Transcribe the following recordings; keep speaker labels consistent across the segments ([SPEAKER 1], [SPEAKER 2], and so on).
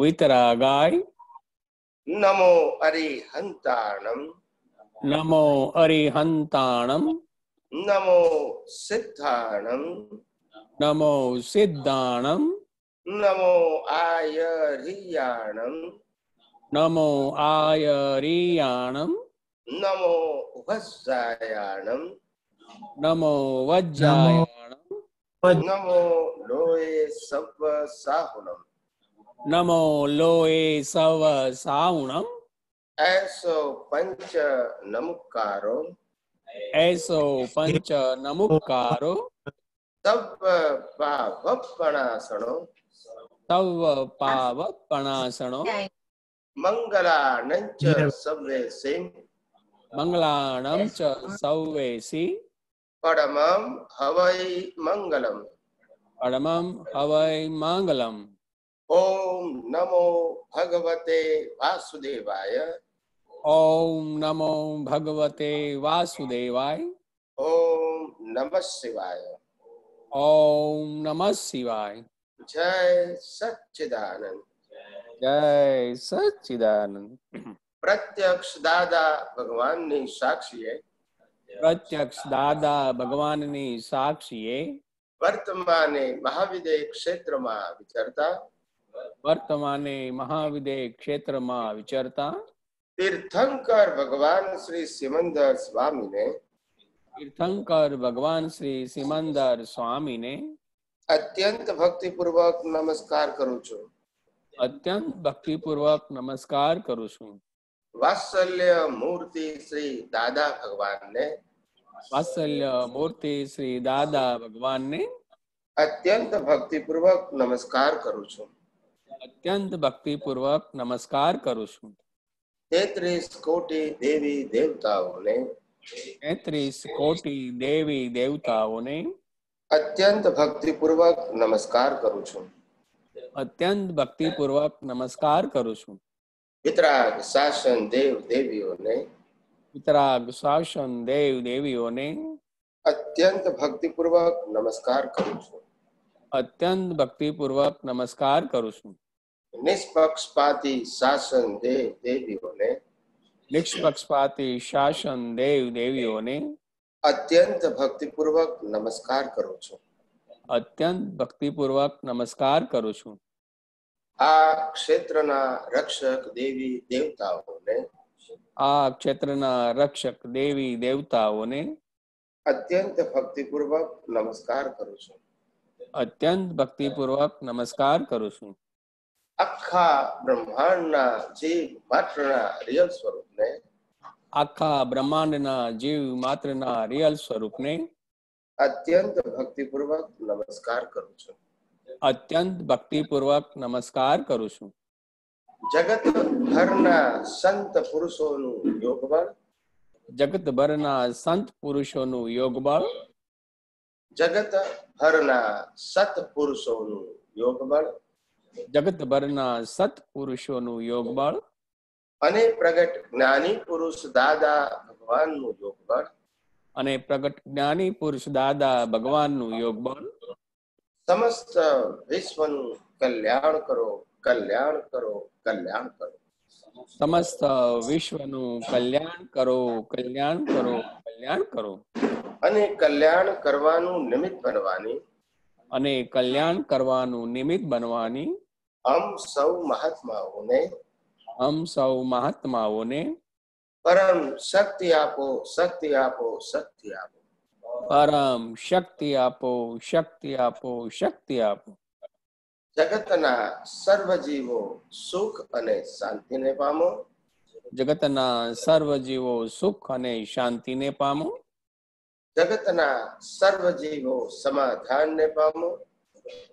[SPEAKER 1] વિતરાગાય
[SPEAKER 2] નમો અરિહંતાણમ
[SPEAKER 1] નમો અરિહંતાણમ
[SPEAKER 2] નમો સિદ્ધાણમ
[SPEAKER 1] નમો સિદ્ધાણમ
[SPEAKER 2] નમો આયરિયાણમ
[SPEAKER 1] નમો આયરિયાણમ
[SPEAKER 2] નમો વજ્રાયાણમ
[SPEAKER 1] નમો વજ્રાયાણમ
[SPEAKER 2] નમો લોય સવ સાહુણમ
[SPEAKER 1] નમો લોએ સવ સાવણમ
[SPEAKER 2] એસો પંચ નમુકારો
[SPEAKER 1] એસો પંચ નમુકારો
[SPEAKER 2] તવ પાવપણાસણો
[SPEAKER 1] તવ પાવપણાસણો
[SPEAKER 2] મંગલાનંચ સવે સિંહ
[SPEAKER 1] મંગલાણમ ચ સૌવેસી
[SPEAKER 2] પરમમ હવૈ મંગલમ
[SPEAKER 1] પરમમ હવૈ મંગલમ
[SPEAKER 2] ઓમ નમો ભગવતે વાસુદેવાય
[SPEAKER 1] ઓમ નમો ભગવતે વાસુદેવાય
[SPEAKER 2] ઓમ નમઃ શિવાય
[SPEAKER 1] ઓમ નમઃ શિવાય
[SPEAKER 2] જય સચ્ચિદાનંદ
[SPEAKER 1] જય સચ્ચિદાનંદ
[SPEAKER 2] પ્રત્યક્ષ દાદા ભગવાનની સાક્ષીએ
[SPEAKER 1] પ્રત્યક્ષ દાદા ભગવાનની સાક્ષીએ
[SPEAKER 2] વર્તમાને મહાવિદય ક્ષેત્રમાં વિચરતા
[SPEAKER 1] વર્તમાને મહાવિદે ક્ષેત્રમાં વિચરતા
[SPEAKER 2] તીર્થંકર ભગવાન શ્રી સિમંદર સ્વામીને
[SPEAKER 1] તીર્થંકર ભગવાન શ્રી સિમંદર સ્વામીને
[SPEAKER 2] અત્યંત ભક્તિપૂર્વક નમસ્કાર કરું છું
[SPEAKER 1] અત્યંત ભક્તિપૂર્વક નમસ્કાર કરું છું
[SPEAKER 2] વાત્સલ્ય મૂર્તિ શ્રી દાદા ભગવાનને
[SPEAKER 1] વાત્સલ્ય મૂર્તિ શ્રી દાદા ભગવાનને
[SPEAKER 2] અત્યંત ભક્તિપૂર્વક નમસ્કાર કરું છું
[SPEAKER 1] અત્યંત ભક્તિપૂર્વક નમસ્કાર કરું છું.
[SPEAKER 2] તેત્રીસ કોટી દેવી દેવતાઓને
[SPEAKER 1] તેત્રીસ કોટી દેવી દેવતાઓને
[SPEAKER 2] અત્યંત ભક્તિપૂર્વક નમસ્કાર કરું છું.
[SPEAKER 1] અત્યંત ભક્તિપૂર્વક નમસ્કાર કરું છું.
[SPEAKER 2] વિતરાગ શાસન દેવ દેવીઓને
[SPEAKER 1] વિતરાગ શાસન દેવ દેવીઓને
[SPEAKER 2] અત્યંત ભક્તિપૂર્વક નમસ્કાર કરું છું.
[SPEAKER 1] અત્યંત ભક્તિપૂર્વક નમસ્કાર કરું છું.
[SPEAKER 2] નિષ્પક્ષપાતી શાસન દેવ દેવીઓને.
[SPEAKER 1] નિષ્પક્ષપાતી શાસન દેવ દેવીઓને
[SPEAKER 2] અત્યંત ભક્તિપૂર્વક નમસ્કાર કરું છું.
[SPEAKER 1] અત્યંત ભક્તિપૂર્વક નમસ્કાર કરું છું.
[SPEAKER 2] આ ક્ષેત્રના રક્ષક દેવી દેવતાઓને.
[SPEAKER 1] આ ક્ષેત્રના રક્ષક દેવી દેવતાઓને
[SPEAKER 2] અત્યંત ભક્તિપૂર્વક નમસ્કાર કરું છું.
[SPEAKER 1] અત્યંત ભક્તિપૂર્વક નમસ્કાર કરું છું.
[SPEAKER 2] આખા બ્રહ્માંડના જીવ માત્રના રિયલ સ્વરૂપને.
[SPEAKER 1] આખા બ્રહ્માંડના જીવ માત્રના રિયલ સ્વરૂપને
[SPEAKER 2] અત્યંત ભક્તિપૂર્વક નમસ્કાર કરું છું.
[SPEAKER 1] અત્યંત ભક્તિપૂર્વક નમસ્કાર કરું છું.
[SPEAKER 2] જગત ભરના સંત પુરુષોનું યોગબળ.
[SPEAKER 1] જગતભરના સંત પુરુષોનું યોગબળ.
[SPEAKER 2] જગત ભરના સત પુરુષોનું જગત
[SPEAKER 1] જગતભરના સત પુરુષોનું યોગબળ.
[SPEAKER 2] અને પ્રગટ જ્ઞાની પુરુષ દાદા ભગવાનનું યોગ બળ
[SPEAKER 1] અને પ્રગટ જ્ઞાની પુરુષ દાદા ભગવાનનું યોગ બળ
[SPEAKER 2] સમસ્ત વિશ્વનું કલ્યાણ કરો કલ્યાણ કરો કલ્યાણ કરો.
[SPEAKER 1] સમસ્ત વિશ્વનું કલ્યાણ કરો કલ્યાણ કરો કલ્યાણ કરો.
[SPEAKER 2] અને કલ્યાણ કરવાનું નિમિત્ત બનવાની.
[SPEAKER 1] અને કલ્યાણ કરવાનું નિમિત્ત બનવાની.
[SPEAKER 2] અમ સૌ મહાત્માઓને.
[SPEAKER 1] અમ સૌ મહાત્માઓને.
[SPEAKER 2] પરમ શક્તિ આપો શક્તિ આપો શક્તિ આપો.
[SPEAKER 1] પરમ શક્તિ આપો શક્તિ આપો શક્તિ આપો.
[SPEAKER 2] જગતના સર્વ જીવો સુખ અને શાંતિને પામો
[SPEAKER 1] જગતના સર્વ જીવો સુખ અને શાંતિને પામો
[SPEAKER 2] જગતના સર્વ જીવો સમાધાનને પામો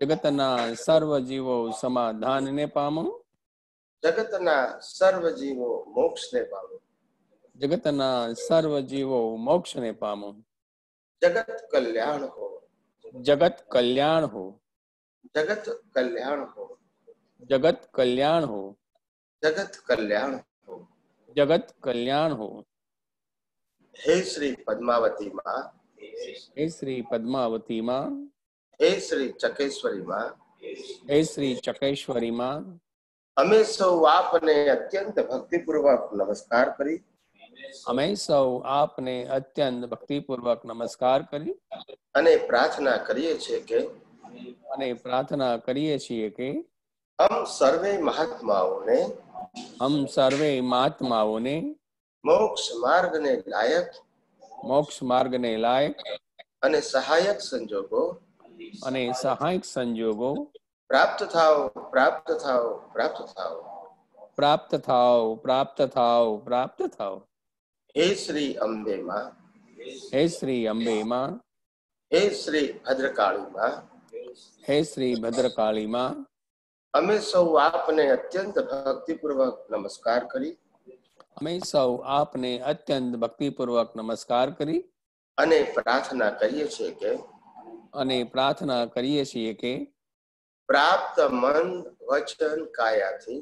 [SPEAKER 1] જગતના સર્વ જીવો સમાધાનને પામો
[SPEAKER 2] જગતના સર્વ જીવો મોક્ષને પામો
[SPEAKER 1] જગતના સર્વ જીવો મોક્ષને પામો
[SPEAKER 2] જગત કલ્યાણ હો
[SPEAKER 1] જગત કલ્યાણ હો
[SPEAKER 2] જગત કલ્યાણ હો.
[SPEAKER 1] જગત કલ્યાણ હો.
[SPEAKER 2] જગત કલ્યાણ હો.
[SPEAKER 1] જગત કલ્યાણ હો.
[SPEAKER 2] હે શ્રી પદ્માવતી માં
[SPEAKER 1] હે શ્રી પદ્માવતીમાં.
[SPEAKER 2] હે શ્રી ચકેશ્વરી માં
[SPEAKER 1] હે શ્રી ચકેશ્વરીમાં.
[SPEAKER 2] અમે સૌ આપને અત્યંત ભક્તિપૂર્વક નમસ્કાર કરી.
[SPEAKER 1] અમે સૌ આપને અત્યંત ભક્તિપૂર્વક નમસ્કાર કરી.
[SPEAKER 2] અને પ્રાર્થના કરીએ છીએ કે
[SPEAKER 1] અને પ્રાર્થના કરીએ છીએ કે
[SPEAKER 2] હમ સર્વે મહાત્માઓને
[SPEAKER 1] હમ સર્વે મહાત્માઓને
[SPEAKER 2] મોક્ષ માર્ગને લાયક
[SPEAKER 1] મોક્ષ માર્ગને લાયક
[SPEAKER 2] અને સહાયક સંજોગો
[SPEAKER 1] અને સહાયક સંજોગો
[SPEAKER 2] પ્રાપ્ત થાઓ પ્રાપ્ત થાઓ પ્રાપ્ત થાઓ.
[SPEAKER 1] પ્રાપ્ત થાઓ પ્રાપ્ત થાઓ પ્રાપ્ત થાઓ.
[SPEAKER 2] હે શ્રી અંબે માં
[SPEAKER 1] હે શ્રી અંબે માં
[SPEAKER 2] હે શ્રી ભદ્રકાળી માં
[SPEAKER 1] હે શ્રી ભદ્રકાળી માં
[SPEAKER 2] અમે સૌ આપને અત્યંત ભક્તિપૂર્વક નમસ્કાર કરી.
[SPEAKER 1] અમે સૌ આપને અત્યંત ભક્તિપૂર્વક નમસ્કાર કરી.
[SPEAKER 2] અને પ્રાર્થના કરીએ છીએ કે
[SPEAKER 1] અને પ્રાર્થના કરીએ છીએ કે
[SPEAKER 2] પ્રાપ્ત મન વચન કાયાથી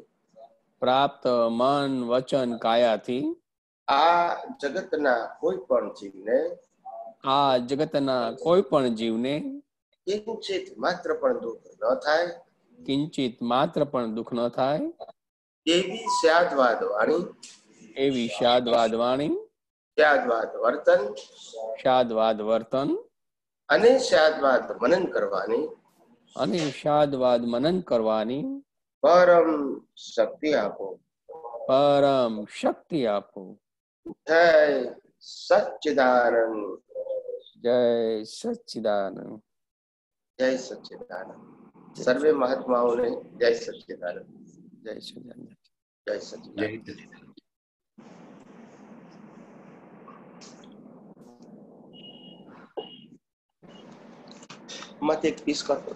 [SPEAKER 1] પ્રાપ્ત મન વચન કાયાથી
[SPEAKER 2] આ જગતના કોઈ પણ જીવને
[SPEAKER 1] આ જગતના કોઈ પણ જીવને
[SPEAKER 2] કિંચિત માત્ર પણ દુઃખ ન થાય.
[SPEAKER 1] કિંચિત માત્ર પણ દુઃખ ન થાય.
[SPEAKER 2] એવી સ્યાદવાદ વાણી.
[SPEAKER 1] એવી શાદવાદ વાણી.
[SPEAKER 2] સ્યાદવાદ વર્તન.
[SPEAKER 1] શાદવાદ વર્તન.
[SPEAKER 2] અને સ્યાદવાદ મનન કરવાની.
[SPEAKER 1] અને શાદવાદ મનન કરવાની.
[SPEAKER 2] પરમ શક્તિ આપો.
[SPEAKER 1] પરમ શક્તિ આપો.
[SPEAKER 2] જય સચ્ચિદાનંદ.
[SPEAKER 1] જય સચ્ચિદાનંદ.
[SPEAKER 2] જય સચ્ચિદાનંદ સર્વે મહાત્માઓને જય સચ્ચિદાનંદ
[SPEAKER 1] જય સચ્ચિદાનંદ
[SPEAKER 2] જય સચ્ચિદાનંદમાંથી એક પીસ કરતો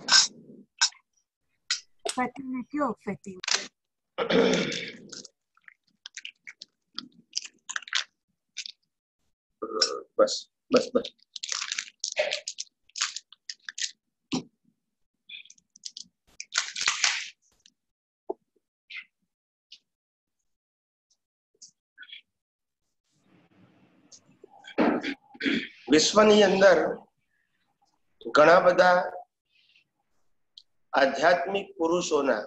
[SPEAKER 3] Fatima કયો Fatima
[SPEAKER 2] બસ બસ બસ વિશ્વની અંદર ઘણા બધા આધ્યાત્મિક પુરુષોના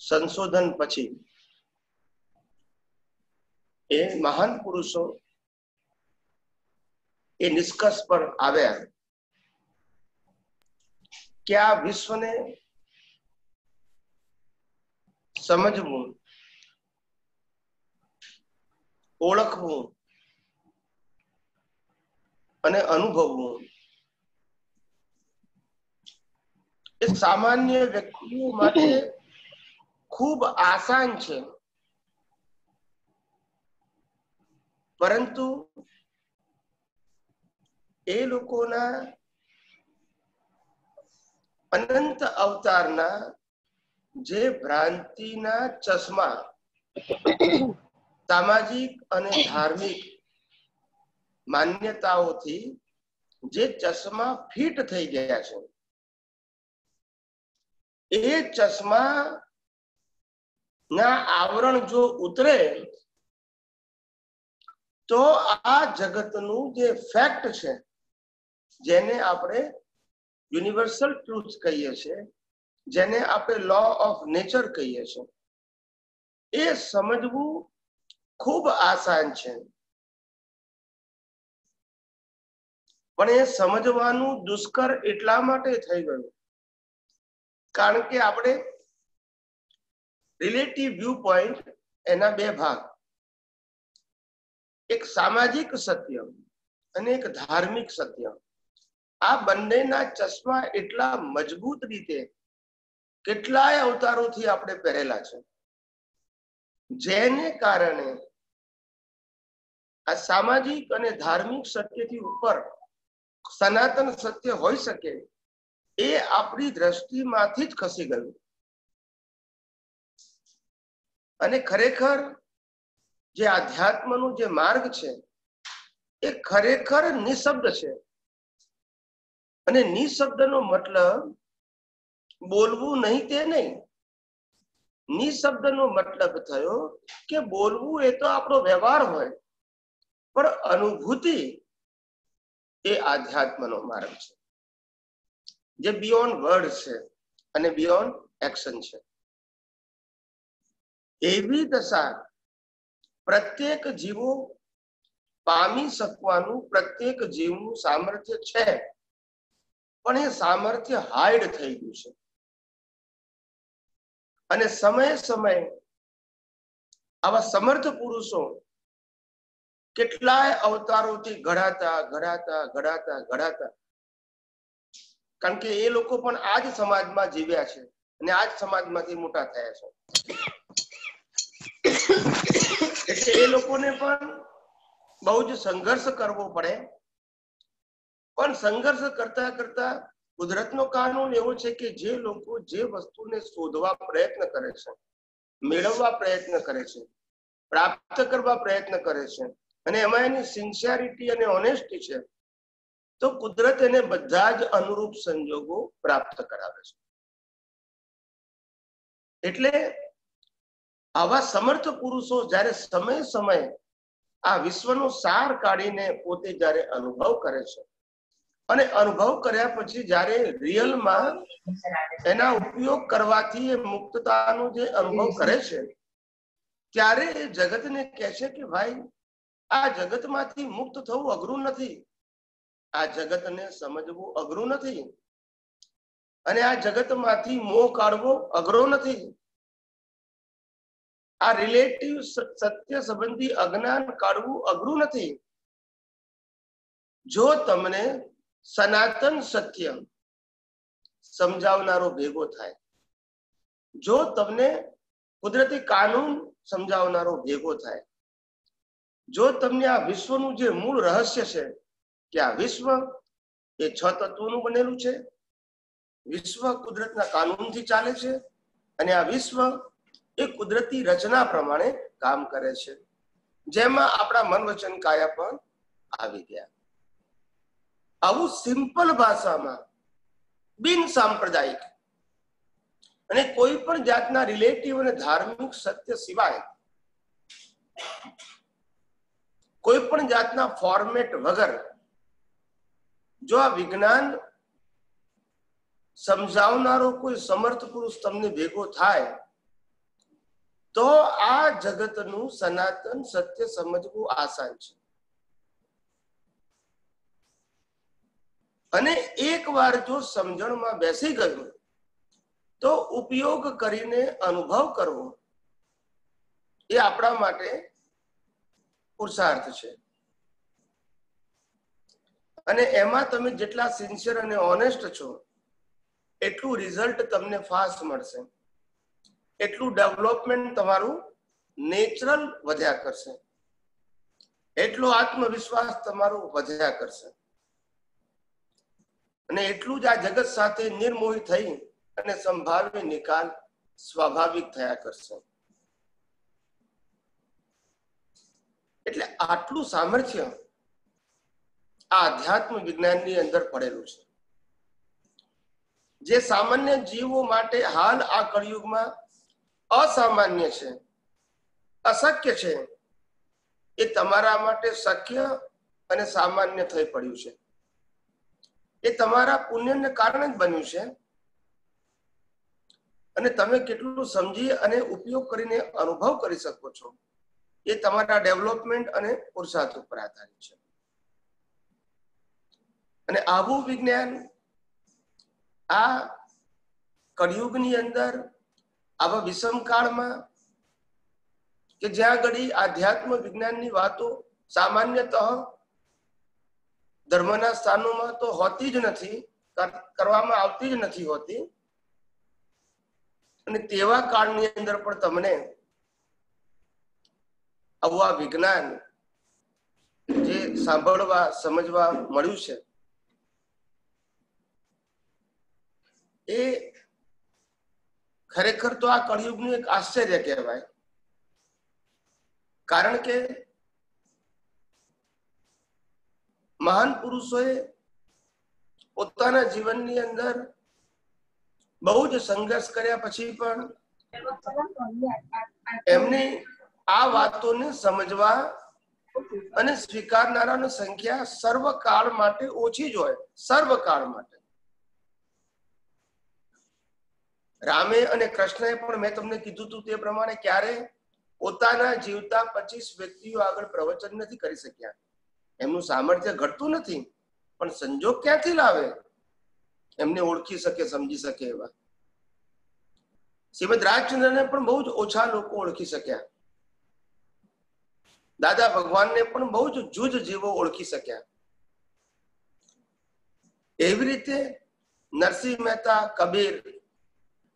[SPEAKER 2] સંશોધન પછી એ મહાન પુરુષો એ નિષ્કર્ષ પર આવ્યા કે આ વિશ્વને સમજવું ઓળખવું. અને અનુભવવું. એ સામાન્ય વ્યક્તિઓ માટે ખૂબ આસાન છે. પરંતુ એ લોકોના અનંત અવતારના જે ભ્રાંતિના ચશ્મા સામાજિક અને ધાર્મિક માન્યતાઓથી જે ચશ્મા ફિટ થઈ ગયા છે, એ ચશ્મા ના આવરણ જો ઉતરે, તો આ જગતનું જે ફેક્ટ છે, જેને આપણે યુનિવર્સલ ટ્રુથ કહીએ છીએ, જેને આપણે લો ઓફ નેચર કહીએ છીએ, એ સમજવું ખૂબ આસાન છે. પણ એ સમજવાનું દુષ્કર એટલા માટે થઈ ગયું. કારણ કે આપણે રિલેટિવ વ્યૂ પોઈન્ટ એના બે ભાગ. એક સામાજિક સત્ય અને એક ધાર્મિક સત્ય. આ બંનેના ચશ્મા એટલા મજબૂત રીતે કેટલાય અવતારોથી આપણે પહેરેલા છે. જેને કારણે આ સામાજિક અને ધાર્મિક સત્યથી ઉપર સનાતન સત્ય હોઈ શકે એ આપણી દ્રષ્ટિમાંથી જ ખસી ગયું. અને ખરેખર જે આધ્યાત્મનો જે માર્ગ છે એ ખરેખર નિશબ્દ છે. અને નિશબ્દનો મતલબ બોલવું નહીં તે નહીં. નિશબ્દનો મતલબ થયો કે બોલવું એ તો આપણો વ્યવહાર હોય. પણ અનુભૂતિ એ આધ્યાત્મનો માર્ગ છે. જે બિયોન્ડ વર્ડ છે અને બિયોન્ડ એક્શન છે. એવી દશા પ્રત્યેક જીવો પામી શકવાનું પ્રત્યેક જીવનું સામર્થ્ય છે, પણ એ સામર્થ્ય હાઈડ થઈ ગયું છે. અને સમયે સમયે આવા સમર્થ પુરુષો કેટલાય અવતારોથી ઘડાતા ઘડાતા ઘડાતા ઘડાતા. કારણ કે એ લોકો પણ આ જ સમાજમાં જીવ્યા છે અને આ જ સમાજમાંથી મોટા થયા છે. એટલે એ લોકોને પણ બહુ જ સંઘર્ષ કરવો પડે. પણ સંઘર્ષ કરતા કરતા કુદરતનો કાનૂન એવો છે કે જે લોકો જે વસ્તુને શોધવા પ્રયત્ન કરે છે, મેળવવા પ્રયત્ન કરે છે, પ્રાપ્ત કરવા પ્રયત્ન કરે છે અને એમાં એની સિન્સિયરિટી અને ઓનેસ્ટી છે, તો કુદરત એને બધા જ અનુરૂપ સંજોગો પ્રાપ્ત કરાવે છે. એટલે આવા સમર્થ પુરુષો જ્યારે સમય સમય આ વિશ્વનો સાર કાઢીને પોતે જ્યારે અનુભવ કરે છે, અને અનુભવ કર્યા પછી જ્યારે રિયલમાં એના ઉપયોગ કરવાથી એ મુક્તતાનો જે અનુભવ કરે છે, ત્યારે એ જગતને કહે છે કે ભાઈ આ જગતમાંથી મુક્ત થવું અઘરું નથી. આ જગતને સમજવું અઘરું નથી. અને આ જગતમાંથી મોહ કાઢવો અઘરો નથી. આ રિલેટિવ સત્ય સંબંધી અજ્ઞાન કાઢવું અઘરું નથી. જો તમને સનાતન સત્ય સમજાવનારો ભેગો થાય, જો તમને કુદરતી કાનૂન સમજાવનારો ભેગો થાય જો તમને આ વિશ્વનું જે મૂળ રહસ્ય છે કે આ વિશ્વ એ છ તત્વોનું બનેલું છે, વિશ્વ કુદરતના કાનૂનથી ચાલે છે અને આ વિશ્વ એ કુદરતી રચના પ્રમાણે કામ કરે છે. જેમાં આપણા મન વચન કાયા પણ આવી ગયા. આવું સિમ્પલ ભાષામાં બિન સાંપ્રદાયિક અને કોઈ પણ જાતના રિલેટિવ અને ધાર્મિક સત્ય સિવાય કોઈ પણ જાતના ફોર્મેટ વગર જો આ વિજ્ઞાન સમજાવનારો કોઈ સમર્થ પુરુષ તમને ભેગો થાય, તો આ જગતનું સનાતન સત્ય સમજવું આસાન છે. અને એકવાર જો સમજણમાં બેસી ગયું, તો ઉપયોગ કરીને અનુભવ કરવો એ આપણા માટે પુરુષાર્થ છે. અને એમાં તમે જેટલા સિન્સિયર અને ઓનેસ્ટ છો, એટલું રિઝલ્ટ તમને ફાસ્ટ મળશે. એટલું ડેવલપમેન્ટ તમારું નેચરલ વધ્યા કરશે. એટલો આત્મવિશ્વાસ તમારો વધ્યા કરશે. અને એટલું જ આ જગત સાથે નિર્મોહી થઈ અને સંભાવ્ય નિકાલ સ્વાભાવિક થયા કરશે. એટલે આટલું સામર્થ્ય આ અધ્યાત્મ વિજ્ઞાનની અંદર પડેલું છે. જે સામાન્ય જીવો માટે હાલ આ કળિયુગમાં અસામાન્ય છે, અશક્ય છે, એ તમારા માટે શક્ય અને સામાન્ય થઈ પડ્યું છે. એ તમારા પુણ્યને કારણે જ બન્યું છે. અને તમે કેટલું સમજી અને ઉપયોગ કરીને અનુભવ કરી શકો છો. એ તમારા ડેવલપમેન્ટ અને પુરુષાર્થ ઉપર આધારિત છે. અને આવું વિજ્ઞાન આ કળિયુગની અંદર, આવા વિષમ કાળમાં કે જ્યાં ઘડી આધ્યાત્મ વિજ્ઞાનની વાતો સામાન્યતઃ ધર્મના સ્થાનોમાં તો હોતી જ નથી કરવામાં આવતી જ નથી હોતી. અને તેવા કાળની અંદર પણ તમને આવું આ વિજ્ઞાન જે સાંભળવા સમજવા મળ્યું છે એ ખરેખર તો આ કળિયુગનું એક આશ્ચર્ય કહેવાય. કારણ કે મહાન પુરુષોએ પોતાના જીવનની અંદર બહુ જ સંઘર્ષ કર્યા પછી પણ એમની આ વાતોને સમજવા અને સ્વીકારનારાની સંખ્યા સર્વકાળ માટે ઓછી જ હોય, સર્વકાળ માટે. રામે અને કૃષ્ણએ પણ મેં તમને કીધું હતું તે પ્રમાણે ક્યારે પોતાના જીવતા પચીસ વ્યક્તિઓ આગળ પ્રવચન નથી કરી શક્યા. એમનું સામર્થ્ય ઘટતું નથી, પણ સંજોગ ક્યાંથી લાવે? એમને ઓળખી શકે, સમજી શકે એવા. શ્રીમદ રાજચંદ્રને પણ બહુ જ ઓછા લોકો ઓળખી શક્યા. દાદા ભગવાનને પણ બહુ જ જુજ જીવો ઓળખી શક્યા. એવી રીતે નરસિંહ મહેતા, કબીર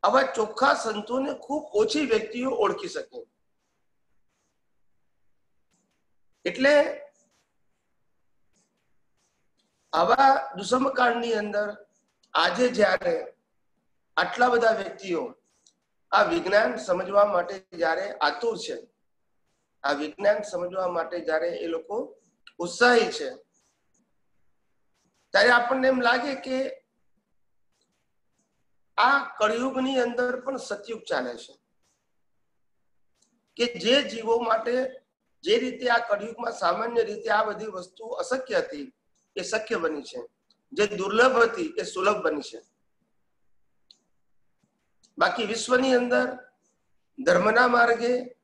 [SPEAKER 2] આવા ચોખ્ખા સંતોને ખૂબ ઓછી વ્યક્તિઓ ઓળખી શકે. એટલે આવા દુસમકાંડની અંદર આજે જ્યારે આટલા બધા વ્યક્તિઓ આ વિજ્ઞાન સમજવા માટે જ્યારે આતુર છે આ વિજ્ઞાન સમજવા માટે જ્યારે એ લોકો ઉત્સાહી છે, ત્યારે આપણને એમ લાગે કે આ કળિયુગની અંદર પણ સતયુગ ચાલે છે. કે જે જીવો માટે જે રીતે આ કળિયુગમાં સામાન્ય રીતે આ બધી વસ્તુ અશક્ય હતી, એ શક્ય બની છે. જે દુર્લભ હતી, એ સુલભ બની છે. બાકી વિશ્વની અંદર ધર્મના માર્ગે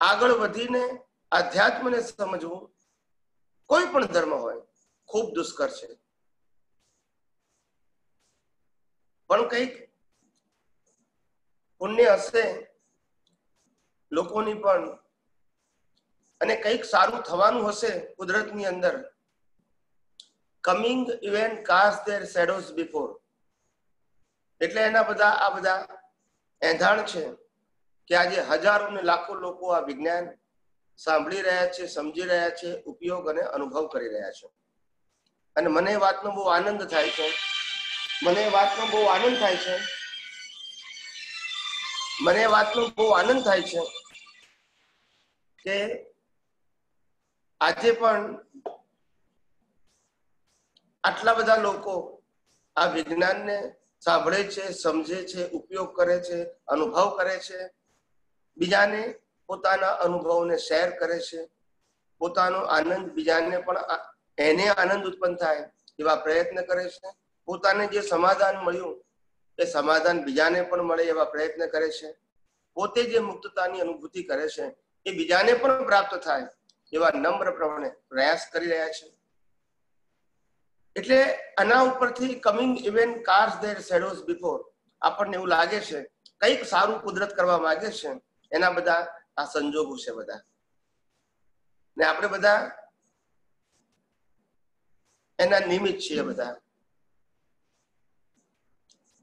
[SPEAKER 2] આગળ વધીને આધ્યાત્મને સમજવું કોઈ પણ ધર્મ હોય, ખૂબ દુષ્કર છે. પણ કંઈક પુણ્ય હશે, લોકોની પણ, અને કંઈક સારું થવાનું હશે કુદરતની અંદર coming event cast their shadows before એટલે એના બધા, આ બધા એંધાણ છે. કે આજે હજારો ને લાખો લોકો આ વિજ્ઞાન સાંભળી રહ્યા છે, સમજી રહ્યા છે, ઉપયોગ અને અનુભવ કરી રહ્યા છે. અને મને વાતનો બહુ આનંદ થાય છે. મને વાતનો બહુ આનંદ થાય છે. મને વાતનો બહુ આનંદ થાય છે કે આજે પણ આટલા બધા લોકો આ વિજ્ઞાનને સાંભળે છે, સમજે છે, ઉપયોગ કરે છે, અનુભવ કરે છે. બીજાને પોતાના અનુભવને શેર કરે છે. પોતાનો આનંદ બીજાને પણ એને આનંદ ઉત્પન્ન થાય એવા પ્રયત્ન કરે છે. પોતાને જે સમાધાન મળ્યું એ સમાધાન બીજાને પણ મળે એવા પ્રયત્ન કરે છે. પોતે જે મુક્તતાની અનુભૂતિ કરે છે એ બીજાને પણ પ્રાપ્ત થાય એવા નમ્ર પ્રમાણે પ્રયાસ કરી રહ્યા છે. એટલે આના ઉપરથી coming event casts their shadows before આપણને એવું લાગે છે, કંઈક સારું કુદરત કરવા માંગે છે. એના બધા આ સંજોગો છે બધા. ને આપણે બધા એના નિમિત્ત છીએ બધા.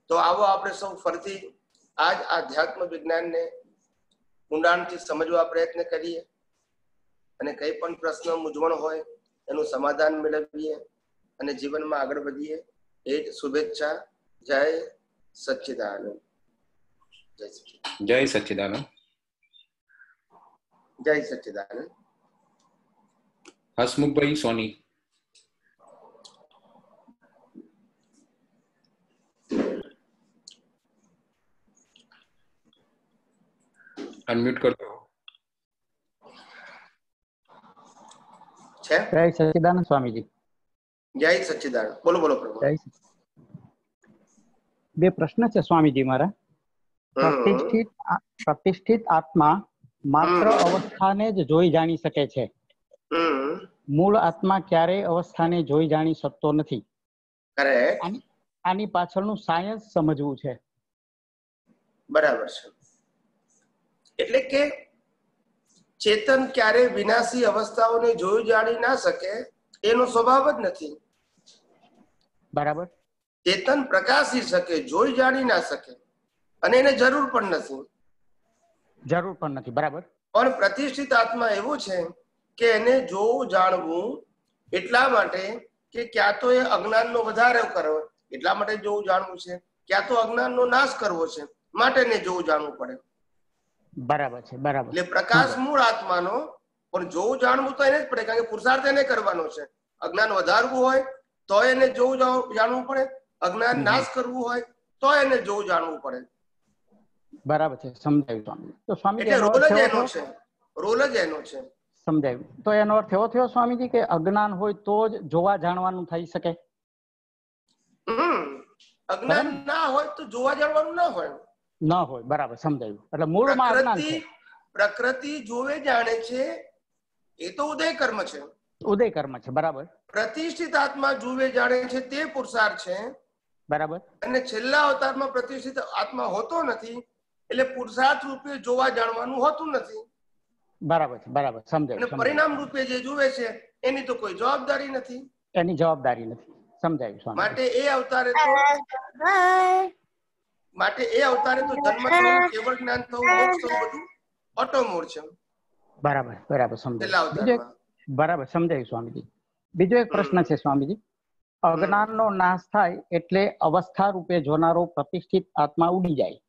[SPEAKER 2] તો આવો આપણે સૌ ફરીથી આજ આધ્યાત્મ વિજ્ઞાનને ઊંડાણથી સમજવા પ્રયત્ન કરીએ. અને કઈ પણ પ્રશ્ન મૂંઝવણ હોય, એનું સમાધાન મેળવીએ અને જીવનમાં આગળ વધીએ. એ જ શુભેચ્છા. જય સચ્ચિદાનંદ જય સચ્ચિદાનંદ
[SPEAKER 4] જય સચ્ચિદાનંદ
[SPEAKER 2] જય સચ્ચિદાનંદ
[SPEAKER 4] હસમુખભાઈ સોની અનમ્યુટ કરજો
[SPEAKER 2] છે
[SPEAKER 5] જય સચિદાનંદ સ્વામીજી
[SPEAKER 2] જય સચ્ચિદાનંદ બોલો બોલો પ્રભુ
[SPEAKER 5] જય સચિ- બે પ્રશ્ન છે સ્વામીજી મારા
[SPEAKER 2] હમ.
[SPEAKER 5] પ્રતિષ્ઠિત આ- પ્રતિષ્ઠિત આત્મા માત્ર. અવસ્થાને જ જોઈ જાણી શકે છે. મૂળ આત્મા ક્યારેય અવસ્થાને જોઈ જાણી શકતો નથી. આની પાછળનું સાયન્સ સમજવું છે.
[SPEAKER 2] બરાબર છે. એટલે કે ચેતન ક્યારે વિનાશી અવસ્થાઓને જોઈ જાણી ના શકે એનો સ્વભાવ જ નથી.
[SPEAKER 5] બરાબર.
[SPEAKER 2] ચેતન પ્રકાશી શકે જોઈ જાણી ના શકે. અને એને જરૂર પણ નથી.
[SPEAKER 5] જરૂર પણ નથી બરાબર?
[SPEAKER 2] પણ પ્રતિષ્ઠિત આત્મા એવું છે કે એને જોવું જાણવું એટલા માટે કે ક્યાં તો એ અજ્ઞાનનો વધારે કરવો. એટલા માટે જોવું જાણવું છે. ક્યાં તો અજ્ઞાનનો નાશ કરવો છે. માટે ને જોવું જાણવું પડે.
[SPEAKER 5] બરાબર છે બરાબર.
[SPEAKER 2] એટલે પ્રકાશ મૂળ આત્માનો પણ જોવું જાણવું તો એને જ પડે કારણ કે પુરુષાર્થ એને કરવાનો છે. અજ્ઞાન વધારવું હોય તો એને જોવું જાણવું પડે. અજ્ઞાન નાશ કરવું હોય તો એને જોવું જાણવું પડે.
[SPEAKER 5] બરાબર છે સમજાયું સ્વામી. તો સ્વામી
[SPEAKER 2] રોલ જ એનો છે રોલ જ એનો છે.
[SPEAKER 5] સમજાયું. તો એનો અર્થ એવો થયો સ્વામીજી કે અજ્ઞાન હોય તો જ જોવા જાણવાનું થઈ શકે?
[SPEAKER 2] અજ્ઞાન ના હોય તો જોવા જાણવાનું ના હોય.
[SPEAKER 5] ના હોય બરાબર સમજાયું. એટલે મૂળમાં અજ્ઞાન
[SPEAKER 2] પ્રકૃતિ
[SPEAKER 5] છે.
[SPEAKER 2] પ્રકૃતિ જોવે જાણે છે એ તો ઉદય કર્મ છે.
[SPEAKER 5] ઉદય કર્મ છે બરાબર.
[SPEAKER 2] પ્રતિષ્ઠિત આત્મા જુએ જાણે છે તે પુરુષાર્થ છે.
[SPEAKER 5] બરાબર.
[SPEAKER 2] અને છેલ્લા અવતારમાં પ્રતિષ્ઠિત આત્મા હોતો નથી એટલે પુરુષાર્થ રૂપે જોવા જાણવાનું હોતું નથી.
[SPEAKER 5] બરાબર છે બરાબર
[SPEAKER 2] અને
[SPEAKER 5] સમજાયું. સમજાયું.
[SPEAKER 2] પરિણામ રૂપે જે જુએ છે એની તો કોઈ જવાબદારી નથી.
[SPEAKER 5] એની જવાબદારી નથી. સમજાયું સ્વામી.
[SPEAKER 2] માટે એ અવતારે તો માટે એ અવતારે તો જન્મ થવું કેવળ જ્ઞાન થવું મોક્ષ થવું બધું ઓટોમોડ છે.
[SPEAKER 5] બરાબર બરાબર સમજાય. બીજો બરાબર સમજાયું સ્વામીજી. બીજો એક પ્રશ્ન છે સ્વામીજી. અજ્ઞાનનો નાશ થાય એટલે અવસ્થા રૂપે જોનારો પ્રતિષ્ઠિત આત્મા ઉડી જાય.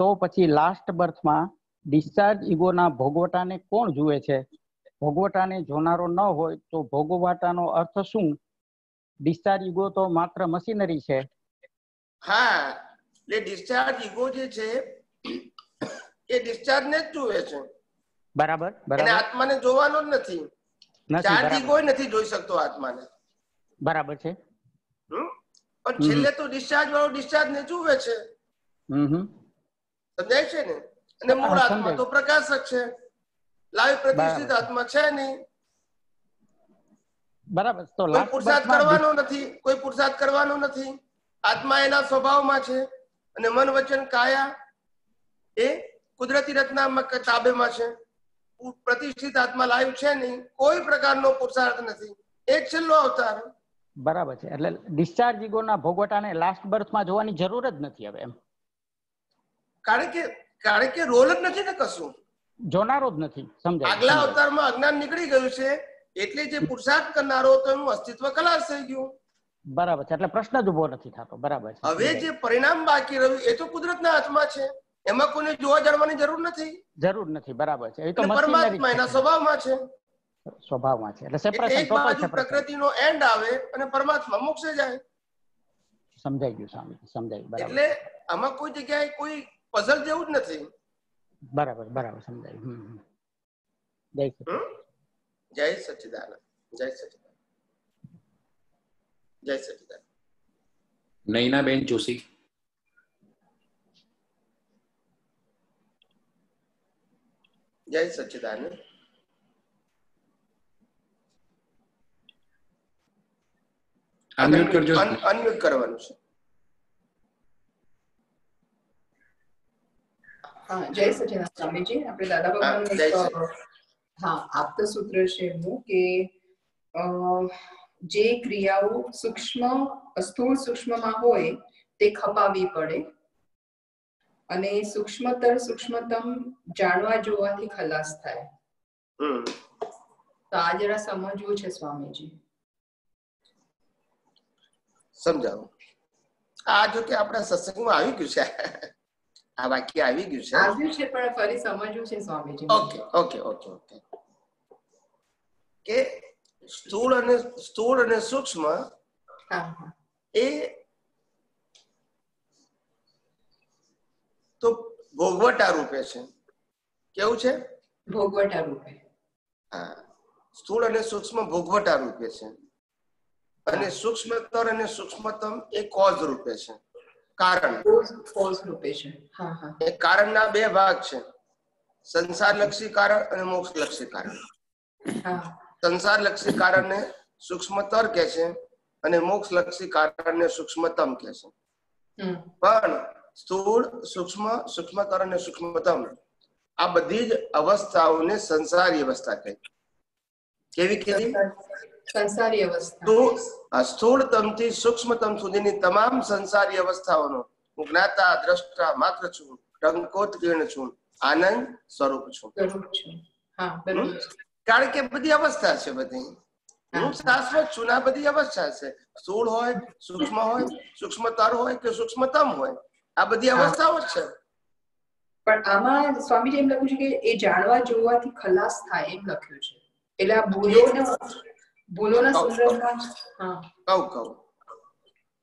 [SPEAKER 5] તો પછી લાસ્ટ બર્થમાં ડિસ્ચાર્જ ઈગોના ભોગવટાને કોણ જુએ છે? ભોગવટાને જોનારો ન હોય તો ભોગવટાનો અર્થ શું? ડિસ્ચાર્જ ઈગો તો માત્ર મશીનરી છે.
[SPEAKER 2] હા એટલે ડિસ્ચાર્જ ઈગો જે છે એ ડિસ્ચાર્જ ને જ જુએ છે.
[SPEAKER 5] બરાબર બરાબર.
[SPEAKER 2] આત્માને જોવાનો જ નથી. ચાર્જ ઈગો નથી જોઈ શકતો આત્માને.
[SPEAKER 5] બરાબર છે.
[SPEAKER 2] પણ છેલ્લે તો ડિસ્ચાર્જ વાળો ડિસ્ચાર્જ ને જુએ છે.
[SPEAKER 5] હમ હમ.
[SPEAKER 2] સમજાય છે ને? અને મૂળ આત્મા તો પ્રકાશક છે. લાઈવ પ્રતિષ્ઠિત આત્મા છે નહીં.
[SPEAKER 5] બરાબર. તો
[SPEAKER 2] કોઈ પુરુષાર્થ કરવાનો નથી કોઈ પુરુષાર્થ કરવાનો નથી. આત્મા એના સ્વભાવમાં છે અને મન વચન કાયા એ કુદરતી રચના તાબેમાં છે. પ્રતિષ્ઠિત આત્મા લાઈવ છે નહીં. કોઈ પ્રકારનો પુરુષાર્થ નથી. એક છેલ્લો અવતાર.
[SPEAKER 5] બરાબર છે. એટલે ડિસ્ચાર્જ ઈગોના ભોગવટાને લાસ્ટ બર્થમાં જોવાની જરૂર જ નથી હવે એમ.
[SPEAKER 2] કારણ કે કારણ કે રોલ જ નથી ને કશું.
[SPEAKER 5] જોનારો જ નથી સમજાય.
[SPEAKER 2] આગલા અવતારમાં અજ્ઞાન નીકળી ગયું છે એટલે જે પુરુષાર્થ કરનારો હતો એનું અસ્તિત્વ ખલાસ થઈ ગયું.
[SPEAKER 5] બરાબર છે એટલે પ્રશ્ન જ ઊભો નથી થતો બરાબર છે.
[SPEAKER 2] હવે જે પરિણામ બાકી રહ્યું એ તો કુદરતના હાથમાં છે. એમાં કોઈને જોવા જાણવાની જરૂર નથી.
[SPEAKER 5] જરૂર નથી બરાબર છે. એ તો
[SPEAKER 2] પરમાત્મા એના સ્વભાવમાં છે.
[SPEAKER 5] સ્વભાવમાં છે એટલે સેપરેશન ટોટલ સેપરેશન
[SPEAKER 2] પ્રકૃતિનો એન્ડ આવે અને પરમાત્મા મોક્ષે જાય.
[SPEAKER 5] સમજાઈ ગયું સ્વામી સમજાઈ બરાબર.
[SPEAKER 2] એટલે આમાં કોઈ જગ્યાએ કોઈ પઝલ જેવું જ નથી.
[SPEAKER 5] બરાબર બરાબર સમજાયું. હમ, હમ. જય શ્રી
[SPEAKER 2] હમ? જય સચ્ચિદાનંદ જય સચ્ચિદાનંદ જય સચ્ચિદાનંદ
[SPEAKER 4] નૈનાબેન જોશી.
[SPEAKER 2] જય સચ્ચિદાનંદ
[SPEAKER 4] અનમ્યુટ કરજો.
[SPEAKER 2] અનમ્યુટ કરવાનું છે.
[SPEAKER 6] જય સચિદાનંદ સ્વામીજી. આપણે દાદા
[SPEAKER 2] સચ્ચિદાનંદ.
[SPEAKER 6] હા આપતો સૂત્ર છે એમનું કે જે ક્રિયાઓ સૂક્ષ્મ સ્થૂળ સૂક્ષ્મમાં હોય તે ખપાવી પડે અને સૂક્ષ્મતર સૂક્ષ્મતમ જાણવા જોવાથી ખલાસ થાય. તો આ જરા સમજવું છે સ્વામીજી.
[SPEAKER 2] સમજાવો. આ જો કે આપણા સત્સંગમાં આવી ગયું છે. આ વાક્ય આવી ગયું છે?
[SPEAKER 6] આવ્યું છે પણ ફરી સમજવું છે Swamiji.
[SPEAKER 2] Okay okay okay okay. કે સ્થૂળ અને સ્થૂળ અને સૂક્ષ્મ એ તો ભોગવટા રૂપે છે. કેવું છે?
[SPEAKER 6] ભોગવટા રૂપે.
[SPEAKER 2] હા. સ્થૂળ અને સૂક્ષ્મ ભોગવટા રૂપે છે. અને સૂક્ષ્મતર અને સૂક્ષ્મતમ એ કોઝ રૂપે છે. કારણ.
[SPEAKER 6] પોઝ રૂપે છે હા હા
[SPEAKER 2] એ કારણના બે ભાગ છે. સંસારલક્ષી કારણ અને મોક્ષલક્ષી કારણ.
[SPEAKER 6] હા
[SPEAKER 2] સંસારલક્ષી કારણને સૂક્ષ્મતર કહે છે અને મોક્ષલક્ષી કારણને સૂક્ષ્મતમ કહે છે. પણ સ્થૂળ સૂક્ષ્મ સૂક્ષ્મતર અને સૂક્ષ્મતમ આ બધી જ અવસ્થાઓને સંસારી અવસ્થા કહે. કેવી કીધી
[SPEAKER 6] સંસારી અવસ્થા.
[SPEAKER 2] તો આ સૂક્ષ્મતમ સુધીની તમામ સંસારી અવસ્થાઓનો હું જ્ઞાતા દ્રષ્ટા માત્ર છું ટંકોત્કીર્ણ છું આનંદ સ્વરૂપ છું. કારણ કે બધી અવસ્થા છે બધી. હું. શાશ્વત છું આ બધી અવસ્થા છે. સ્થૂળ હોય સૂક્ષ્મ હોય સૂક્ષ્મતર હોય કે સૂક્ષ્મતમ હોય આ બધી અવસ્થાઓ જ છે.
[SPEAKER 6] પણ આમાં સ્વામીજી એમ લખ્યું છે કે એ જાણવા જોવાથી ખલાસ થાય એમ લખ્યું છે. એટલે આ ભૂલોનો ભૂલોના
[SPEAKER 2] ને
[SPEAKER 6] સુંદરતા હા.
[SPEAKER 2] કહું કહું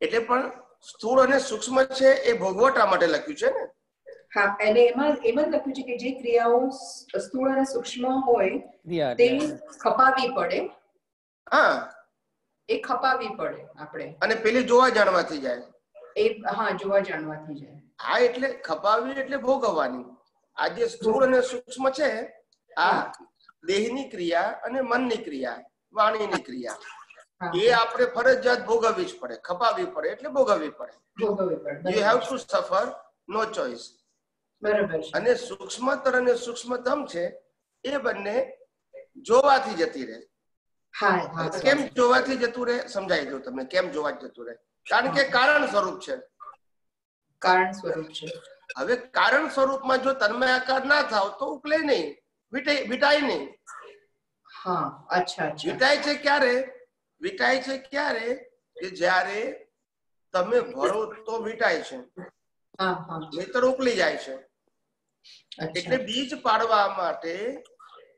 [SPEAKER 2] એટલે પણ સ્થૂળ અને સૂક્ષ્મ છે એ ભોગવટા માટે લખ્યું છે ને?
[SPEAKER 6] હા એટલે એમાં એમ જ લખ્યું છે કે જે ક્રિયાઓ સ્થૂળ અને સૂક્ષ્મ હોય તે ખપાવી પડે.
[SPEAKER 2] હા.
[SPEAKER 6] એ ખપાવી પડે આપણે.
[SPEAKER 2] અને પેલી જોવા જાણવાથી જાય.
[SPEAKER 6] એ હા જોવા જાણવાથી જાય.
[SPEAKER 2] આ એટલે ખપાવી એટલે ભોગવવાની. આ જે સ્થૂળ અને સૂક્ષ્મ છે આ દેહની ક્રિયા અને મનની ક્રિયા. વાણીની ક્રિયા. એ આપણે ફરજિયાત ભોગવવી જ પડે ખપાવી પડે એટલે ભોગવવી પડે. યુ હેવ ટુ સફર નો ચોઇસ અને સૂક્ષ્મતર અને સૂક્ષ્મતમ છે એ બંને જોવાથી જતી રહે. કેમ જોવાથી જતું રહે? સમજાઈ દઉં તમને કેમ જોવા જતું રહે? કારણ કે કારણ સ્વરૂપ છે.
[SPEAKER 6] કારણ સ્વરૂપ છે.
[SPEAKER 2] હવે કારણ સ્વરૂપમાં જો તન્મય આકાર ના થાવ તો ઉકલે નહીં વિટાય નહીં.
[SPEAKER 6] હા અચ્છા
[SPEAKER 2] વિટાય છે ક્યારે? વિટાય છે ક્યારે? કે જ્યારે તમે ભરો તો વિટાય છે. નહીતર ઉકલી જાય છે. એટલે બીજ પાડવા માટે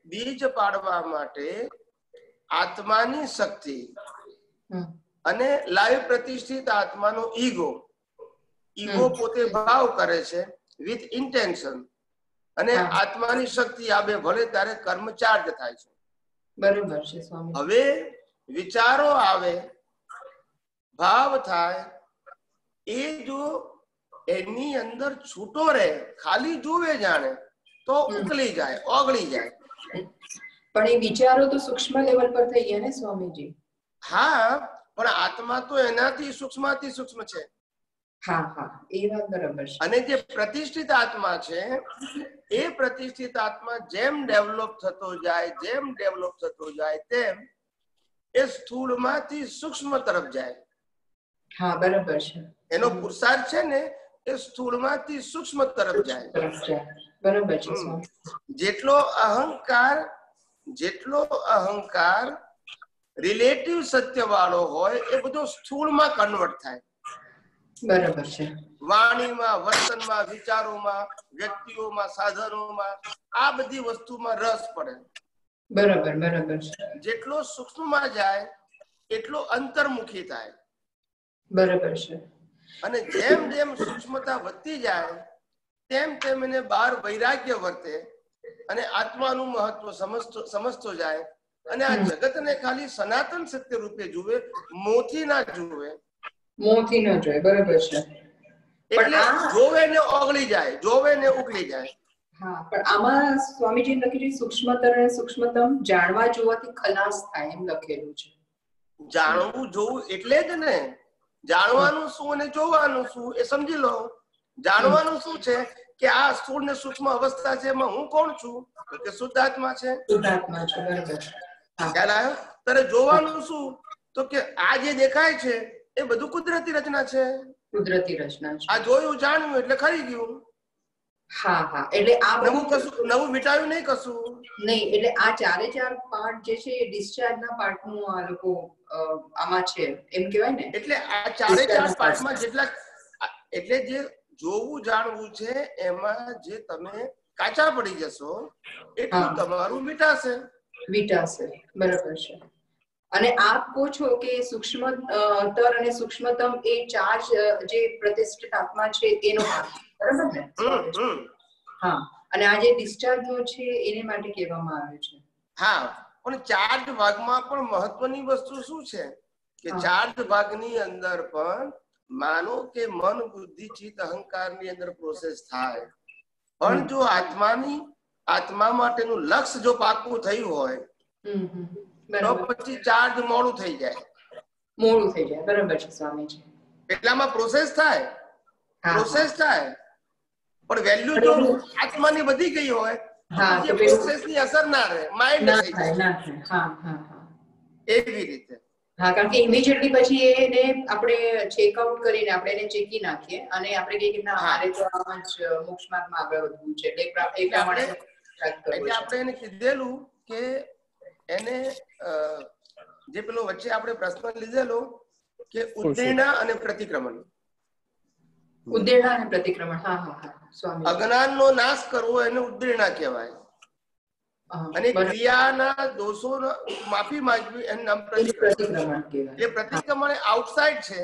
[SPEAKER 2] બીજ પાડવા માટે આત્માની શક્તિ અને લાઈવ પ્રતિષ્ઠિત આત્માનો ઈગો. ઈગો પોતે ભાવ કરે છે વિથ ઇન્ટેન્શન. અને આત્માની શક્તિ આવે ભલે ત્યારે કર્મ ચાર્જ થાય છે.
[SPEAKER 6] બરોબર છે સ્વામી.
[SPEAKER 2] હવે વિચારો આવે ભાવ થાય એ જો એની અંદર છૂટો રહે ખાલી જુએ જાણે તો ઉકલી જાય ઓગળી જાય.
[SPEAKER 6] પણ એ વિચારો તો સૂક્ષ્મ લેવલ પર થઈ ગયા ને સ્વામીજી?
[SPEAKER 2] હા પણ આત્મા તો એનાથી સૂક્ષ્મથી સૂક્ષ્મ છે.
[SPEAKER 6] હા હા એ વાત બરાબર છે
[SPEAKER 2] અને જે પ્રતિષ્ઠિત આત્મા છે એ પ્રતિષ્ઠિત આત્મા જેમ ડેવલપ થતો જાય જેમ ડેવલપ થતો જાય તેમ એ સ્થૂળમાંથી સૂક્ષ્મ તરફ જાય.
[SPEAKER 6] હા બરાબર છે.
[SPEAKER 2] એનો. પુરુષાર્થ છે ને એ સ્થૂળમાંથી સૂક્ષ્મ તરફ જાય.
[SPEAKER 6] બરાબર છે
[SPEAKER 2] જેટલો અહંકાર જેટલો અહંકાર રિલેટિવ સત્ય વાળો હોય એ બધો સ્થૂળમાં કન્વર્ટ થાય.
[SPEAKER 6] બરાબર છે.
[SPEAKER 2] વાણીમાં વર્તનમાં વિચારોમાં વ્યક્તિઓમાં સાધનોમાં આ બધી વસ્તુમાં રસ પડે.
[SPEAKER 6] બરાબર બરાબર છે.
[SPEAKER 2] જેટલો સૂક્ષ્મમાં જાય એટલો અંતર્મુખી થાય.
[SPEAKER 6] બરાબર છે.
[SPEAKER 2] અને જેમ જેમ સૂક્ષ્મતા વધતી જાય તેમ તેમ એને બહાર વૈરાગ્ય વર્તે અને આત્માનું મહત્વ સમજતો સમજતો જાય. અને આ જગતને ખાલી સનાતન સત્ય રૂપે જુએ મોથી ના જુએ
[SPEAKER 6] મોંથી ન જોઈએ બરાબર છે.
[SPEAKER 2] પણ
[SPEAKER 6] આ-
[SPEAKER 2] જોવે ને ઓગળી જાય જોવે ને ઉકળી જાય.
[SPEAKER 6] હા પણ આમાં સ્વામીજી લખ્યું છે સૂક્ષ્મતર અને સૂક્ષ્મતમ જાણવા જોવાથી ખલાસ થાય એમ લખેલું છે.
[SPEAKER 2] જાણવું જોવું એટલે જ ને. જાણવાનું શું અને જોવાનું શું એ સમજી લો. જાણવાનું શું છે કે આ સ્થૂળ ને સૂક્ષ્મ અવસ્થા છે એમાં હું કોણ છું? તો કે શુદ્ધાત્મા છે.
[SPEAKER 6] શુદ્ધાત્મા છે બરાબર
[SPEAKER 2] ખ્યાલ આવ્યો? તારે જોવાનું શું? તો કે આ જે દેખાય છે એ બધું કુદરતી રચના છે?
[SPEAKER 6] કુદરતી રચના છે.
[SPEAKER 2] આ જોયું જાણ્યું એટલે ખરી ગયું.
[SPEAKER 6] હા હા એટલે આ
[SPEAKER 2] નવું કશું નવું વિટાયું નહીં કશું?
[SPEAKER 6] નહીં એટલે આ ચારે ચાર પાર્ટ જે છે એ ડિસ્ચાર્જ ના પાર્ટનું આ લોકો આમાં છે એમ કહેવાય ને?
[SPEAKER 2] એટલે આ ચારે ચાર પાર્ટમાં જેટલા એટલે જે જોવું જાણવું છે એમાં જે તમે કાચા પડી જશો એટલું તમારું મીઠાશે.
[SPEAKER 6] મીટાશે બરાબર છે. અને આપ કહો છો કે સૂક્ષ્મ તર અને સૂક્ષ્મતમ એ ચાર જે પ્રતિષ્ઠિત આત્મા છે એનો ભાગ બરાબર ને. હા. અને આ જે ડિસ્ચાર્જ છે એને માટે કહેવામાં આવે છે.
[SPEAKER 2] હા. પણ ચાર્જ ભાગમાં પણ મહત્વની વસ્તુ શું છે? કે. ચાર્જ ભાગની અંદર પણ માનો કે મન બુદ્ધિ ચિત્ત અહંકારની અંદર પ્રોસેસ થાય. પણ. જો આત્માની આત્મા માટેનું લક્ષ્ય જો પાકું થયું હોય તો પછી ચાર્જ મોડું થઈ જાય.
[SPEAKER 6] મોડું થઈ જાય. બરાબર છે સ્વામીજી.
[SPEAKER 2] એટલામાં પ્રોસેસ થાય. પ્રોસેસ થાય. પણ વેલ્યુ જો આત્માની વધી ગઈ હોય
[SPEAKER 6] હા,
[SPEAKER 2] તો પછી પ્રોસેસની અસર ના રહે. માઇન્ડ
[SPEAKER 6] ના
[SPEAKER 2] થઈ
[SPEAKER 6] થાય
[SPEAKER 2] જાય.
[SPEAKER 6] હા હા હા.
[SPEAKER 2] એવી રીતે.
[SPEAKER 6] હા કારણ કે ઇમિડિયેટલી પછી એને આપણે ચેકઆઉટ કરીને આપણે એને ચેકી નાખીએ અને આપણે કહીએ કે ના મારે તો આમ જ મોક્ષ માર્ગમાં આગળ વધવું છે. એટલે એ પ્રમાણે
[SPEAKER 2] એટલે આપણે એને કીધેલું કે એને જે પેલો વચ્ચે આપણે પ્રશ્ન લીધેલો કે ઉદ્દીર્ણા અને પ્રતિક્રમણ.
[SPEAKER 6] ઉદ્દેરણા અને પ્રતિક્રમણ. હા હા હા. સ્વામી.
[SPEAKER 2] અજ્ઞાનનો નાશ કરવો એને ઉદ્દીર્ણા કહેવાય. અને ક્રિયાના દોષોનો માફી માંગવી એનું નામ પ્રતિક્રમણ.
[SPEAKER 6] એ
[SPEAKER 2] એટલે પ્રતિક્રમણ આઉટસાઇડ છે.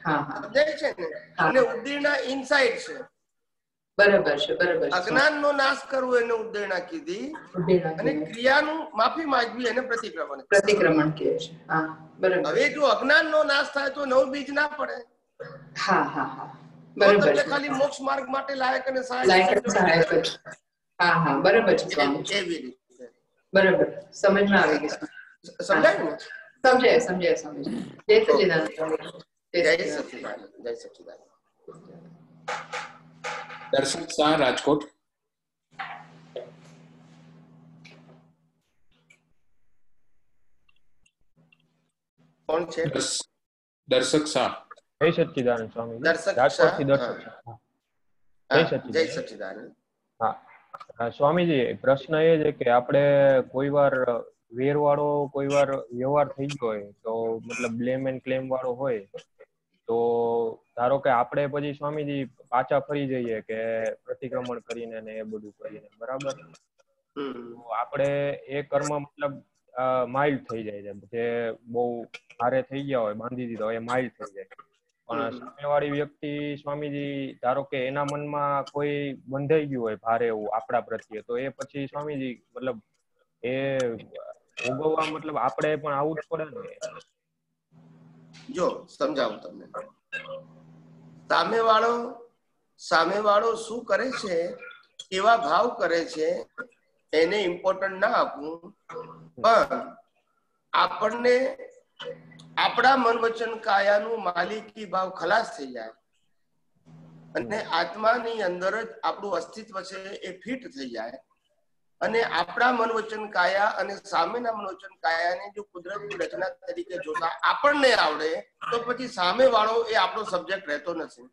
[SPEAKER 6] હા હા.
[SPEAKER 2] સમજાય છે ને. અને ઉદ્દીર્ણા ઇનસાઇડ છે.
[SPEAKER 6] બરાબર છે બરાબર છે.
[SPEAKER 2] અજ્ઞાનનો નાશ કરવો એને ઉદ્દેણા કીધી અને. ક્રિયાનું માફી માંગવી એને પ્રતિક્રમણ
[SPEAKER 6] પ્રતિક્રમણ કહે છે. હા બરાબર.
[SPEAKER 2] હવે જો અજ્ઞાનનો નાશ થાય તો નવ બીજ ના પડે.
[SPEAKER 6] હા હા હા. બરાબર છે.
[SPEAKER 2] ખાલી મોક્ષ માર્ગ માટે લાયક અને સહાયક
[SPEAKER 6] સહાયક હા હા બરાબર છે સ્વામી.
[SPEAKER 2] એવી- રીતે.
[SPEAKER 6] બરાબર. સમજમાં આવી ગઈ
[SPEAKER 2] સમજાય
[SPEAKER 6] સમજાય સમજાય સમજાય. જય સચિદાનંદ જય. સચિદાનંદ
[SPEAKER 2] જય સચિદાનંદ.
[SPEAKER 4] દર્શક શાહ રાજકોટ.
[SPEAKER 2] કોણ છે?
[SPEAKER 4] દર્શક શાહ.
[SPEAKER 7] જય સચ્ચિદાનંદ સ્વામી.
[SPEAKER 2] દર્શક
[SPEAKER 7] જય
[SPEAKER 2] જય
[SPEAKER 7] સચ્ચિદાનંદ. હા. સ્વામીજી પ્રશ્ન એ છે કે આપણે કોઈ વાર વેર વાળો કોઈ વાર વ્યવહાર થઈ ગયો હોય તો મતલબ બ્લેમ એન્ડ ક્લેમ વાળો હોય તો ધારો કે આપણે પછી સ્વામીજી પાછા ફરી જઈએ કે પ્રતિક્રમણ કરીને ને એ બધું કરીને બરાબર? તો આપણે એ કર્મ મતલબ માઇલ્ડ થઈ જાય છે જે બહુ ભારે થઈ ગયા હોય બાંધી દીધા હોય એ માઇલ્ડ થઈ જાય. પણ. સામેવાળી વ્યક્તિ સ્વામીજી ધારો કે એના મનમાં કોઈ બંધાઈ ગયું હોય ભારે એવું આપણા પ્રત્યે તો એ પછી સ્વામીજી મતલબ એ ભોગવવા મતલબ આપણે પણ આવું જ પડે ને?
[SPEAKER 2] જો સમજાવું તમને. સામે વાળો સામે વાળો શું કરે છે? કેવા ભાવ કરે છે? એને ઇમ્પોર્ટન્ટ ના આપવું. પણ આપણને આપણા મન વચન કાયાનું માલિકી ભાવ ખલાસ થઈ જાય. અને આત્માની અંદર જ આપણું અસ્તિત્વ છે એ ફિટ થઈ જાય. અને આપણા મનોવચન કાયા અને સામેના મનોવચન કાયાને જો કુદરતની રચના તરીકે જોતા આપણને આવડે તો પછી સામે વાળો એ આપણો સબ્જેક્ટ રહેતો નથી.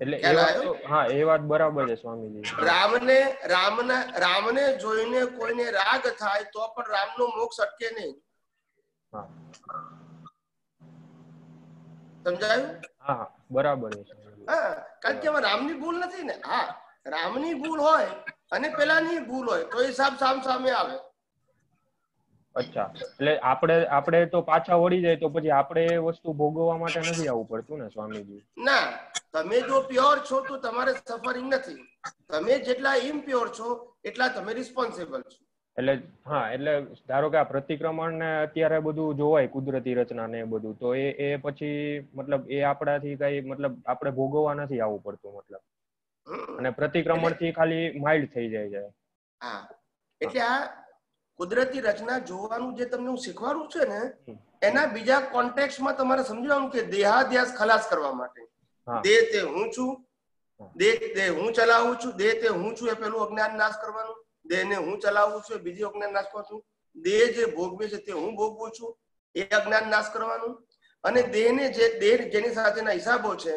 [SPEAKER 7] એટલે એ વાત હા એ વાત બરાબર છે સ્વામીજી.
[SPEAKER 2] રામને રામના રામને જોઈને કોઈને રાગ થાય તો પણ રામનો મોક્ષ અટકે નહીં.
[SPEAKER 7] હા.
[SPEAKER 2] સમજાયું?
[SPEAKER 7] હા હા. બરાબર છે.
[SPEAKER 2] હા કારણ કે એમાં રામની ભૂલ નથી ને? હા. રામની ભૂલ હોય અને પેલાની ભૂલ હોય તો હિસાબ સામ સામે આવે.
[SPEAKER 7] અચ્છા. એટલે આપણે આપણે તો પાછા વળી જાય તો પછી આપણે એ વસ્તુ ભોગવવા માટે નથી આવવું પડતું ને સ્વામીજી?
[SPEAKER 2] ના તમે જો પ્યોર છો તો તમારે સફરિંગ નથી. તમે જેટલા ઇમ્પ્યોર છો એટલા તમે રિસ્પોન્સિબલ છો.
[SPEAKER 7] એટલે હા એટલે ધારો કે આ પ્રતિક્રમણ ને અત્યારે બધું જોવાય કુદરતી રચના ને એ બધું તો એ એ પછી મતલબ એ આપણાથી કઈ મતલબ આપણે ભોગવવા નથી આવવું પડતું મતલબ. અને પ્રતિક્રમણથી ખાલી માઇલ્ડ થઈ જાય છે.
[SPEAKER 2] હા. એટલે આ કુદરતી રચના જોવાનું જે તમને હું શીખવાડું છે ને એના બીજા કોન્ટેક્સમાં તમારે સમજવાનું કે દેહાધ્યાસ ખલાસ કરવા માટે. દેહ તે હું છું. દેહ તે હું ચલાવું છું દેહ તે હું છું એ પેલું અજ્ઞાન નાશ કરવાનું દેહને હું ચલાવું છું એ બીજી અજ્ઞાન નાશ કરું છું દેહ જે ભોગવે છે તે હું ભોગવું છું એ અજ્ઞાન નાશ કરવાનું. અને દેહને જે દેહ જેની સાથેના હિસાબો છે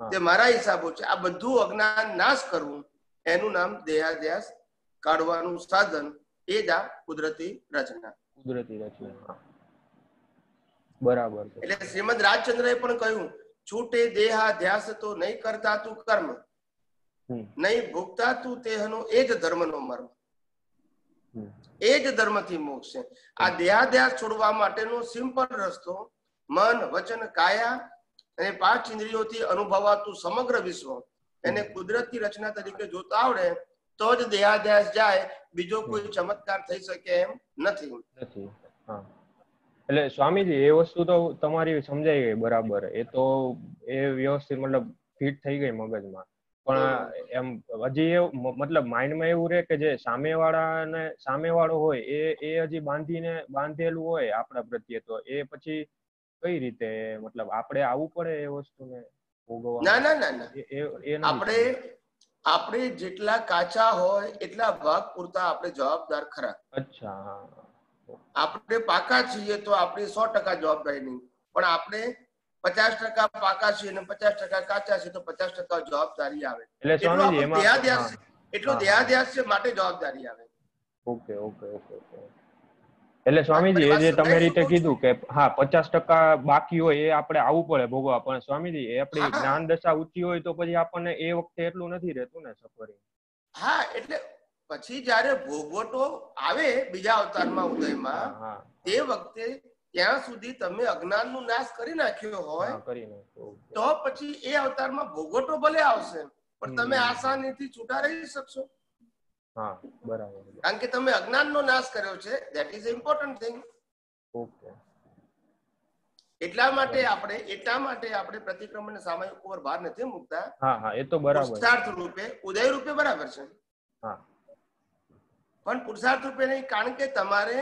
[SPEAKER 2] તે મારા હિસાબો છે આ બધું અજ્ઞાન નાશ કરવું એનું નામ દેહાધ્યાસ કાઢવાનું સાધન એ જ આ કુદરતી રચના.
[SPEAKER 7] કુદરતી રચના. બરાબર
[SPEAKER 2] એટલે શ્રીમદ રાજચંદ્રએ પણ કહ્યું છૂટે દેહાધ્યાસ તો નહીં કરતા તું કર્મ નહીં ભોગતા તું તેહનો એ જ ધર્મનો મર્મ. એ જ ધર્મથી મોક્ષ છે. આ દેહાધ્યાસ છોડવા માટેનો સિમ્પલ રસ્તો મન વચન કાયા અને પાંચ ઇન્દ્રિયોથી અનુભવાતું સમગ્ર વિશ્વ એને કુદરતી રચના તરીકે જોતા આવડે તો જ દેહાધ્યાસ જાય બીજો કોઈ ચમત્કાર થઈ શકે એમ નથી.
[SPEAKER 7] એટલે સ્વામીજી એ વસ્તુ તો તમારી સમજાઈ ગઈ બરાબર. એ તો એ વ્યવસ્થિત મતલબ ફિટ થઈ ગઈ મગજમાં. પણ એમ હજી એ મતલબ માઇન્ડમાં એવું રહે કે જે સામેવાળાને સામેવાળો હોય એ એ હજી બાંધીને બાંધેલું હોય આપણા પ્રત્યે તો એ પછી કઈ રીતે મતલબ આપણે આવવું પડે એ વસ્તુને ભોગવવા
[SPEAKER 2] ના ના ના આપણે આપણે જેટલા કાચા હોય એટલા ભાગ પૂરતા આપણે જવાબદાર ખરા.
[SPEAKER 7] અચ્છા
[SPEAKER 2] આપણે પાકા છીએ તો આપણે સો ટકા જવાબદારી નહીં. પણ આપણે પચાસ ટકા પાકા છીએ અને પચાસ ટકા કાચા છીએ તો પચાસ ટકા જવાબદારી આવે.
[SPEAKER 7] એટલે.
[SPEAKER 2] છે. એટલો. છે માટે જવાબદારી આવે.
[SPEAKER 7] Okay okay okay okay. એટલે સ્વામીજી એ જે તમે રીતે કીધું કે હા પચાસ ટકા બાકી હોય એ આપણે આવવું પડે ભોગવા પણ સ્વામીજી એ આપણી જ્ઞાન દશા ઊંચી હોય તો પછી આપણને એ વખતે એટલું નથી રહેતું ને સફરિંગ
[SPEAKER 2] હા એટલે પછી જયારે ભોગવટો આવે બીજા અવતારમાં ઉદયમાં તે વખતે ત્યાં સુધી તમે અજ્ઞાનનું નાશ કરી નાખ્યો હોય. તો પછી એ અવતારમાં ભોગવટો ભલે આવશે પણ તમે. આસાનીથી છૂટા રહી શકશો.
[SPEAKER 7] હા બરાબર.
[SPEAKER 2] કારણ કે તમે અજ્ઞાનનો નાશ કર્યો છે that is important thing
[SPEAKER 7] okay.
[SPEAKER 2] એટલા માટે આપણે એટલા માટે આપણે પ્રતિક્રમણ સામાયિક ઉપર ભાર નથી મૂકતા.
[SPEAKER 7] હા હા એ તો બરાબર
[SPEAKER 2] પુરુષાર્થ રૂપે ઉદય રૂપે બરાબર છે.
[SPEAKER 7] હા.
[SPEAKER 2] પણ પુરુષાર્થ રૂપે નહીં કારણ કે તમારે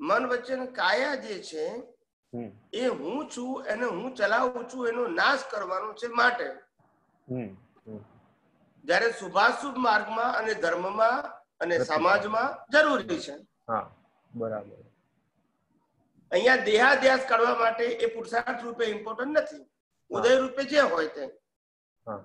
[SPEAKER 2] મન વચન કાયા જે છે એ હું છું એને હું ચલાવું છું એનો નાશ કરવાનો છે માટે.
[SPEAKER 7] હમ.
[SPEAKER 2] જ્યારે શુભાશુભ માર્ગમાં અને ધર્મમાં અને સમાજમાં જરૂરી છે.
[SPEAKER 7] હા બરાબર.
[SPEAKER 2] અહીંયા દેહાધ્યાસ કરવા માટે એ પુરુષાર્થ રૂપે ઇમ્પોર્ટન્ટ નથી. ઉદય રૂપે જે હોય તે.
[SPEAKER 7] હા.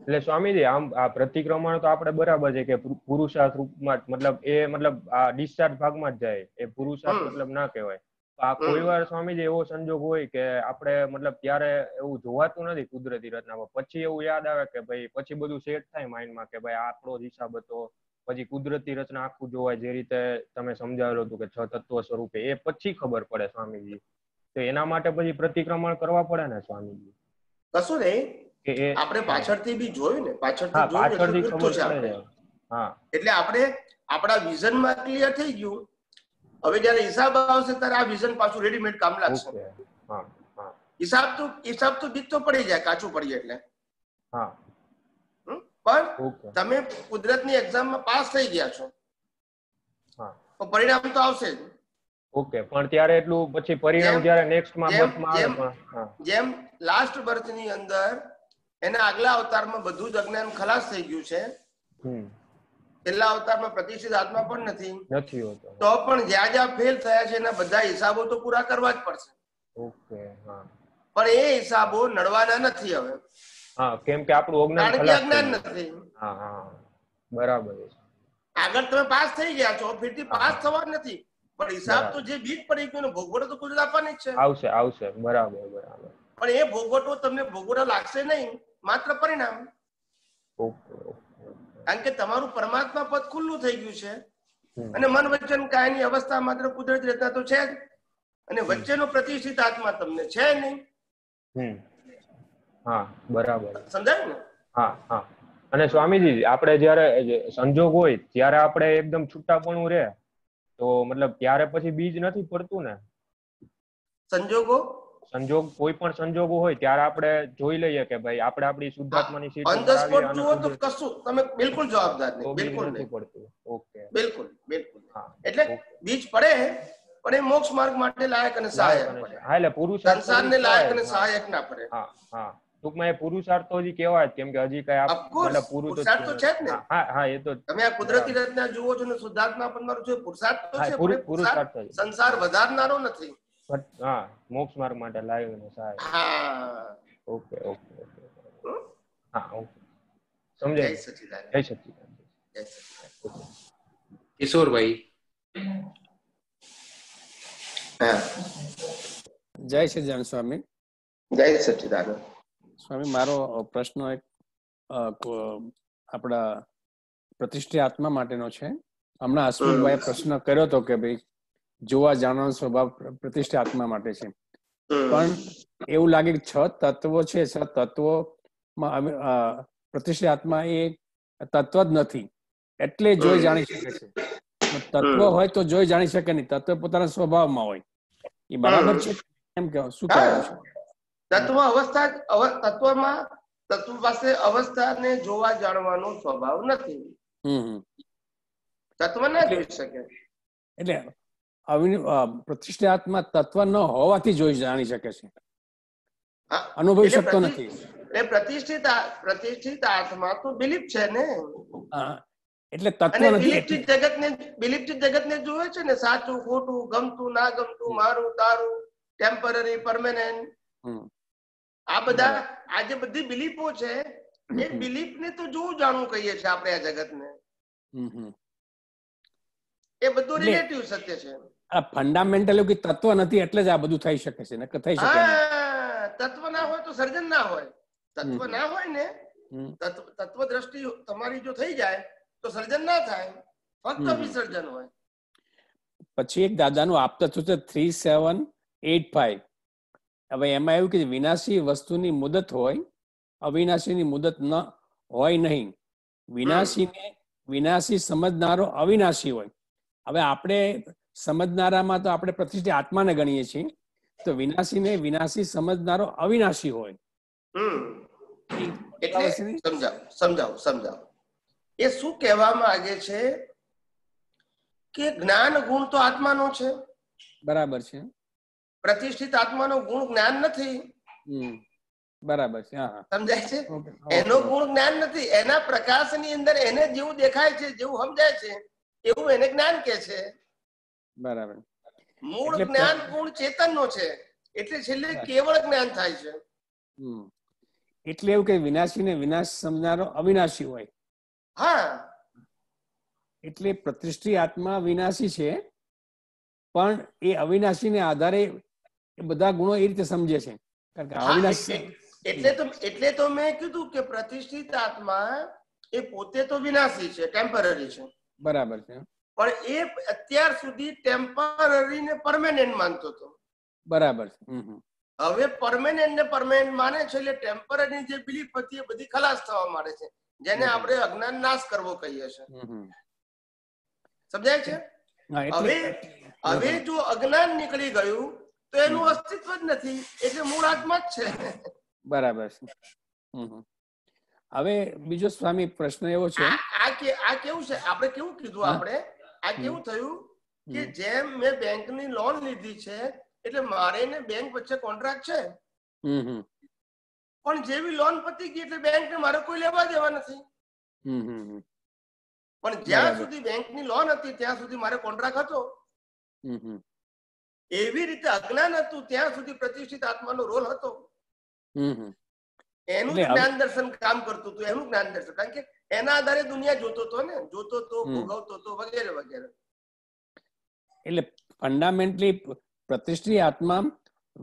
[SPEAKER 7] એટલે સ્વામીજી આમ આ પ્રતિક્રમણ તો આપણે બરાબર છે કે પુરુષાર્થ રૂપમાં મતલબ એ મતલબ આ ડિસ્ચાર્જ ભાગમાં જ જાય. એ પુરુષાર્થ મતલબ ના કહેવાય. આ કોઈ વાર સ્વામીજી એવો સંજોગ હોય કે આપણે મતલબ ત્યારે એવું જોવાતું નથી કુદરતી રચનામાં. પછી એવું યાદ આવે કે ભાઈ પછી બધું સેટ થાય માઇન્ડમાં કે ભાઈ આપણો જ હિસાબ હતો. પછી કુદરતી રચના આખું જોવાય જે રીતે તમે સમજાવેલું હતું કે છ તત્વ સ્વરૂપે. એ પછી ખબર પડે સ્વામીજી. તો એના માટે પછી પ્રતિક્રમણ કરવા પડે ને સ્વામીજી.
[SPEAKER 2] કશું નહીં.
[SPEAKER 7] કે
[SPEAKER 2] આપણે પાછળથી બી જોયું ને. પાછળથી જોયું
[SPEAKER 7] પાછળથી ખબર પડે હા.
[SPEAKER 2] એટલે આપણે આપણા વિઝનમાં ક્લિયર થઈ ગયું. હવે જયારે હિસાબ આવશે ત્યારે આ વિઝન પાછું રેડીમેડ કામ લાગશે. હિસાબ તો હિસાબ તો બીજ તો પડી જાય કાચું પડીએ એટલે. પણ તમે કુદરતની એક્ઝામમાં પાસ થઈ ગયા છો.
[SPEAKER 7] હા.
[SPEAKER 2] તો પરિણામ તો આવશે જ.
[SPEAKER 7] ઓકે પણ ત્યારે એટલું પછી પરિણામ જ્યારે નેક્સ્ટમાં
[SPEAKER 2] જેમ-
[SPEAKER 7] બર્થમાં આવે
[SPEAKER 2] જેમ- લાસ્ટ બર્થની અંદર એના આગલા અવતારમાં બધું જ અજ્ઞાન ખલાસ થઈ ગયું છે. છેલ્લા અવતારમાં પ્રતિષ્ઠિત આત્મા પણ નથી.
[SPEAKER 7] નથી હોતો.
[SPEAKER 2] તો પણ જ્યાં જ્યાં ફેલ થયા છે એના બધા હિસાબો તો પૂરા કરવા જ પડશે.
[SPEAKER 7] ઓકે હા.
[SPEAKER 2] પણ એ હિસાબો નડવાના નથી હવે.
[SPEAKER 7] હા કેમ કે આપણું અજ્ઞાન
[SPEAKER 2] નથી.
[SPEAKER 7] હા હા બરાબર છે.
[SPEAKER 2] આગળ તમે પાસ થઈ ગયા છો ફરીથી પાસ થવા નથી. પણ હિસાબ તો જે બીજ પડી ગયો ભોગવટો તો કુદરત આપવાની જ છે.
[SPEAKER 7] આવશે આવશે. બરાબર બરાબર.
[SPEAKER 2] પણ એ ભોગવટો તમને ભોગવટો લાગશે નહીં. માત્ર પરિણામ.
[SPEAKER 7] ઓકે.
[SPEAKER 2] કારણ કે તમારું પરમાત્મા પદ ખુલ્લું થઈ ગયું છે. અને મન વચન કાયની અવસ્થા માત્ર કુદરતી રચના તો છે જ. અને વચ્ચેનો પ્રતિષ્ઠિત આત્મા તમને છે નહીં.
[SPEAKER 7] હા બરાબર.
[SPEAKER 2] સમજાય ને?
[SPEAKER 7] હા હા. અને સ્વામીજી આપણે જયારે સંજોગ હોય ત્યારે આપણે એકદમ છૂટાપણું રહે. તો મતલબ ત્યારે પછી બીજ નથી પડતું ને?
[SPEAKER 2] સંજોગો
[SPEAKER 7] સંજોગ કોઈ પણ સંજોગો હોય ત્યારે આપણે જોઈ લઈએ કે ભાઈ આપણે આપણી શુદ્ધાત્માની સીટ
[SPEAKER 2] ઓન ધ સ્પોટ જુઓ તો કશું તમે બિલકુલ જવાબદાર નહીં બિલકુલ નહીં.
[SPEAKER 7] પડતું. ઓકે.
[SPEAKER 2] બિલકુલ બિલકુલ.
[SPEAKER 7] હા
[SPEAKER 2] એટલે બીજ પડે પણ એ મોક્ષ માર્ગ માટે લાયક અને સહાયક પડે.
[SPEAKER 7] હા એટલે પુરુષ
[SPEAKER 2] સંસારને લાયક અને સહાયક ના પડે.
[SPEAKER 7] હા હા. ટૂંકમાં એ પુરુષાર્થ તો હજી કેવાય કેમ કે હજી કઈ આપણે પૂરું
[SPEAKER 2] તો છે જ ને.
[SPEAKER 7] હા, હા એ તો
[SPEAKER 2] તમે આ કુદરતી રચના જુઓ છો ને શુદ્ધાત્મા પણ મારું છે પુરુષાર્થ તો છે પુરુષાર્થ સંસાર વધારનારો નથી.
[SPEAKER 7] But હા મોક્ષ માર્ગ માટે લાવ્યો ને સાહેબ.
[SPEAKER 2] હા.
[SPEAKER 7] ઓકે ઓકે ઓકે હા ઓકે.
[SPEAKER 2] જય
[SPEAKER 7] સમજાય
[SPEAKER 2] સચિદાનંદ.
[SPEAKER 7] જય સચિદાન
[SPEAKER 2] જય સચિદાન
[SPEAKER 4] કિશોરભાઈ.
[SPEAKER 2] હા.
[SPEAKER 1] જય સચિદાન સ્વામી.
[SPEAKER 2] જય સચિદાન
[SPEAKER 1] સ્વામી મારો પ્રશ્ન એક આપણા પ્રતિષ્ઠિત આત્મા માટેનો છે. હમણાં હસમુખભાઈએ પ્રશ્ન કર્યો હતો કે ભાઈ જોવા જાણવાનો સ્વભાવ પ્રતિષ્ઠા આત્મા માટે છે. પણ એવું લાગે કે છ તત્વો છે છ તત્વોમાં અમે, પ્રતિષ્ઠા આત્મા એ તત્વ જ નથી. એટલે જોઈ જાણી શકે છે. તત્વ હોય તો જોઈ જાણી શકે નહીં. તત્વ પોતાના સ્વભાવમાં હોય. એ બરાબર છે? એમ કે શું કહેવું છે?
[SPEAKER 2] તત્વ અવસ્થા તત્વમાં તત્વ પાસે અવસ્થાને જોવા જાણવાનો સ્વભાવ નથી. તત્વ ના જોઈ શકે.
[SPEAKER 1] એટલે અવિન- અ, પ્રતિષ્ઠિત આત્મા તત્વ ન હોવાથી જોઈ જાણી શકે છે. અનુભવી શકતો નથી.
[SPEAKER 2] પ્રતિષ્ઠિત પ્રતિષ્ઠિત આત્મા તો બિલીફ છે ને.
[SPEAKER 1] એટલે તત્વ નથી
[SPEAKER 2] જગતને બિલીફથી જગતને જુએ છે ને સાચું ખોટું ગમતું ના ગમતું મારું તારું ટેમ્પરરી પરમેનન્ટ. આ બધા આ જે બધી બિલીફો છે એ બિલીફને તો જોવું જાણવું કહીએ છીએ આપણે આ જગતને. એ બધું રિલેટિવ સત્ય છે.
[SPEAKER 1] આ ફંડામેન્ટલ કે તત્વ નથી એટલે જ આ બધું થઈ શકે છે નકર થઈ શકે
[SPEAKER 2] તત્વ ના હોય તો સર્જન ના હોય. તત્વ ના હોય ને તત્વ દ્રષ્ટિ તમારી જો થઈ જાય તો સર્જન ના થાય. ફક્ત વિસર્જન હોય.
[SPEAKER 1] પછી એક દાદાનું આપતા થ્રી સેવન એટ ફાઈવ હવે એમાં એવું કે વિનાશી વસ્તુની મુદત હોય અવિનાશીની મુદત ન હોય નહીં. વિનાશીને વિનાશી સમજનારો અવિનાશી હોય. હવે આપણે સમજનારામાં તો આપણે પ્રતિષ્ઠિત આત્માને ગણીએ છીએ. તો વિનાશીને વિનાશી સમજનારો અવિનાશી હોય.
[SPEAKER 2] એટલે સમજાવ સમજાવ એ શું કહેવામાં છે કે જ્ઞાન ગુણ તો આત્માનો છે.
[SPEAKER 1] બરાબર છે.
[SPEAKER 2] પ્રતિષ્ઠિત આત્માનો ગુણ જ્ઞાન નથી.
[SPEAKER 1] બરાબર છે
[SPEAKER 2] સમજાય છે? એનો ગુણ જ્ઞાન નથી. એના પ્રકાશની અંદર એને જેવું દેખાય છે જેવું સમજાય છે એવું એને જ્ઞાન કે છે.
[SPEAKER 1] બરાબર.
[SPEAKER 2] મૂળ જ્ઞાન ગુણ ચેતનનો છે. એટલે છેલ્લે કેવળ જ્ઞાન થાય છે.
[SPEAKER 1] એટલે એવું કે વિનાશીને વિનાશ સમજનારો અવિનાશી હોય.
[SPEAKER 2] હા.
[SPEAKER 1] એટલે પ્રતિષ્ઠિત આત્મા વિનાશી છે પણ એ અવિનાશીને આધારે એ બધા ગુણો એ રીતે સમજે છે. કારણ કે અવિનાશી
[SPEAKER 2] એટલે- એટલે તો એટલે તો મેં કીધું કે પ્રતિષ્ઠિત આત્મા એ પોતે તો વિનાશી છે ટેમ્પરરી છે.
[SPEAKER 1] બરાબર છે.
[SPEAKER 2] પણ એ અત્યાર સુધી ટેમ્પરરી ને પરમેનન્ટ માનતો હતો.
[SPEAKER 1] બરાબર.
[SPEAKER 2] હવે પરમેનન્ટ ને પરમેનન્ટ માને છે એટલે ટેમ્પરરી જે બિલીફ હતી એ બધી ખલાસ થવા માંડે છે. જેને આપણે અજ્ઞાન નાશ કરવો કહીએ છીએ. સમજાય છે? હવે હવે જો અજ્ઞાન નીકળી ગયું તો એનું અસ્તિત્વ જ નથી. એટલે મૂળ આત્મા જ છે.
[SPEAKER 1] બરાબર છે. હવે બીજો સ્વામી પ્રશ્ન એવો છે.
[SPEAKER 2] આ કે આ કેવું છે? આપણે કેવું કીધું આપણે? આ કેવું થયું કે જેમ મેં બેંકની લોન લીધી છે એટલે મારે ને બેંક વચ્ચે કોન્ટ્રાક્ટ છે
[SPEAKER 1] હમ હમ.
[SPEAKER 2] પણ જેવી લોન પતી ગઈ એટલે બેંકને મારે કોઈ લેવા દેવા નથી. પણ જ્યાં. સુધી બેંકની લોન હતી ત્યાં સુધી મારે કોન્ટ્રાક્ટ હતો. એવી રીતે અજ્ઞાન હતું ત્યાં સુધી પ્રતિષ્ઠિત આત્માનો રોલ હતો. એનું જ્ઞાન દર્શન કામ કરતું હતું એનું જ્ઞાન દર્શન કારણ કે એના આધારે દુનિયા જોતો હતો ને જોતો હતો ભોગવતો હતો વગેરે વગેરે.
[SPEAKER 1] એટલે ફંડામેન્ટલી પ્રતિષ્ઠિત આત્મા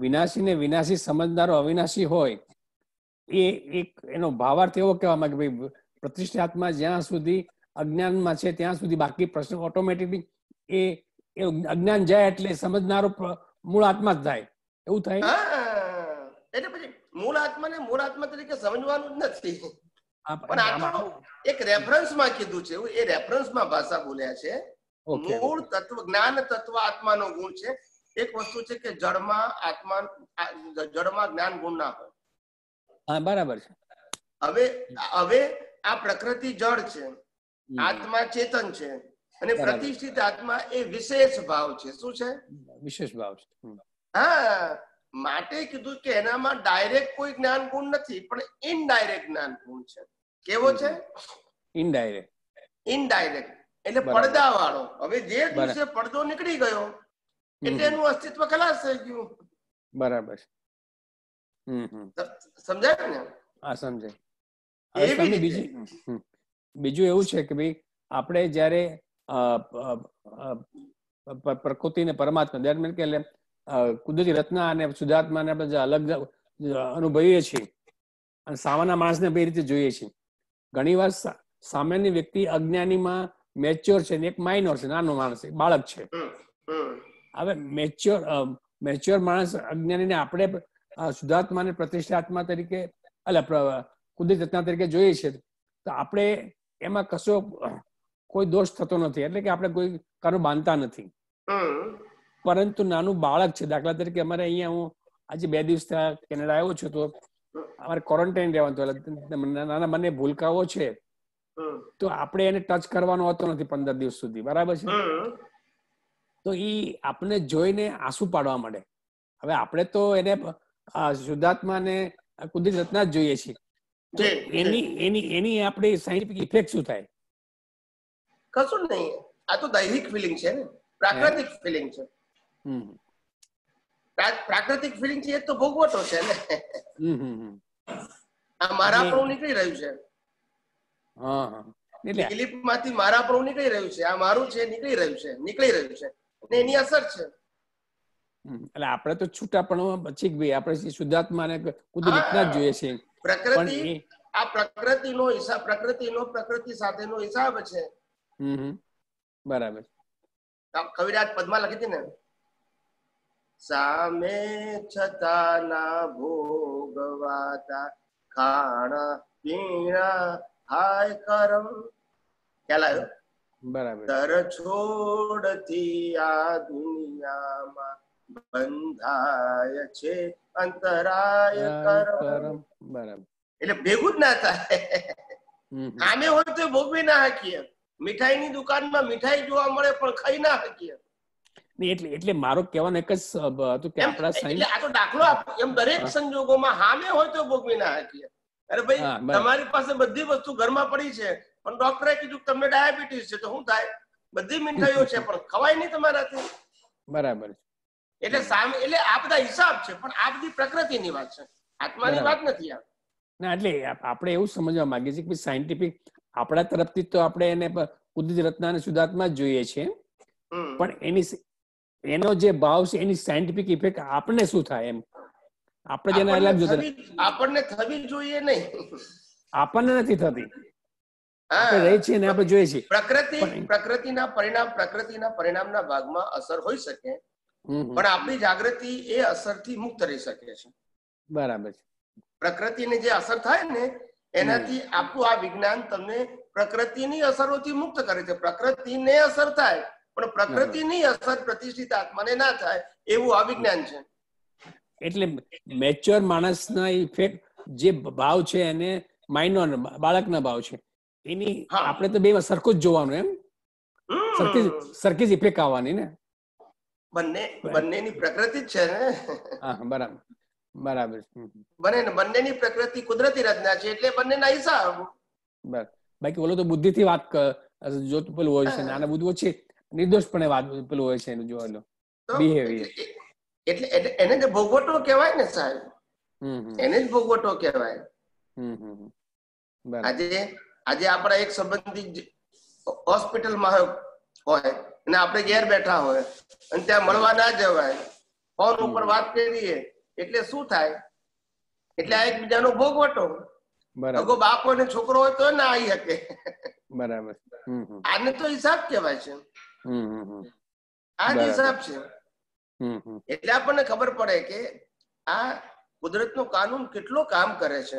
[SPEAKER 1] વિનાશી ને વિનાશી સમજનારો અવિનાશી હોય એ એક એનો ભાવાર્થ એવો કહેવા માંગે ભાઈ પ્રતિષ્ઠિત આત્મા જ્યાં સુધી અજ્ઞાનમાં છે ત્યાં સુધી બાકી પ્રશ્ન ઓટોમેટિકલી એ અજ્ઞાન જાય એટલે સમજનારો મૂળ આત્મા જ થાય. એવું થાય?
[SPEAKER 2] હા એટલે પછી મૂળ આત્માને મૂળ આત્મા તરીકે સમજવાનું જ નથી. પણ આ તો એક રેફરન્સમાં કીધું છે. એ રેફરન્સમાં ભાષા બોલ્યા છે. મૂળ તત્વ જ્ઞાન તત્વ આત્માનો ગુણ છે. એક વસ્તુ છે કે જળમાં આત્મા આ જળમાં જ્ઞાન ગુણ ના હોય.
[SPEAKER 1] હા બરાબર છે.
[SPEAKER 2] હવે હવે આ પ્રકૃતિ જળ છે. આત્મા ચેતન છે. અને પ્રતિષ્ઠિત આત્મા એ વિશેષ ભાવ છે. શું છે?
[SPEAKER 1] વિશેષ ભાવ છે.
[SPEAKER 2] હા માટે કીધું કે એનામાં ડાયરેક્ટ કોઈ જ્ઞાન ગુણ નથી પણ ઇનડાયરેક્ટ જ્ઞાન ગુણ છે. કેવો છે?
[SPEAKER 1] ઇનડાયરેક્ટ
[SPEAKER 2] ઇનડાયરેક્ટ એટલે પડદા વાળો હવે જે દિવસે પડદો નીકળી ગયો એટલે એનું અસ્તિત્વ ખલાસ થઈ ગયું.
[SPEAKER 1] બરાબર
[SPEAKER 2] સમજાય ને
[SPEAKER 1] હા સમજાય. બીજી બીજું એવું છે કે ભાઈ આપણે જ્યારે પ્રકૃતિ ને પરમાત્મા દરમિયાન કે એટલે કુદરતી રચના અને શુદ્ધાત્માને આપણે અલગ અનુભવીએ છીએ અને સામાન્ય માણસને બે રીતે જોઈએ છીએ. ઘણી વાર સામાન્ય વ્યક્તિ અજ્ઞાનીમાં મેચ્યોર છે ને એક માઇનોર છે નાનો માણસ છે બાળક છે. હવે મેચ્યોર મેચ્યોર માણસ અજ્ઞાનીને આપણે શુદ્ધાત્માને પ્રતિષ્ઠાત્મા તરીકે એટલે કુદરતી રચના તરીકે જોઈએ છે તો આપણે એમાં કશો કોઈ દોષ થતો નથી એટલે કે આપણે કોઈ કાનો બાંધતા નથી. પરંતુ નાનું બાળક છે દાખલા તરીકે અમારે અહીંયા હું આજે બે દિવસ કેનેડા આવ્યો છું તો અમારે ક્વોરન્ટાઇન રહેવાનું હતું. નાના મને ભૂલકાઓ છે તો આપણે એને ટચ કરવાનો હોતો નથી પંદર દિવસ સુધી બરાબર છે? તો એ આપણે જોઈને આંસુ પાડવા માંડે. હવે આપણે તો એને શુદ્ધાત્મા ને કુદરતી રચના જ જોઈએ છીએ. એની એની એની આપણી સાયન્ટિફિક ઇફેક્ટ શું થાય?
[SPEAKER 2] કશું નહીં. આ તો દૈહિક ફિલિંગ છે ને. પ્રાકૃતિક ફિલિંગ છે. પ્રાકૃતિક ફિલિંગ છે એ તો ભોગવટો છે ને. આ મારા પ્રભુ નીકળી રહ્યું છે?
[SPEAKER 1] હા
[SPEAKER 2] દિલીપમાંથી મારા પ્રભુ નીકળી રહ્યું છે? આ મારું છે નીકળી રહ્યું છે નીકળી રહ્યું છે. અને એની અસર છે.
[SPEAKER 1] એટલે આપણે તો છૂટાપણું પછી કે ભાઈ આપણે શુદ્ધાત્માને કુદરતી રચના જ જોઈએ છે
[SPEAKER 2] પ્રકૃતિ આ પ્રકૃતિનો હિસાબ પ્રકૃતિનો પ્રકૃતિ સાથેનો હિસાબ છે.
[SPEAKER 1] હમ હમ. બરાબર.
[SPEAKER 2] કવિરાજ પદ્મા લખી હતી ને? સામે છતાં ના ભોગવાતા ખાણા પીણા હાય કરમ. ખ્યાલ આવ્યો?
[SPEAKER 1] બરાબર.
[SPEAKER 2] તર છોડથી આ દુનિયામાં બંધાય છે અંતરાય કરમ.
[SPEAKER 1] બરાબર.
[SPEAKER 2] એટલે ભેગું જ ના થાય. આમે હોય તો ભોગવી ના શકીએ. મીઠાઈની દુકાનમાં મીઠાઈ જોવા મળે પણ ખાઈ ના શકીએ.
[SPEAKER 1] એટલે એટલે મારો કહેવાનો એક જ હતો કે આપણા
[SPEAKER 2] એટલે
[SPEAKER 1] સાયન્સ
[SPEAKER 2] આ તો દાખલો એમ દરેક સંજોગોમાં હામે હોય તો ભોગવી ના શકીએ. અરે ભાઈ તમારી પાસે બધી વસ્તુ ઘરમાં પડી છે પણ ડોક્ટરે કીધું કે તમને ડાયાબિટીસ છે તો શું થાય? બધી મીઠાઈઓ છે પણ ખવાય નહીં તમારાથી.
[SPEAKER 1] બરાબર
[SPEAKER 2] એટલે સામે એટલે આ બધા હિસાબ છે પણ આ બધી પ્રકૃતિની વાત છે. આત્માની. વાત નથી આ.
[SPEAKER 1] ના એટલે આપ- આપણે એવું સમજવા માંગીએ છીએ કે સાયન્ટિફિક આપણા તરફથી તો આપણે એને પ- રત્ના અને શુદ્ધાત્મા જ જોઈએ છે. પણ એની એનો જે ભાવ છે એની સાયન્ટિફિક ઇફેક્ટ આપણને શું થાય એમ? આપણે જેને અલગ જોતા
[SPEAKER 2] આપણને થવી જોઈએ નહીં.
[SPEAKER 1] આપણને નથી થતી. આપણે રહી છીએ ને આપણે જોઈએ છીએ.
[SPEAKER 2] પ્રકૃતિ પ્રકૃતિના પરિણામ પ્રકૃતિના પરિણામના ભાગમાં અસર હોઈ શકે. પણ આપણી જાગૃતિ એ અસરથી મુક્ત રહી શકે છે.
[SPEAKER 1] બરાબર છે.
[SPEAKER 2] પ્રકૃતિને જે અસર થાય ને એનાથી આપણું આ વિજ્ઞાન તમને પ્રકૃતિની અસરોથી મુક્ત કરે છે. પ્રકૃતિને અસર થાય પણ પ્રકૃતિની અસર પ્રતિષ્ઠિત આત્માને ના થાય એવું આ વિજ્ઞાન છે.
[SPEAKER 1] એટલે મેચ્યોર માણસના ઇફેક્ટ જે ભાવ છે એને માઇનોર બાળકના ભાવ છે એની. આપણે તો બે સરખું જ જોવાનું એમ. સરખી સરખી જ ઇફેક્ટ આવવાની ને.
[SPEAKER 2] બંને બંનેની પ્રકૃતિ જ છે ને.
[SPEAKER 1] હા બરાબર. બરાબર. બને.
[SPEAKER 2] બંને બંનેની પ્રકૃતિ કુદરતી રચના છે એટલે બંનેના હિસાબ.
[SPEAKER 1] બરાબર. બાકી ઓલો તો બુદ્ધિથી વાત જો પેલું હોય છે નાના આને બધું ઓછી નિર્દોષપણે વાત પેલું હોય છે એનું Behavior.
[SPEAKER 2] એટલે એટલે એને જે ભોગવટો કહેવાય ને સાહેબ. એને જ ભોગવટો કહેવાય. આજે આજે આપણા એક સંબંધી હોસ્પિટલમાં હોય અને આપણે ઘેર બેઠા હોય અને ત્યાં મળવા ના જવાય. ફોન ઉપર વાત કરીએ એટલે શું થાય? એટલે આ એકબીજાનો ભોગવટો.
[SPEAKER 1] બરાબર.
[SPEAKER 2] બાપ અને ને છોકરો હોય તો ના આવી શકે.
[SPEAKER 1] બરાબર.
[SPEAKER 2] આને તો હિસાબ કહેવાય છે. આ જ હિસાબ છે. એટલે આપણને ખબર પડે કે આ કુદરતનો કાનૂન કેટલો કામ કરે છે.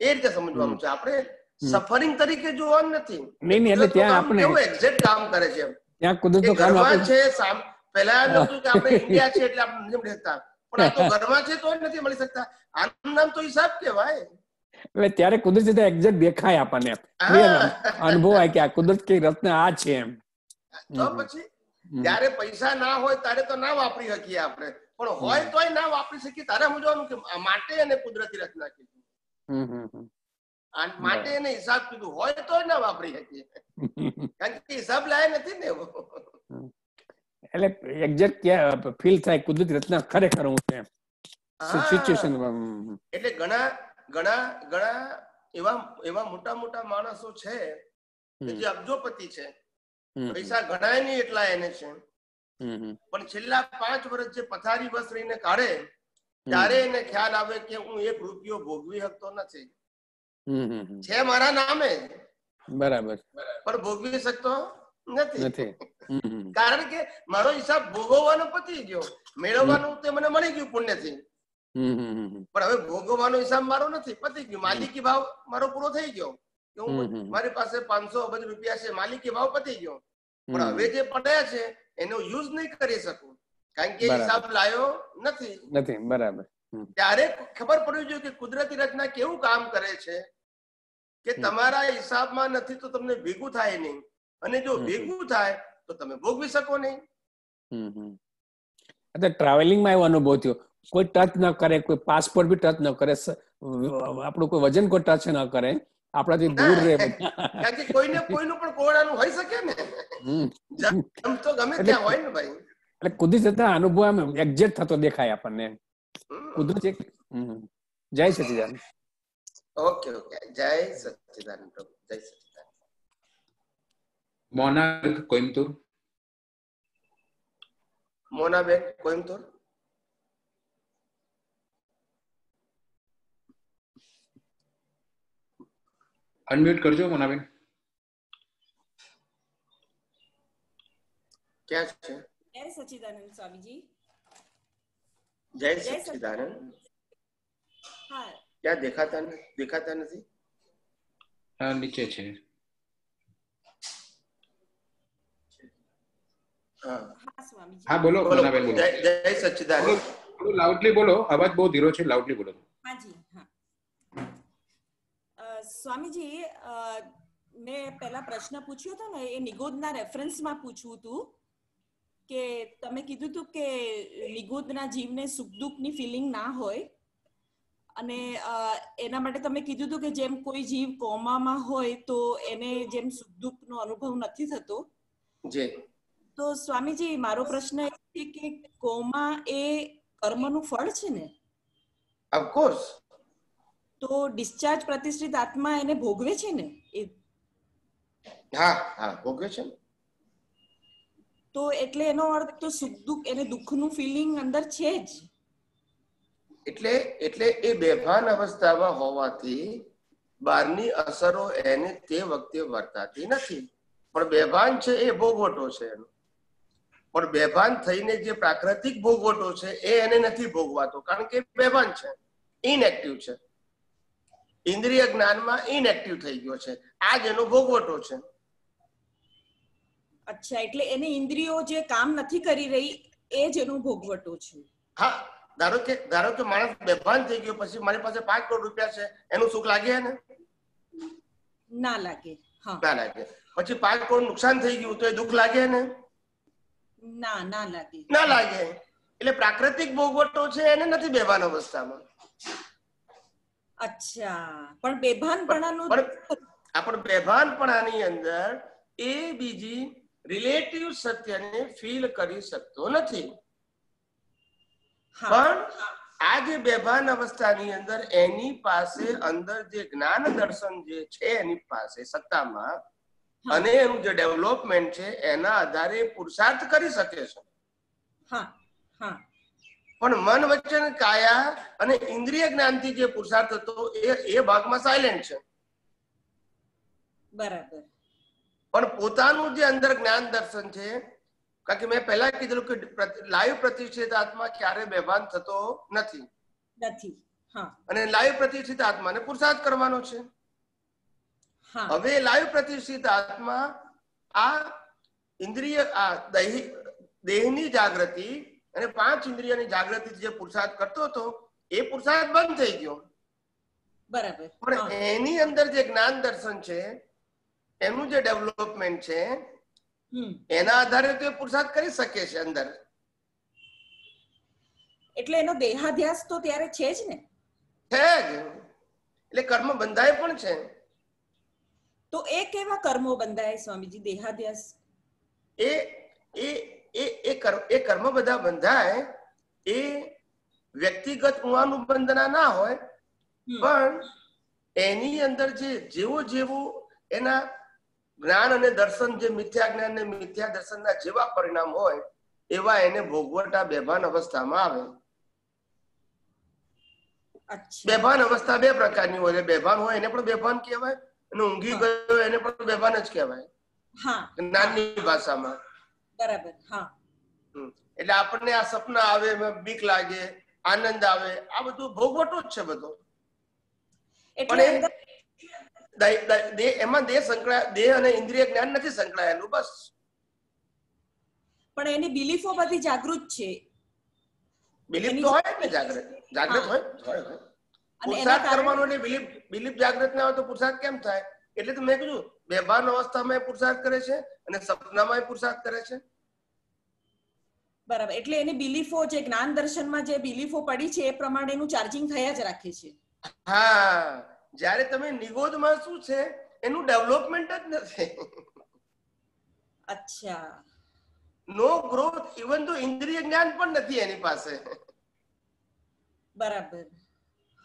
[SPEAKER 2] એ રીતે સમજવાનું છે. આપણે સફરિંગ તરીકે જોવાનું નથી.
[SPEAKER 1] નહીં, એટલે ત્યાં આપણે-
[SPEAKER 2] કેવું એક્ઝેક્ટ કામ કરે છે
[SPEAKER 1] ત્યાં કુદરતનો કાનૂન
[SPEAKER 2] છે પહેલા નતું કે આપણે ઇન્ડિયા છે એટલે આપણે નિયમ રહેતા પણ આ તો ઘરમાં છે તો નથી મળી શકતા. આનું નામ તો હિસાબ કહેવાય.
[SPEAKER 1] એટલે ત્યારે કુદરત રીતે એક્ઝેક્ટ દેખાય આપણને. અનુભવ અનુભવાય કે આ કુદરત કે રત્ન આ છે એમ.
[SPEAKER 2] તો. પછી ત્યારે પૈસા ના હોય ત્યારે તો ના વાપરી શકીએ આપણે. પણ હોય તોય ના વાપરી શકીએ તારે સમજવાનું કે માટે એને કુદરતી રચના કીધું. માટે એને હિસાબ કીધું. હોય તો ના વાપરી શકીએ. કારણ કે હિસાબ લાય નથી ને એવો.
[SPEAKER 1] એટલે એક્ઝેક્ટ ફીલ થાય કુદરતી રચના ખરેખર હું છે સિચ્યુએશન
[SPEAKER 2] એટલે ઘણા ઘણા ઘણા એવા એવા મોટા મોટા માણસો છે કે જે અબજોપતિ છે. પૈસા ઘણા નહીં એટલા એને છે. પણ છેલ્લા પાંચ વર્ષ જે પથારી બસ રહીને કાઢે ત્યારે એને ખ્યાલ આવે કે હું એક રૂપિયો ભોગવી શકતો નથી. છે મારા નામે?
[SPEAKER 1] બરાબર.
[SPEAKER 2] પણ ભોગવી શકતો નથી. કારણ કે મારો હિસાબ ભોગવવાનો પતી ગયો. મેળવવાનું તે મને મળી ગયું પુણ્યથી. પણ હવે ભોગવવાનો હિસાબ મારો નથી પતી ગયો. માલિકી ભાવ મારો પૂરો થઈ ગયો. કે હું. મારી પાસે પાંચસો અબજ રૂપિયા છે માલિકી ભાવ પતી ગયો. પણ હવે જે પડ્યા છે એનો યુઝ નહીં કરી શકું. કારણ કે હિસાબ લાયો નથી.
[SPEAKER 1] નથી બરાબર.
[SPEAKER 2] ત્યારે ખબર પડવી જોઈએ કે કુદરતી રચના કેવું કામ કરે છે કે તમારા હિસાબમાં નથી તો તમને ભેગું થાય નહીં. અને જો ભેગું થાય તો તમે ભોગવી શકો નહીં.
[SPEAKER 1] અત્યારે ટ્રાવેલિંગમાં એવો અનુભવ થયો. કોઈ ટચ ન કરે કોઈ પાસપોર્ટ બી ટચ ન કરે આપણું કોઈ વજન કોઈ ટચ ન કરે. આપણાથી દૂર રહે
[SPEAKER 2] કારણ કે કોઈને કોઈનું પણ કોવડાનું હોઈ શકે ને?
[SPEAKER 1] હમ.
[SPEAKER 2] તો ગમે ત્યાં હોય ને ભાઈ.
[SPEAKER 1] એટલે કુદરત જતા અનુભવ એમ એક્ઝેક્ટ થતો દેખાય આપણને. કુદરત એક જય સચિદાન
[SPEAKER 2] ઓકે ઓકે. જય સચિદાન પ્રભુ. જય સચિદાન
[SPEAKER 4] મોના કોઈમ્બતુર
[SPEAKER 2] મોનાબેન કોઈમ્બતુર
[SPEAKER 4] અનમ્યુટ કરજો મોનાબેન
[SPEAKER 2] ક્યાં છે
[SPEAKER 8] જય સચિદાનંદ સ્વામીજી
[SPEAKER 2] જય
[SPEAKER 8] જય
[SPEAKER 2] સચ્ચિદાનંદ
[SPEAKER 8] હા
[SPEAKER 2] ક્યાં દેખાતા નથી દેખાતા નથી
[SPEAKER 4] હા નીચે છે
[SPEAKER 2] હા
[SPEAKER 8] હા સ્વામીજી
[SPEAKER 4] હા બોલો
[SPEAKER 2] બોલો
[SPEAKER 4] મનાબેન બોલો
[SPEAKER 2] જય જય સચ્ચિદાનંદ
[SPEAKER 4] થોડું લાઉડલી બોલો અવાજ બહુ ધીરો છે લાઉડલી બોલો
[SPEAKER 8] હાજી હા અ, સ્વામીજી મેં પહેલા પ્રશ્ન પૂછ્યો હતો ને એ નિગોદના રેફરન્સમાં પૂછવું હતું કે તમે કીધું હતું કે નિગોદના જીવને સુખ દુઃખની ફિલિંગ ના હોય. અને એના માટે તમે કીધું હતું કે જેમ કોઈ જીવ કોમામાં હોય તો એને જેમ સુખ દુઃખનો અનુભવ નથી થતો.
[SPEAKER 2] જી.
[SPEAKER 8] તો સ્વામીજી મારો પ્રશ્ન એ છે કે કોમા એ કર્મનું ફળ છે ને?
[SPEAKER 2] ઓફકોર્સ
[SPEAKER 8] તો ડિસ્ચાર્જ પ્રતિષ્ઠિત આત્મા એને ભોગવે છે ને? એ
[SPEAKER 2] હા હા ભોગવે છે ને.
[SPEAKER 8] તો એટલે એનો અર્થ તો સુખ દુઃખ એને દુઃખનું ફિલિંગ અંદર છે જ.
[SPEAKER 2] એટલે એટલે એ બેભાન અવસ્થામાં હોવાથી બહારની અસરો એને તે વખતે વર્તાતી નથી. પણ બેભાન છે એ ભોગવટો છે એનો. પણ બેભાન થઈને જે પ્રાકૃતિક ભોગવટો છે એ એને નથી ભોગવાતો કારણ કે બેભાન છે ઇનએક્ટિવ છે. ઇન્દ્રિય જ્ઞાનમાં ઇનએક્ટિવ થઈ ગયો છે. આ જ એનો ભોગવટો છે.
[SPEAKER 8] અચ્છા એટલે એને ઇન્દ્રિયો જે કામ નથી કરી રહી એ જ એનો ભોગવટો છે.
[SPEAKER 2] હા ધારો કે ધારો કે માણસ બેભાન થઈ ગયો પછી મારી પાસે પાંચ કરોડ રૂપિયા છે એનું સુખ લાગે ને
[SPEAKER 8] ના લાગે હા.
[SPEAKER 2] ના લાગે. પછી પાંચ કરોડ નુકસાન થઈ ગયું તો એ દુઃખ લાગે ને
[SPEAKER 8] ના ના લાગે.
[SPEAKER 2] ના લાગે. એટલે પ્રાકૃતિક ભોગવટો છે એને નથી બેભાન અવસ્થામાં.
[SPEAKER 8] અચ્છા. પણ બેભાનપણાનું
[SPEAKER 2] પણ બેભાનપણાની અંદર એ બીજી રિલેટિવ સત્યને ફીલ કરી શકતો નથી. પણ આ જે બેભાન અવસ્થાની અંદર એની પાસે અંદર જે જ્ઞાન દર્શન જે છે એની પાસે સત્તામાં અને એનું જે ડેવલપમેન્ટ છે એના આધારે પુરુષાર્થ કરી શકે છે.
[SPEAKER 8] હા હા.
[SPEAKER 2] પણ મન વચન કાયા અને ઇન્દ્રિય જ્ઞાનથી જે પુરુષાર્થ હતો એ એ ભાગમાં સાયલેન્ટ છે.
[SPEAKER 8] બરાબર.
[SPEAKER 2] પણ પોતાનું જે અંદર જ્ઞાન દર્શન છે કારણ કે મેં પહેલા કીધેલું કે લાઈવ પ્રતિષ્ઠિત આત્મા ક્યારે બેભાન થતો નથી.
[SPEAKER 8] નથી.
[SPEAKER 2] અને લાઈવ પ્રતિષ્ઠિત આત્માને પુરુષાર્થ કરવાનો છે. હવે લાઈવ પ્રતિષ્ઠિત આત્મા આ ઇન્દ્રિય આ દેહની જાગૃતિ અને પાંચ ઇન્દ્રિયોની જાગૃતિ જે પુરુષાર્થ કરતો હતો એ પુરુષાર્થ બંધ થઈ ગયો.
[SPEAKER 8] બરાબર.
[SPEAKER 2] પણ એની અંદર જે જ્ઞાન દર્શન છે એનું જે ડેવલપમેન્ટ છે એના આધારે તો એ પુરુષાર્થ કરી શકે છે અંદર.
[SPEAKER 8] એટલે એનો દેહાધ્યાસ તો ત્યારે છે જ ને?
[SPEAKER 2] છે જ. એટલે કર્મ બંધાય પણ છે.
[SPEAKER 8] તો એ કેવા કર્મો બંધાય સ્વામીજી દેહાધ્યાસ
[SPEAKER 2] એ એ એ એ કર્મ એ કર્મ બધા બંધાય એ વ્યક્તિગત ઉણાનુબંધના ના હોય. પણ એની અંદર જે જેવો જેવો એના જ્ઞાન અને દર્શન જે મિથ્યા જ્ઞાન ને મિથ્યા દર્શનના જેવા પરિણામ હોય એવા એને ભોગવટા બેભાન અવસ્થામાં આવે. બેભાન અવસ્થા બે પ્રકારની હોય બેભાન હોય એને પણ બેભાન કહેવાય અને ઊંઘી ગયો એને પણ બેભાન જ કહેવાય. જ્ઞાનની ભાષામાં.
[SPEAKER 8] બરાબર હા.
[SPEAKER 2] એટલે આપણને આ સપના આવે બીક લાગે આનંદ આવે આ બધું ભોગવટો જ છે બધો. પણ એમાં દેહ સંકળાય દેહ અને ઇન્દ્રિય જ્ઞાન નથી સંકળાયેલું બસ.
[SPEAKER 8] પણ એની બિલીફો બધી જાગૃત છે.
[SPEAKER 2] બિલીફ તો હોય ને જાગૃત. જાગૃત હોય પુરુષાર્થ કરવાનો એટલે બિલીફ બિલીફ જાગૃત ના હોય તો પુરુષાર્થ કેમ થાય? એટલે તો મેં કીધું બેભાન અવસ્થામાં પુરુષાર્થ કરે છે અને સપનામાં એ પુરુષાર્થ કરે છે.
[SPEAKER 8] બરાબર. એટલે એની બિલીફો જે જ્ઞાન દર્શનમાં જે બિલીફો પડી છે એ પ્રમાણેનું ચાર્જિંગ થયા જ રાખે છે.
[SPEAKER 2] હા જ્યારે તમે નિગોદમાં શું છે એનું ડેવલપમેન્ટ જ નથી.
[SPEAKER 8] અચ્છા.
[SPEAKER 2] નો ગ્રોથ ઇવન તો ઇન્દ્રિય જ્ઞાન પણ નથી એની પાસે.
[SPEAKER 8] બરાબર.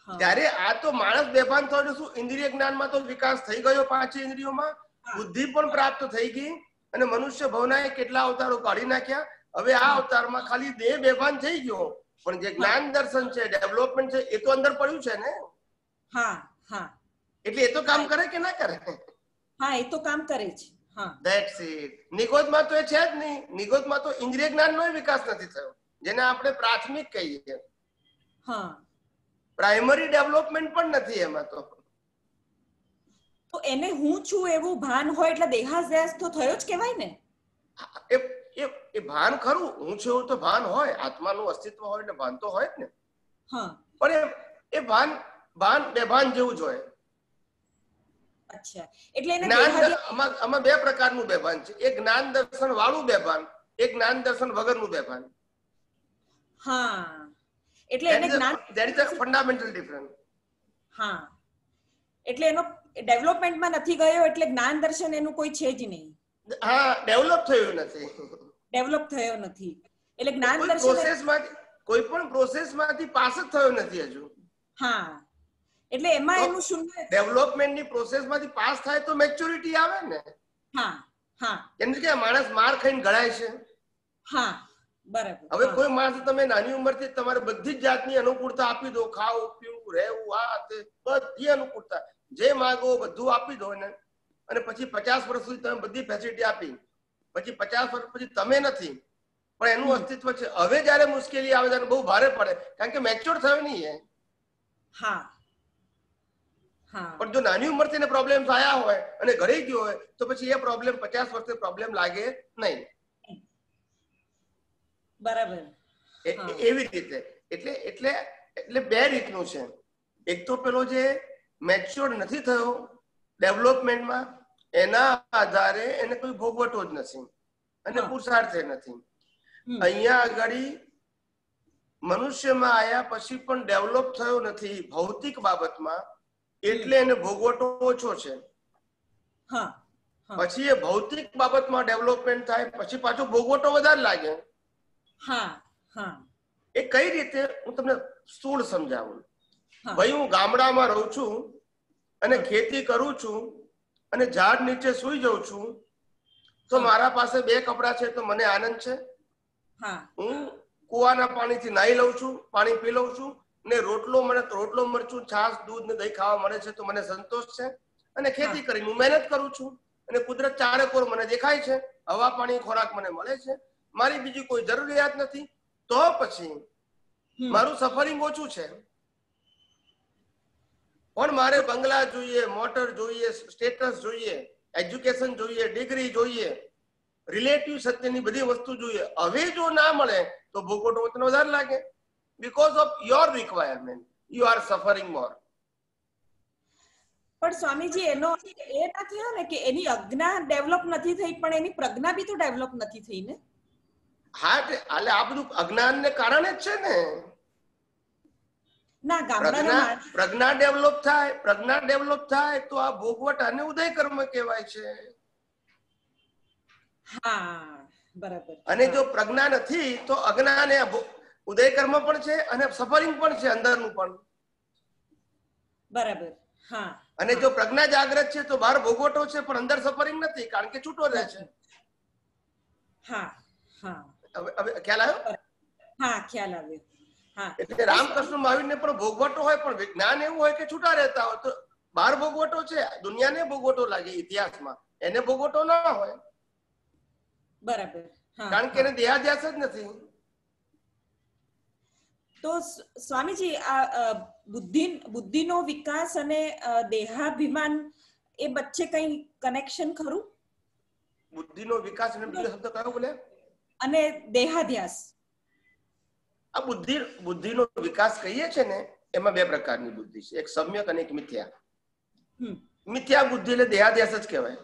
[SPEAKER 2] ત્યારે આ તો માણસ બેભાન થયો શું ઇન્દ્રિય જ્ઞાનમાં તો વિકાસ થઈ ગયો પાંચ ઇન્દ્રિયોમાં? બુદ્ધિ પણ પ્રાપ્ત થઈ ગઈ અને મનુષ્ય ભવનાએ કેટલા અવતારો કાઢી નાખ્યા? હવે આ અવતારમાં ખાલી દેહ બેભાન થઈ ગયો. પણ જે જ્ઞાન દર્શન છે ડેવલપમેન્ટ છે એ તો અંદર પડ્યું છે ને?
[SPEAKER 8] હા હા.
[SPEAKER 2] એટલે એ તો કામ કરે કે ના કરે?
[SPEAKER 8] હા એ તો કામ કરે છે હા.
[SPEAKER 2] ધેટ્સ ઇટ નિગોદમાં તો એ છે જ નહીં. નિગોદમાં તો ઇન્દ્રિય જ્ઞાનનો વિકાસ નથી થયો જેને આપણે પ્રાથમિક કહીએ.
[SPEAKER 8] હા.
[SPEAKER 2] પ્રાઇમરી ડેવલપમેન્ટ પણ નથી એમાં તો.
[SPEAKER 8] તો એને હું છું એવું ભાન હોય એટલે દેહાસ તો થયો જ કહેવાય ને?
[SPEAKER 2] એ એ ભાન ખરું. હું છું તો ભાન હોય. આત્માનું અસ્તિત્વ હોય ને ભાન તો હોય જ ને. પણ એ એ ભાન ભાન બેભાન જેવું જ હોય.
[SPEAKER 8] અચ્છા. એટલે એને
[SPEAKER 2] જ્ઞાન દ-
[SPEAKER 8] દેહાદ્યાસ
[SPEAKER 2] આમાં આમાં બે પ્રકારનું બેભાન છે. એક જ્ઞાન દર્શન વાળું બેભાન એક જ્ઞાન દર્શન વગરનું બેભાન.
[SPEAKER 8] હા. એટલે એને જ્ઞાન
[SPEAKER 2] that is a fundamental difference
[SPEAKER 8] હા. એટલે એનો ડેવલપમેન્ટમાં નથી ગયો એટલે જ્ઞાન દર્શન એનું કોઈ છે જ નહીં.
[SPEAKER 2] હા ડેવલપ થયું નથી.
[SPEAKER 8] ડેવલપ થયો નથી. એટલે જ્ઞાન
[SPEAKER 2] કોઈ
[SPEAKER 8] દર્શન
[SPEAKER 2] પ્રોસેસમાંથી કોઈ પણ પ્રોસેસમાંથી પાસ જ થયો નથી હજુ.
[SPEAKER 8] હા. એટલે એમાં એનું શૂન્ય
[SPEAKER 2] ડેવલપમેન્ટની પ્રોસેસમાંથી પાસ થાય તો મેચ્યોરિટી આવે ને.
[SPEAKER 8] હા હા.
[SPEAKER 2] કેમ કે માણસ માર ખાઈને ગળાય છે.
[SPEAKER 8] હા બરાબર.
[SPEAKER 2] હવે કોઈ માણસ તમે નાની ઉંમરથી તમારે બધી જ જાતની અનુકૂળતા આપી દો. ખાવું પીવું રહેવું આ તે બધી અનુકૂળતા. જે માંગો બધું આપી દો ને અને પછી પચાસ વર્ષ સુધી તમે બધી ફેસિલિટી આપી. પછી પચાસ વર્ષ પછી તમે નથી. પણ એનું અસ્તિત્વ છે. હવે જયારે મુશ્કેલી આવે ત્યારે બહુ ભારે પડે. કારણ કે મેચ્યોર થયો નહીં
[SPEAKER 8] હા.
[SPEAKER 2] પણ જો નાની ઉંમરથી એને પ્રોબ્લેમ થયા હોય અને ઘડી ગયો હોય તો પછી એ પ્રોબ્લેમ પચાસ વર્ષે પ્રોબ્લેમ લાગે નહીં.
[SPEAKER 8] બરાબર.
[SPEAKER 2] એવી રીતે. એટલે એટલે એટલે બે રીતનું છે. એક તો પેલો જે મેચ્યોર નથી થયો ડેવલપમેન્ટમાં એના આધારે એને કોઈ ભોગવટો જ નથી અને પુરુષાર્થ નથી. અહીંયા આગળ મનુષ્યમાં આયા પછી પણ ડેવલપ થયો નથી ભૌતિક બાબતમાં એટલે એને ભોગવટો ઓછો છે. પછી એ ભૌતિક બાબતમાં ડેવલપમેન્ટ થાય પછી પાછો ભોગવટો વધારે લાગે.
[SPEAKER 8] હા હા.
[SPEAKER 2] એ કઈ રીતે? હું તમને સ્થૂળ સમજાવું. ભાઈ હું ગામડામાં રહું છું અને ખેતી કરું છું અને ઝાડ નીચે સુઈ જઉં છું તો મારા પાસે બે કપડા છે તો મને આનંદ છે?
[SPEAKER 8] હું.
[SPEAKER 2] કુવાના પાણીથી નાહી લઉં છું પાણી પી લઉં છું ને રોટલો મને રોટલો મરચું છાસ દૂધ ને દહીં ખાવા મળે છે તો મને સંતોષ છે. અને ખેતી કરીને હું મહેનત કરું છું અને કુદરત ચારે કોર મને દેખાય છે હવા પાણી ખોરાક મને મળે છે. મારી બીજી કોઈ જરૂરિયાત નથી તો પછી મારું સફરિંગ ઓછું છે. પણ મારે બંગલા જોઈએ મોટર જોઈએ સ્ટેટસ જોઈએ એજ્યુકેશન જોઈએ ડિગ્રી જોઈએ રિલેટિવ સત્યની બધી વસ્તુ જોઈએ. હવે જો ના મળે તો ભૂકોટો વતન વધારે લાગે. Because of your requirement you are suffering more
[SPEAKER 8] પણ સ્વામીજી એનો એ નથી ને કે એની અજ્ઞા ડેવલપ નથી થઈ પણ એની પ્રજ્ઞા બી તો ડેવલપ નથી થઈ ને?
[SPEAKER 2] હા એટલે એટલે આ બધું અજ્ઞાનને કારણે જ છે ને.
[SPEAKER 8] ના ગામડાના
[SPEAKER 2] પ્રજ્ઞા ડેવલપ થાય પ્રજ્ઞા ડેવલપ થાય તો આ ભોગવટ અને ઉદય કર્મ કહેવાય છે.
[SPEAKER 8] હા બરાબર.
[SPEAKER 2] અને જો પ્રજ્ઞા નથી તો અજ્ઞાન એ ઉદય કર્મ પણ છે અને સફરિંગ પણ છે અંદરનું પણ.
[SPEAKER 8] બરાબર હા.
[SPEAKER 2] અને જો પ્રજ્ઞા જાગ્રત છે તો બહાર ભોગવટો છે પણ અંદર સફરિંગ નથી કારણ કે છૂટો રહે છે.
[SPEAKER 8] હા હા.
[SPEAKER 2] હવે ખ્યાલ આવ્યો?
[SPEAKER 8] હા ખ્યાલ આવ્યો.
[SPEAKER 2] એટલે રામકૃષ્ણ મહાવીરને પણ ભોગવટો હોય પણ જ્ઞાન એવું હોય કે છૂટા રહેતા હોય તો બાર ભોગવટો છે. દુનિયાને ભોગવટો લાગે ઇતિહાસમાં. એને ભોગવટો ના હોય.
[SPEAKER 8] બરાબર.
[SPEAKER 2] કારણ કે એને દેહાધ્યાસ જ નથી.
[SPEAKER 8] તો સ્વામીજી આ બુદ્ધિ બુદ્ધિનો વિકાસ અને દેહાભિમાન એ વચ્ચે કઈ કનેક્શન ખરું?
[SPEAKER 2] બુદ્ધિનો વિકાસ અને બીજો શબ્દ કયો બોલે
[SPEAKER 8] અને દેહાધ્યાસ.
[SPEAKER 2] આ બુદ્ધિ બુદ્ધિનો વિકાસ કહીએ છે ને એમાં બે પ્રકારની બુદ્ધિ છે. એક સમ્યક અને એક મિથ્યા. મિથ્યા બુદ્ધિ એટલે દેહાદ્યાસ જ કહેવાય.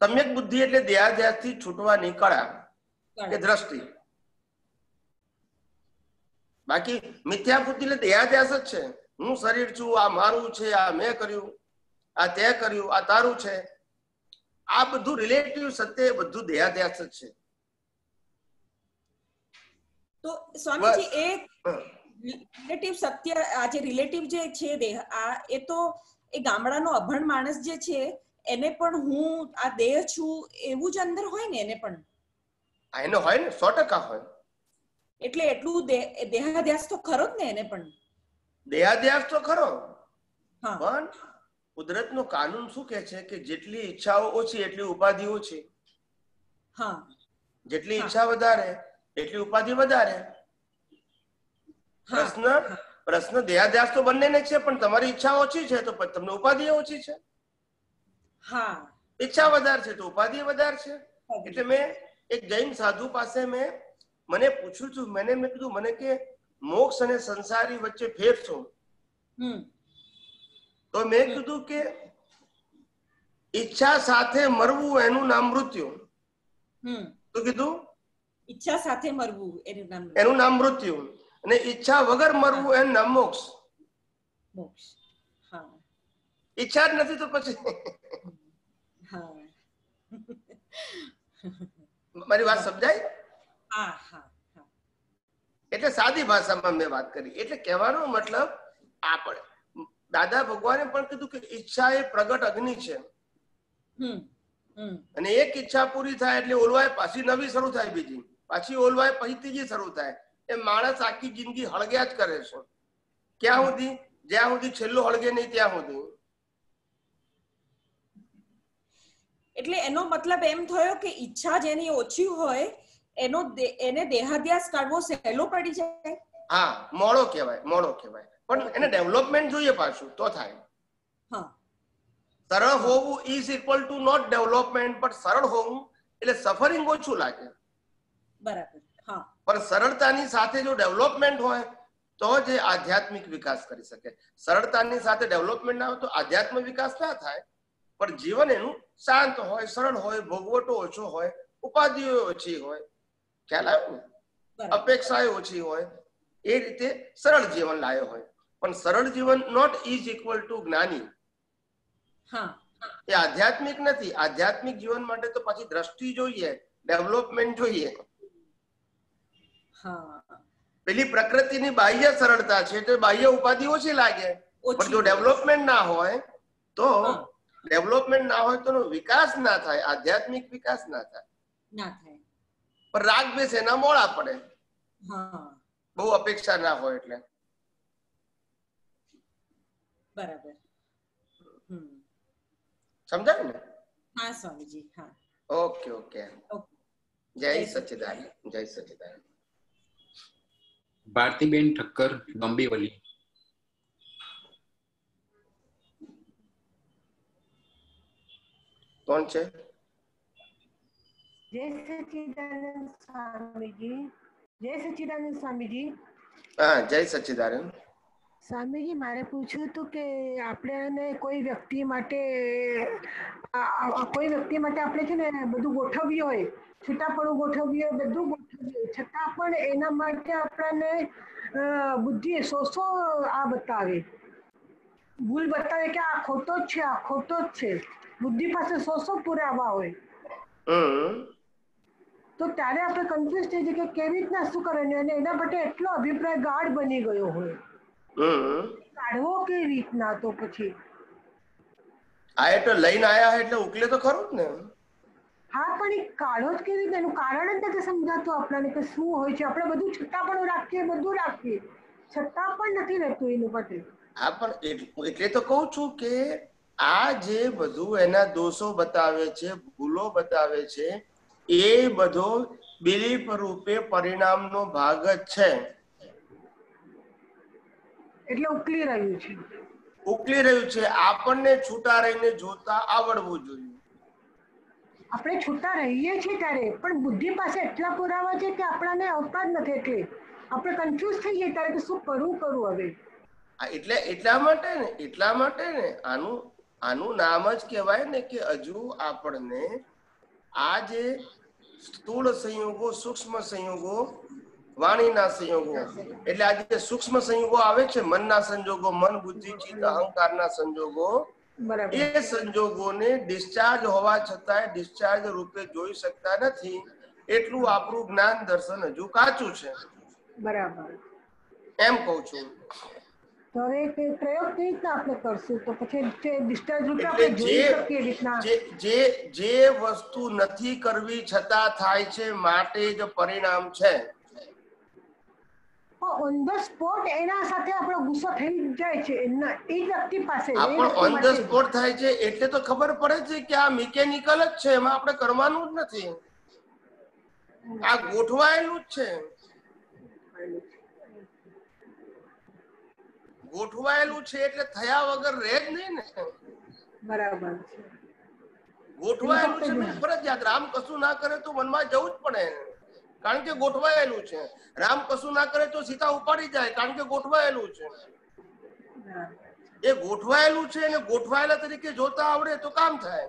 [SPEAKER 2] સમ્યક બુદ્ધિ એટલે દેહાદ્યાસથી છૂટવાની કળા. કે દ્રષ્ટિ. બાકી મિથ્યા બુદ્ધિ એટલે દેહાદ્યાસ જ છે. હું શરીર છું આ મારું છે આ મેં કર્યું આ તે કર્યું આ તારું છે. આ બધું રિલેટિવ સત્ય બધું દેહાદ્યાસ જ છે.
[SPEAKER 8] તો સ્વામીજી એ રિલેટિવ સત્ય આ જે રિલેટિવ જે છે દેહ આ એ તો એ ગામડાનો અભણ માણસ જે છે એને પણ હું આ દેહ છું એવું જ અંદર હોય ને એને પણ?
[SPEAKER 2] એનો હોય ને સો ટકા હોય.
[SPEAKER 8] એટલે એટલું દેહાધ્યાસ તો ખરો જ ને એને પણ?
[SPEAKER 2] દેહાધ્યાસ તો ખરો.
[SPEAKER 8] હા.
[SPEAKER 2] પણ કુદરતનો કાનૂન શું કે છે કે જેટલી ઈચ્છાઓ ઓછી એટલી ઉપાધિ ઓછી
[SPEAKER 8] હા.
[SPEAKER 2] જેટલી ઈચ્છા વધારે એટલી ઉપાધિ વધારે. પ્રશ્ન પ્રશ્ન દેહાદ્યાસ તો બંનેને છે પણ તમારી ઈચ્છા ઓછી છે તો તમને ઉપાધિ ઓછી છે.
[SPEAKER 8] હા.
[SPEAKER 2] ઈચ્છા વધારે છે તો ઉપાધિ વધારે છે. એટલે મેં એક જૈન સાધુ પાસે મેં મને પૂછ્યું છું મેને મેં કીધું મને કે મોક્ષ અને સંસારી વચ્ચે ફેર શું? તો મેં કીધું કે ઈચ્છા સાથે મરવું એનું નામ મૃત્યુ. તો કીધું
[SPEAKER 8] ઈચ્છા સાથે મરવું એનું નામ
[SPEAKER 2] એનું નામ મૃત્યુ. અને ઈચ્છા વગર મરવું એનું નામ મોક્ષ.
[SPEAKER 8] મોક્ષ. હા.
[SPEAKER 2] ઈચ્છા જ નથી તો પછી?
[SPEAKER 8] હા.
[SPEAKER 2] મારી વાત સમજાય?
[SPEAKER 8] હા હા
[SPEAKER 2] એટલે સાદી ભાષામાં મેં વાત કરી. એટલે કહેવાનો મતલબ આપણે દાદા ભગવાને પણ કીધું કે ઈચ્છા એ પ્રગટ અગ્નિ છે. અને એક ઈચ્છા પૂરી થાય એટલે ઓલવાય પાછી નવી શરૂ થાય બીજી. પાછી ઓલવાય પછી ત્રીજી શરૂ થાય. એ માણસ આખી જિંદગી હળગ્યા જ કરે છે. ક્યાં સુધી? જ્યાં સુધી છેલ્લું હળગે નહીં ત્યાં સુધી.
[SPEAKER 8] એટલે એનો મતલબ એમ થયો કે ઈચ્છા જેની ઓછી હોય એનો એને દેહાદ્યાસ કાઢવો સહેલો પડી જાય.
[SPEAKER 2] હા મોડો કહેવાય મોડો કહેવાય. પણ એને ડેવલપમેન્ટ જોઈએ પાછું તો થાય.
[SPEAKER 8] હા.
[SPEAKER 2] સરળ હોવું is equal to not development પણ સરળ હોવું એટલે સફરિંગ ઓછું લાગે.
[SPEAKER 8] બરાબર હા.
[SPEAKER 2] પણ સરળતાની સાથે જો ડેવલપમેન્ટ હોય તો જે આધ્યાત્મિક વિકાસ કરી શકે. સરળતાની સાથે ડેવલપમેન્ટ ના હોય તો આધ્યાત્મ વિકાસ ના થાય પણ જીવન એનું શાંત હોય સરળ હોય ભોગવટો ઓછો હોય ઉપાધિઓ ઓછી હોય. ખ્યાલ આવ્યો ને? અપેક્ષાએ ઓછી હોય એ રીતે સરળ જીવન લાયો હોય. પણ સરળ જીવન નોટ ઇઝ ઇક્વલ ટુ જ્ઞાની.
[SPEAKER 8] હા.
[SPEAKER 2] એ આધ્યાત્મિક નથી. આધ્યાત્મિક જીવન માટે તો પછી દ્રષ્ટિ જોઈએ ડેવલપમેન્ટ જોઈએ. પેલી પ્રકૃતિની બાહ્ય સરળતા છે તો બાહ્ય ઉપાધિ ઓછી લાગે. પણ જો ડેવલપમેન્ટ ના હોય તો ડેવલપમેન્ટ ના હોય તો વિકાસ ના થાય આધ્યાત્મિક વિકાસ ના થાય.
[SPEAKER 8] ના થાય.
[SPEAKER 2] પણ રાગ બેસ એના મોળા પડે. બહુ અપેક્ષા ના હોય એટલે.
[SPEAKER 8] બરાબર.
[SPEAKER 2] સમજાય ને?
[SPEAKER 8] હા સ્વામીજી હા.
[SPEAKER 2] Okay okay. જય સચિદાન જય સચ્ચિદાનંદ
[SPEAKER 4] ભારતીબેન ઠક્કર ડોંબીવલી.
[SPEAKER 2] કોણ છે?
[SPEAKER 3] જય સચિદાનંદ સ્વામીજી. જય સચિદાનંદ સ્વામીજી.
[SPEAKER 2] હા જય સચિદાનંદ.
[SPEAKER 3] સ્વામીજી મારે પૂછ્યું હતું કે આપણે કોઈ વ્યક્તિ માટે કોઈ વ્યક્તિ માટે આપણે છે ને બધું ગોઠવ્યું હોય છૂટાપણું ગોઠવ્યું હોય બધું ગોઠવીએ. છતાં પણ એના માટે આપણને બુદ્ધિ સો સો આ બતાવે. ભૂલ બતાવે કે આ ખોટો જ છે આ ખોટો જ છે. બુદ્ધિ પાસે સો સો પુરાવા હોય. તો ત્યારે આપણે કન્ફ્યુઝ થઈ જઈએ કે કેવી રીતના શું કરે અને એના માટે એટલો અભિપ્રાય ગાઢ બની ગયો હોય. કાઢવો કેવી રીતના તો પછી?
[SPEAKER 2] આ એટલે લઈને આયા એટલે ઉકલે તો ખરું જ ને.
[SPEAKER 3] હા પણ એ કાઢો જ કેવી રીતે? એનું કારણ જ નથી સમજાતું આપણને કે શું હોય છે. આપણે બધું છતાં પણ રાખીએ બધું રાખીએ. છતાં પણ નથી રહેતું એનું માટે.
[SPEAKER 2] હા પણ એટલે તો કહું છું કે આ જે બધું એના દોષો બતાવે છે ભૂલો બતાવે છે એ બધો બિલીફ રૂપે પરિણામનો ભાગ જ છે.
[SPEAKER 3] એટલે ઉકલી રહ્યું છે.
[SPEAKER 2] ઉકલી રહ્યું છે. આપણને છૂટા રહીને જોતા આવડવું જોઈએ.
[SPEAKER 3] આપણે છૂટા રહીએ છીએ ત્યારે, પણ બુદ્ધિ પાસે એટલા પુરાવા છે કે આપણાને આવતા જ નથી એટલે આપણે કન્ફ્યુઝ થઈ ત્યારે કે શું કરવું કરવું હવે?
[SPEAKER 2] એટલે, એટલા માટે ને, એટલા માટે ને, આનું આનું નામ જ કહેવાય ને કે હજુ આપણને આ જે સ્થૂળ સંયોગો, સૂક્ષ્મ સંયોગો, વાણીના સંયોગો, એટલે આ જે સૂક્ષ્મ સંયોગો આવે છે, મનના સંજોગો, મન, બુદ્ધિ, ચિત્ત, અહંકારના સંજોગો એ સંજોગોને ડિસ્ચાર્જ હોવા છતાંય ડિસ્ચાર્જ રૂપે જોઈ શકતા નથી એટલું આપણું જ્ઞાન દર્શન હજુ કાચું છે.
[SPEAKER 3] બરાબર.
[SPEAKER 2] એમ કહું છું.
[SPEAKER 3] તો પ્રયોગ રીતના આપણે કરશું? તો પછી ડિસ્ચાર્જ રૂપે આપણે જોઈ શકીએ રીતના.
[SPEAKER 2] જે જે જે વસ્તુ નથી કરવી છતાં થાય છે માટે જ પરિણામ છે.
[SPEAKER 3] ઓન ધ સ્પોટ એના સાથે આપણો ગુસ્સો થઈ જાય છે એના એ વ્યક્તિ પાસે
[SPEAKER 2] પણ ઓન ધ સ્પોટ થાય છે એટલે તો ખબર પડે છે કે આ મિકેનિકલ જ છે એમાં આપણે કરવાનું જ નથી. આ ગોઠવાયેલું જ છે. ગોઠવાયેલું છે એટલે થયા વગર રહે જ નહીં ને.
[SPEAKER 3] બરાબર છે.
[SPEAKER 2] ગોઠવાયેલું છે ફરજિયાત. રામ કશું ના કરે તો મનમાં જવું જ પડે. કારણ કે ગોઠવાયેલું છે. રામ કશું ના કરે તો સીતા ઉપાડી જાય કારણ કે ગોઠવાયેલું છે. એ ગોઠવાયેલું છે અને ગોઠવાયેલા તરીકે જોતા આવડે તો કામ થાય.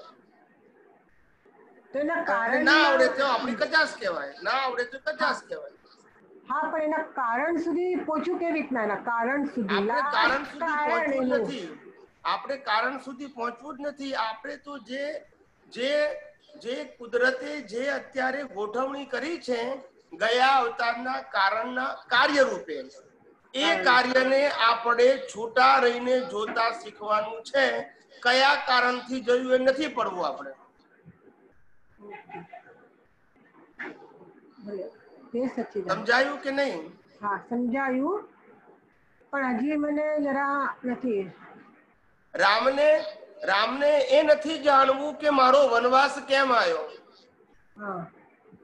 [SPEAKER 2] ના આવડે તો આપણી કચાસ કહેવાય. ના આવડે તો કચાસ કહેવાય.
[SPEAKER 3] હા પણ એના કારણ સુધી પહોંચ્યું કેવી રીતના? એના કારણ સુધી
[SPEAKER 2] આપણે કારણ સુધી પહોંચવું નથી. આપણે કારણ સુધી પહોંચવું જ નથી. આપણે તો જે જે જે કુદરતે જે અત્યારે ગોઠવણી કરી છે ગયા અવતારના કારણના કાર્ય રૂપે એ કાર્યને આપણે છૂટા રહીને જોતા શીખવાનું છે. કયા કારણથી જોયું એ નથી પડવું આપણે. સમજાયું કે નહીં?
[SPEAKER 3] હા સમજાયું. પણ હજી મને જરા નથી.
[SPEAKER 2] રામને રામને એ નથી જાણવું કે મારો વનવાસ કેમ આવ્યો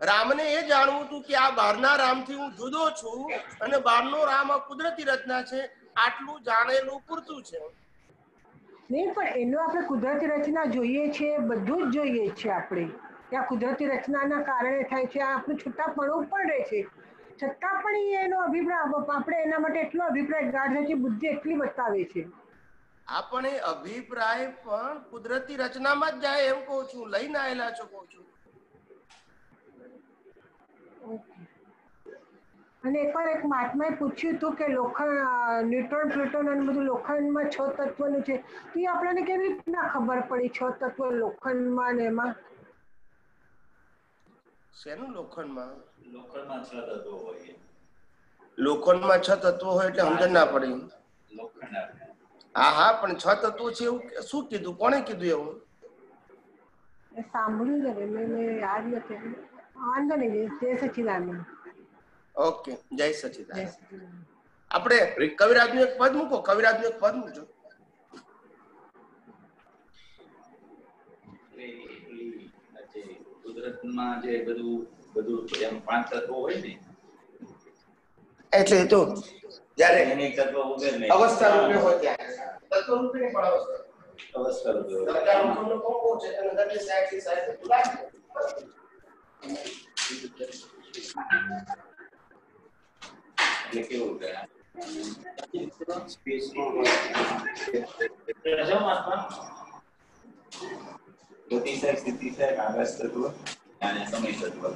[SPEAKER 2] રામને એ જાણવું હતું કે આ બહારના રામથી હું જુદો છું અને બહારનો રામ આ કુદરતી રચના છે આટલું જાણેલું પૂરતું છે.
[SPEAKER 3] નહીં પણ એનો આપણે કુદરતી રચના જોઈએ છે બધું જ જોઈએ છે આપણે. આ કુદરતી રચનાના કારણે થાય છે આ આપણું છૂટાપણું પણ રહે છે. છતાં પણ એનો અભિપ્રાય આપણે એના માટે એટલો અભિપ્રાય ગાઢ છે કે બુદ્ધિ એટલી બતાવે છે.
[SPEAKER 2] આપણે અભિપ્રાય પણ કુદરતી રચનામાં જ જાય એમ કહું છું. લઈને આવેલા છો કહું છું.
[SPEAKER 3] અને એકવાર એક મહાત્માએ પૂછ્યું હતું કે લોખંડ ન્યુટ્રોન પ્લુટોન અને બધું લોખંડમાં છ તત્વનું છે. તો એ આપણને કેવી રીતના ખબર પડી છ તત્વ લોખંડમાં ને એમાં?
[SPEAKER 2] શેનું લોખંડમાં?
[SPEAKER 9] લોખંડમાં છ તત્વો હોય.
[SPEAKER 2] લોખંડમાં છ તત્વો હોય એટલે સમજણ ના પડી.
[SPEAKER 9] લોખંડ
[SPEAKER 2] હા હા પણ છ તું છે. એવું કે- શું કીધું? કોણે કીધું એવું?
[SPEAKER 3] એ સાંભળ્યું છે મેં મેં યાદ નથી વાંધો નહીં જય સચિદાનંદ.
[SPEAKER 2] ઓકે જય
[SPEAKER 3] સચિદાનંદ.
[SPEAKER 2] આપણે કવિરાજનું એક પદ મૂકો કવિરાજનું એક પદ મૂકજો.
[SPEAKER 9] કુદરતમાં જે બધું બધું એમ પાંચ તત્વો હોય ને.
[SPEAKER 2] એટલે તો જ્યારે
[SPEAKER 9] એની તત્વ ઉગે ને
[SPEAKER 2] અવસ્થા રૂપે હોય ત્યારે તત્વ રૂપે નહીં પણ અવસ્થા
[SPEAKER 9] અવસ્થા રૂપે હોય.
[SPEAKER 2] તમે આ લોખંડનો પંખો છે તેને દરની સાઈડથી સાઈડ એટલું રાખજો.
[SPEAKER 9] એટલે કેવું કે સ્પેસમાં હોય. રજાઓ આપવા. ગતિશય, સ્થિતિશય, આકાશ તત્વ અને સમય તત્વ આ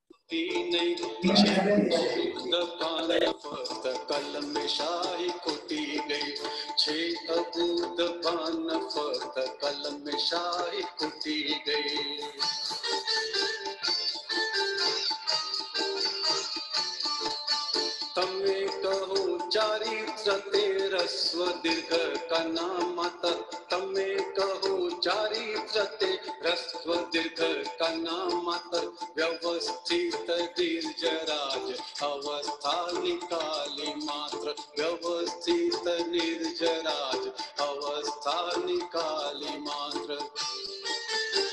[SPEAKER 10] શાહી ખૂટી ગઈ છે અબૂદ પાન ફક્ત કલમ શાહી ખૂટી ગઈ તમે કહો ચારિત્ર તે રસ્વ દીર્ઘ કનામત તમે કહો ચારિત્ર તે રસ્વ દીર્ઘ કનામત વ્યવસ્થિત નિર્જરાજ અવસ્થા નિકાલી માત્ર વ્યવસ્થિત નિર્જરાજ અવસ્થા નિકાલી માત્ર તમે કહો હૃદય તપતે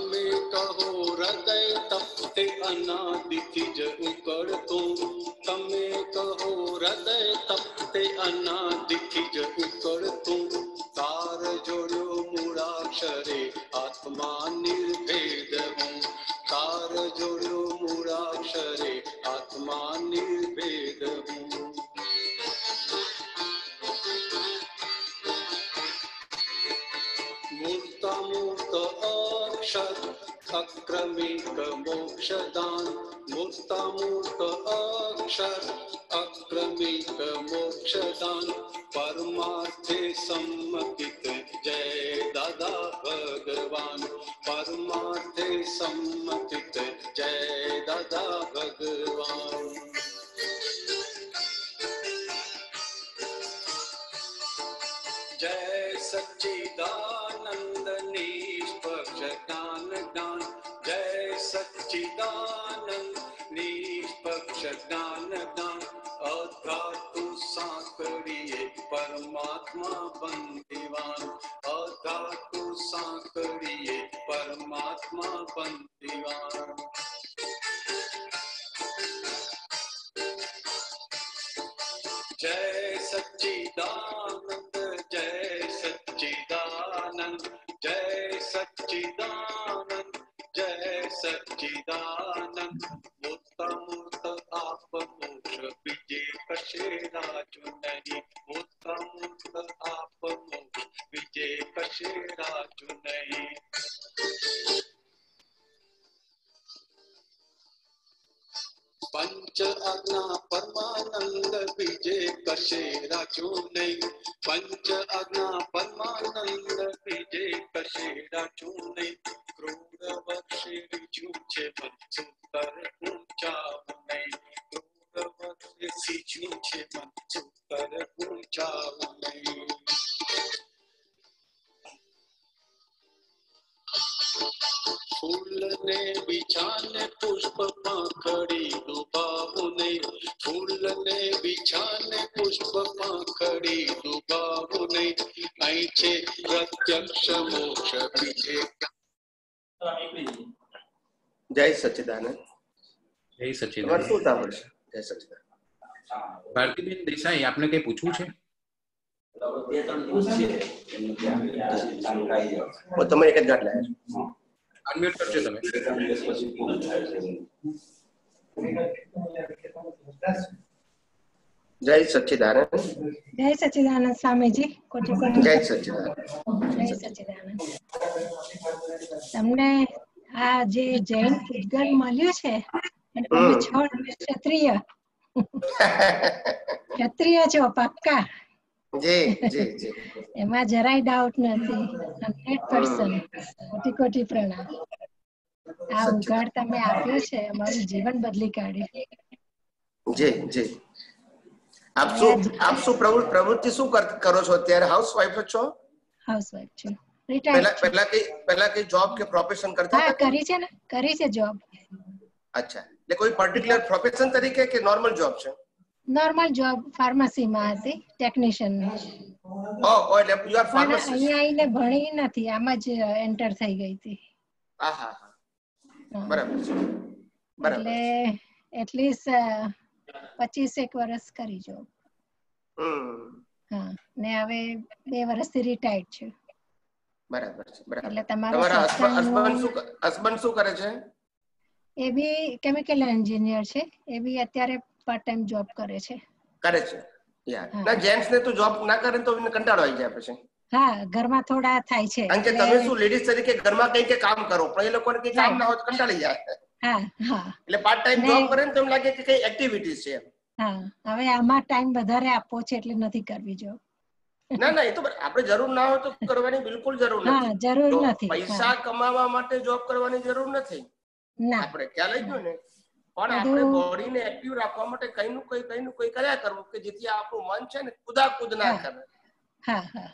[SPEAKER 10] में कहो हृदय तप्ते अनादि तिज उकड़तो तमे कहो हृदय तप्ते अनादि तिज उकड़तो तार जोड़ो मूड़ाक्षरे आत्मा निर्भेद हूँ। तार जोड़ो मूड़ाक्षरे आत्मा निर्भेद हूँ। मूर्ता मूर्त મૂર્તામૂર્ત અક્ષર અક્રમિક મોક્ષદાન પરમાર્થે સંમતિત જય દાદા ભગવાન પરમાર્થે સંમતિત જય દાદા ભગવાન જય સચ્ચિદાનંદ Shiva. કશે રાજુ નહીં પંચ
[SPEAKER 2] તમારે હોય છે? જય સચ્ચિદાનંદ
[SPEAKER 9] ભારતીબેન દેસાઈ આપને કઈ પૂછવું છે?
[SPEAKER 2] તમે એક જ ગાંઠ લાયા
[SPEAKER 9] અનમ્યુટ કરજો તમે.
[SPEAKER 2] જય સચ્ચિદાનંદ.
[SPEAKER 11] જય સચિદાનંદ સ્વામીજી કોટી કોટી.
[SPEAKER 2] જય સચ્ચિદાનંદ.
[SPEAKER 11] જય સચિદાનંદ તમને આ જે જૈન પૂતગલ મળ્યું છે અને તમે
[SPEAKER 2] હમ.
[SPEAKER 11] ક્ષત્રિય. ક્ષત્રિય છો પક્કા. એમાં જરાય ડાઉટ નથી. હંડ્રેડ પર્સન્ટ કોટી કોટી પ્રણામ. આ ઉઘાડ તમે આપ્યો છે અમારું જીવન બદલી કાઢ્યું
[SPEAKER 2] જી જી. આપ શું આપ શું પ્રવૃ- પ્રવૃત્તિ શું કરો છો અત્યારે? હાઉસ વાઇફ છો?
[SPEAKER 11] હાઉસવાઈફ છું.
[SPEAKER 2] પહેલા
[SPEAKER 11] રિટાયર્ડ છું.
[SPEAKER 2] પહેલા કઈ પહેલા કઈ જોબ કે પ્રોફેશન કરતા
[SPEAKER 11] હા કરી છે ને કરી છે જોબ
[SPEAKER 2] અચ્છા. એટલે કોઈ પર્ટિક્યુલર પ્રોફેશન તરીકે કે નોર્મલ જોબ છે?
[SPEAKER 11] નોર્મલ જોબ ફાર્મસીમાં હતી ટેકનિશિયન
[SPEAKER 2] ઓ ઓ એટલે યુ આર ફાર્મસિસ્ટ
[SPEAKER 11] અહીંયા આવીને ભણી નથી આમાં જ એન્ટર થઈ ગઈ હતી.
[SPEAKER 2] હા. બરાબર છે. બરાબર
[SPEAKER 11] એટલે એટલીસ્ટ પચીસ એક વર્ષ કરી જોબ. હા ને હવે બે વર્ષથી રિટાયર્ડ છે.
[SPEAKER 2] બરાબર છે બરાબર.
[SPEAKER 11] એટલે તમારા
[SPEAKER 2] તમારા હસબન્ડ શું હસબન્ડ શું કરે છે?
[SPEAKER 11] એ બી કેમિકલ એન્જિનિયર છે. એ બી અત્યારે પાર્ટ ટાઈમ જોબ કરે છે.
[SPEAKER 2] કરે છે. યાર. ના જેન્ટ્સ ને તો જોબ ના કરે તો એને કંટાળો આવી જાય પછી.
[SPEAKER 11] હા ઘરમાં થોડા થાય છે.
[SPEAKER 2] કારણ કે તમે શું લેડીઝ તરીકે ઘરમાં કઈ કઈ કામ કરો પણ એ લોકોને કઈ કામ ના હોય તો કંટાળી જાય.
[SPEAKER 11] હા હા.
[SPEAKER 2] એટલે પાર્ટ ટાઈમ જોબ કરે ને તો એમ લાગે કે કઈ એક્ટિવિટીઝ છે
[SPEAKER 11] હા હવે આમાં ટાઈમ વધારે આપવો છે એટલે નથી કરવી જોબ
[SPEAKER 2] ના ના એ તો આપણે જરૂર ના હોય તો કરવાની બિલકુલ જરૂર નથી.
[SPEAKER 11] જરૂર નથી.
[SPEAKER 2] પૈસા કમાવા માટે જોબ કરવાની જરૂર નથી. આપણે ખ્યાલ ગયો ને? પણ આપણે બોડીને એક્ટિવ રાખવા માટે કઈ નું કઈ કઈ નું કઈ કર્યા કરવું કે જેથી આપણું મન છે ને કુદાકુદ ના કરે.
[SPEAKER 11] હા હા.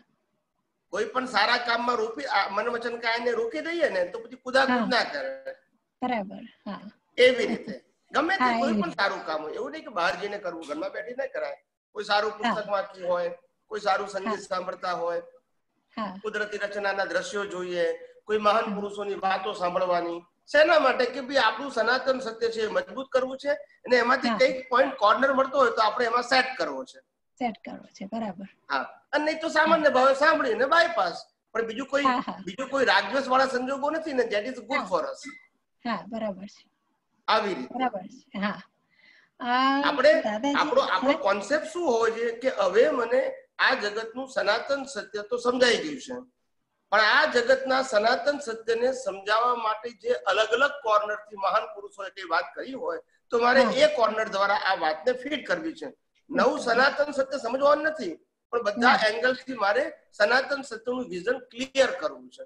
[SPEAKER 2] કોઈ પણ સારા કામમાં રોકી મન વચન કાયને રોકી દઈએ ને તો પછી કુદાકુદ. ના કરે.
[SPEAKER 11] બરાબર હા.
[SPEAKER 2] એવી રીતે. ગમે તે કોઈ પણ સારું કામ હોય. એવું નહીં કે બહાર જઈને કરવું ઘરમાં બેઠી ના કરાય. કોઈ સારું પુસ્તક વાંચ્યું હોય કોઈ સારું સંગીત સાંભળતા હોય. કુદરતી રચનાના દ્રશ્યો જોઈએ. કોઈ મહાન પુરુષોની વાતો સાંભળવાની. શેના માટે? કે ભાઈ આપણું સનાતન સત્ય છે એ મજબૂત કરવું છે અને એમાંથી. કંઈક પોઈન્ટ કોર્નર મળતો હોય તો આપણે એમાં સેટ કરવો છે.
[SPEAKER 11] સેટ કરવો છે બરાબર.
[SPEAKER 2] હા. અને નહીં તો સામાન્ય ભાવે સાંભળીને બાયપાસ પણ બીજું કોઈ. બીજું કોઈ રાગદ્વેષ વાળા સંજોગો નથી ને that is good. For us
[SPEAKER 11] હા બરાબર છે.
[SPEAKER 2] આવી રીતે.
[SPEAKER 11] બરાબર છે હા.
[SPEAKER 2] આપણે આપણો આપણો કોન્સેપ્ટ શું હોવો જોઈએ કે હવે મને આ જગતનું સનાતન સત્ય તો સમજાઈ ગયું છે. પણ આ જગતના સનાતન સત્યને સમજાવવા માટે જે અલગ અલગ કોર્નરથી મહાન પુરુષોએ કઈ વાત કરી હોય તો મારે એ કોર્નર દ્વારા આ વાતને ફીડ કરવી છે. નવું સનાતન સત્ય સમજવાનું નથી પણ બધા એંગલથી મારે સનાતન સત્યનું વિઝન ક્લિયર કરવું છે.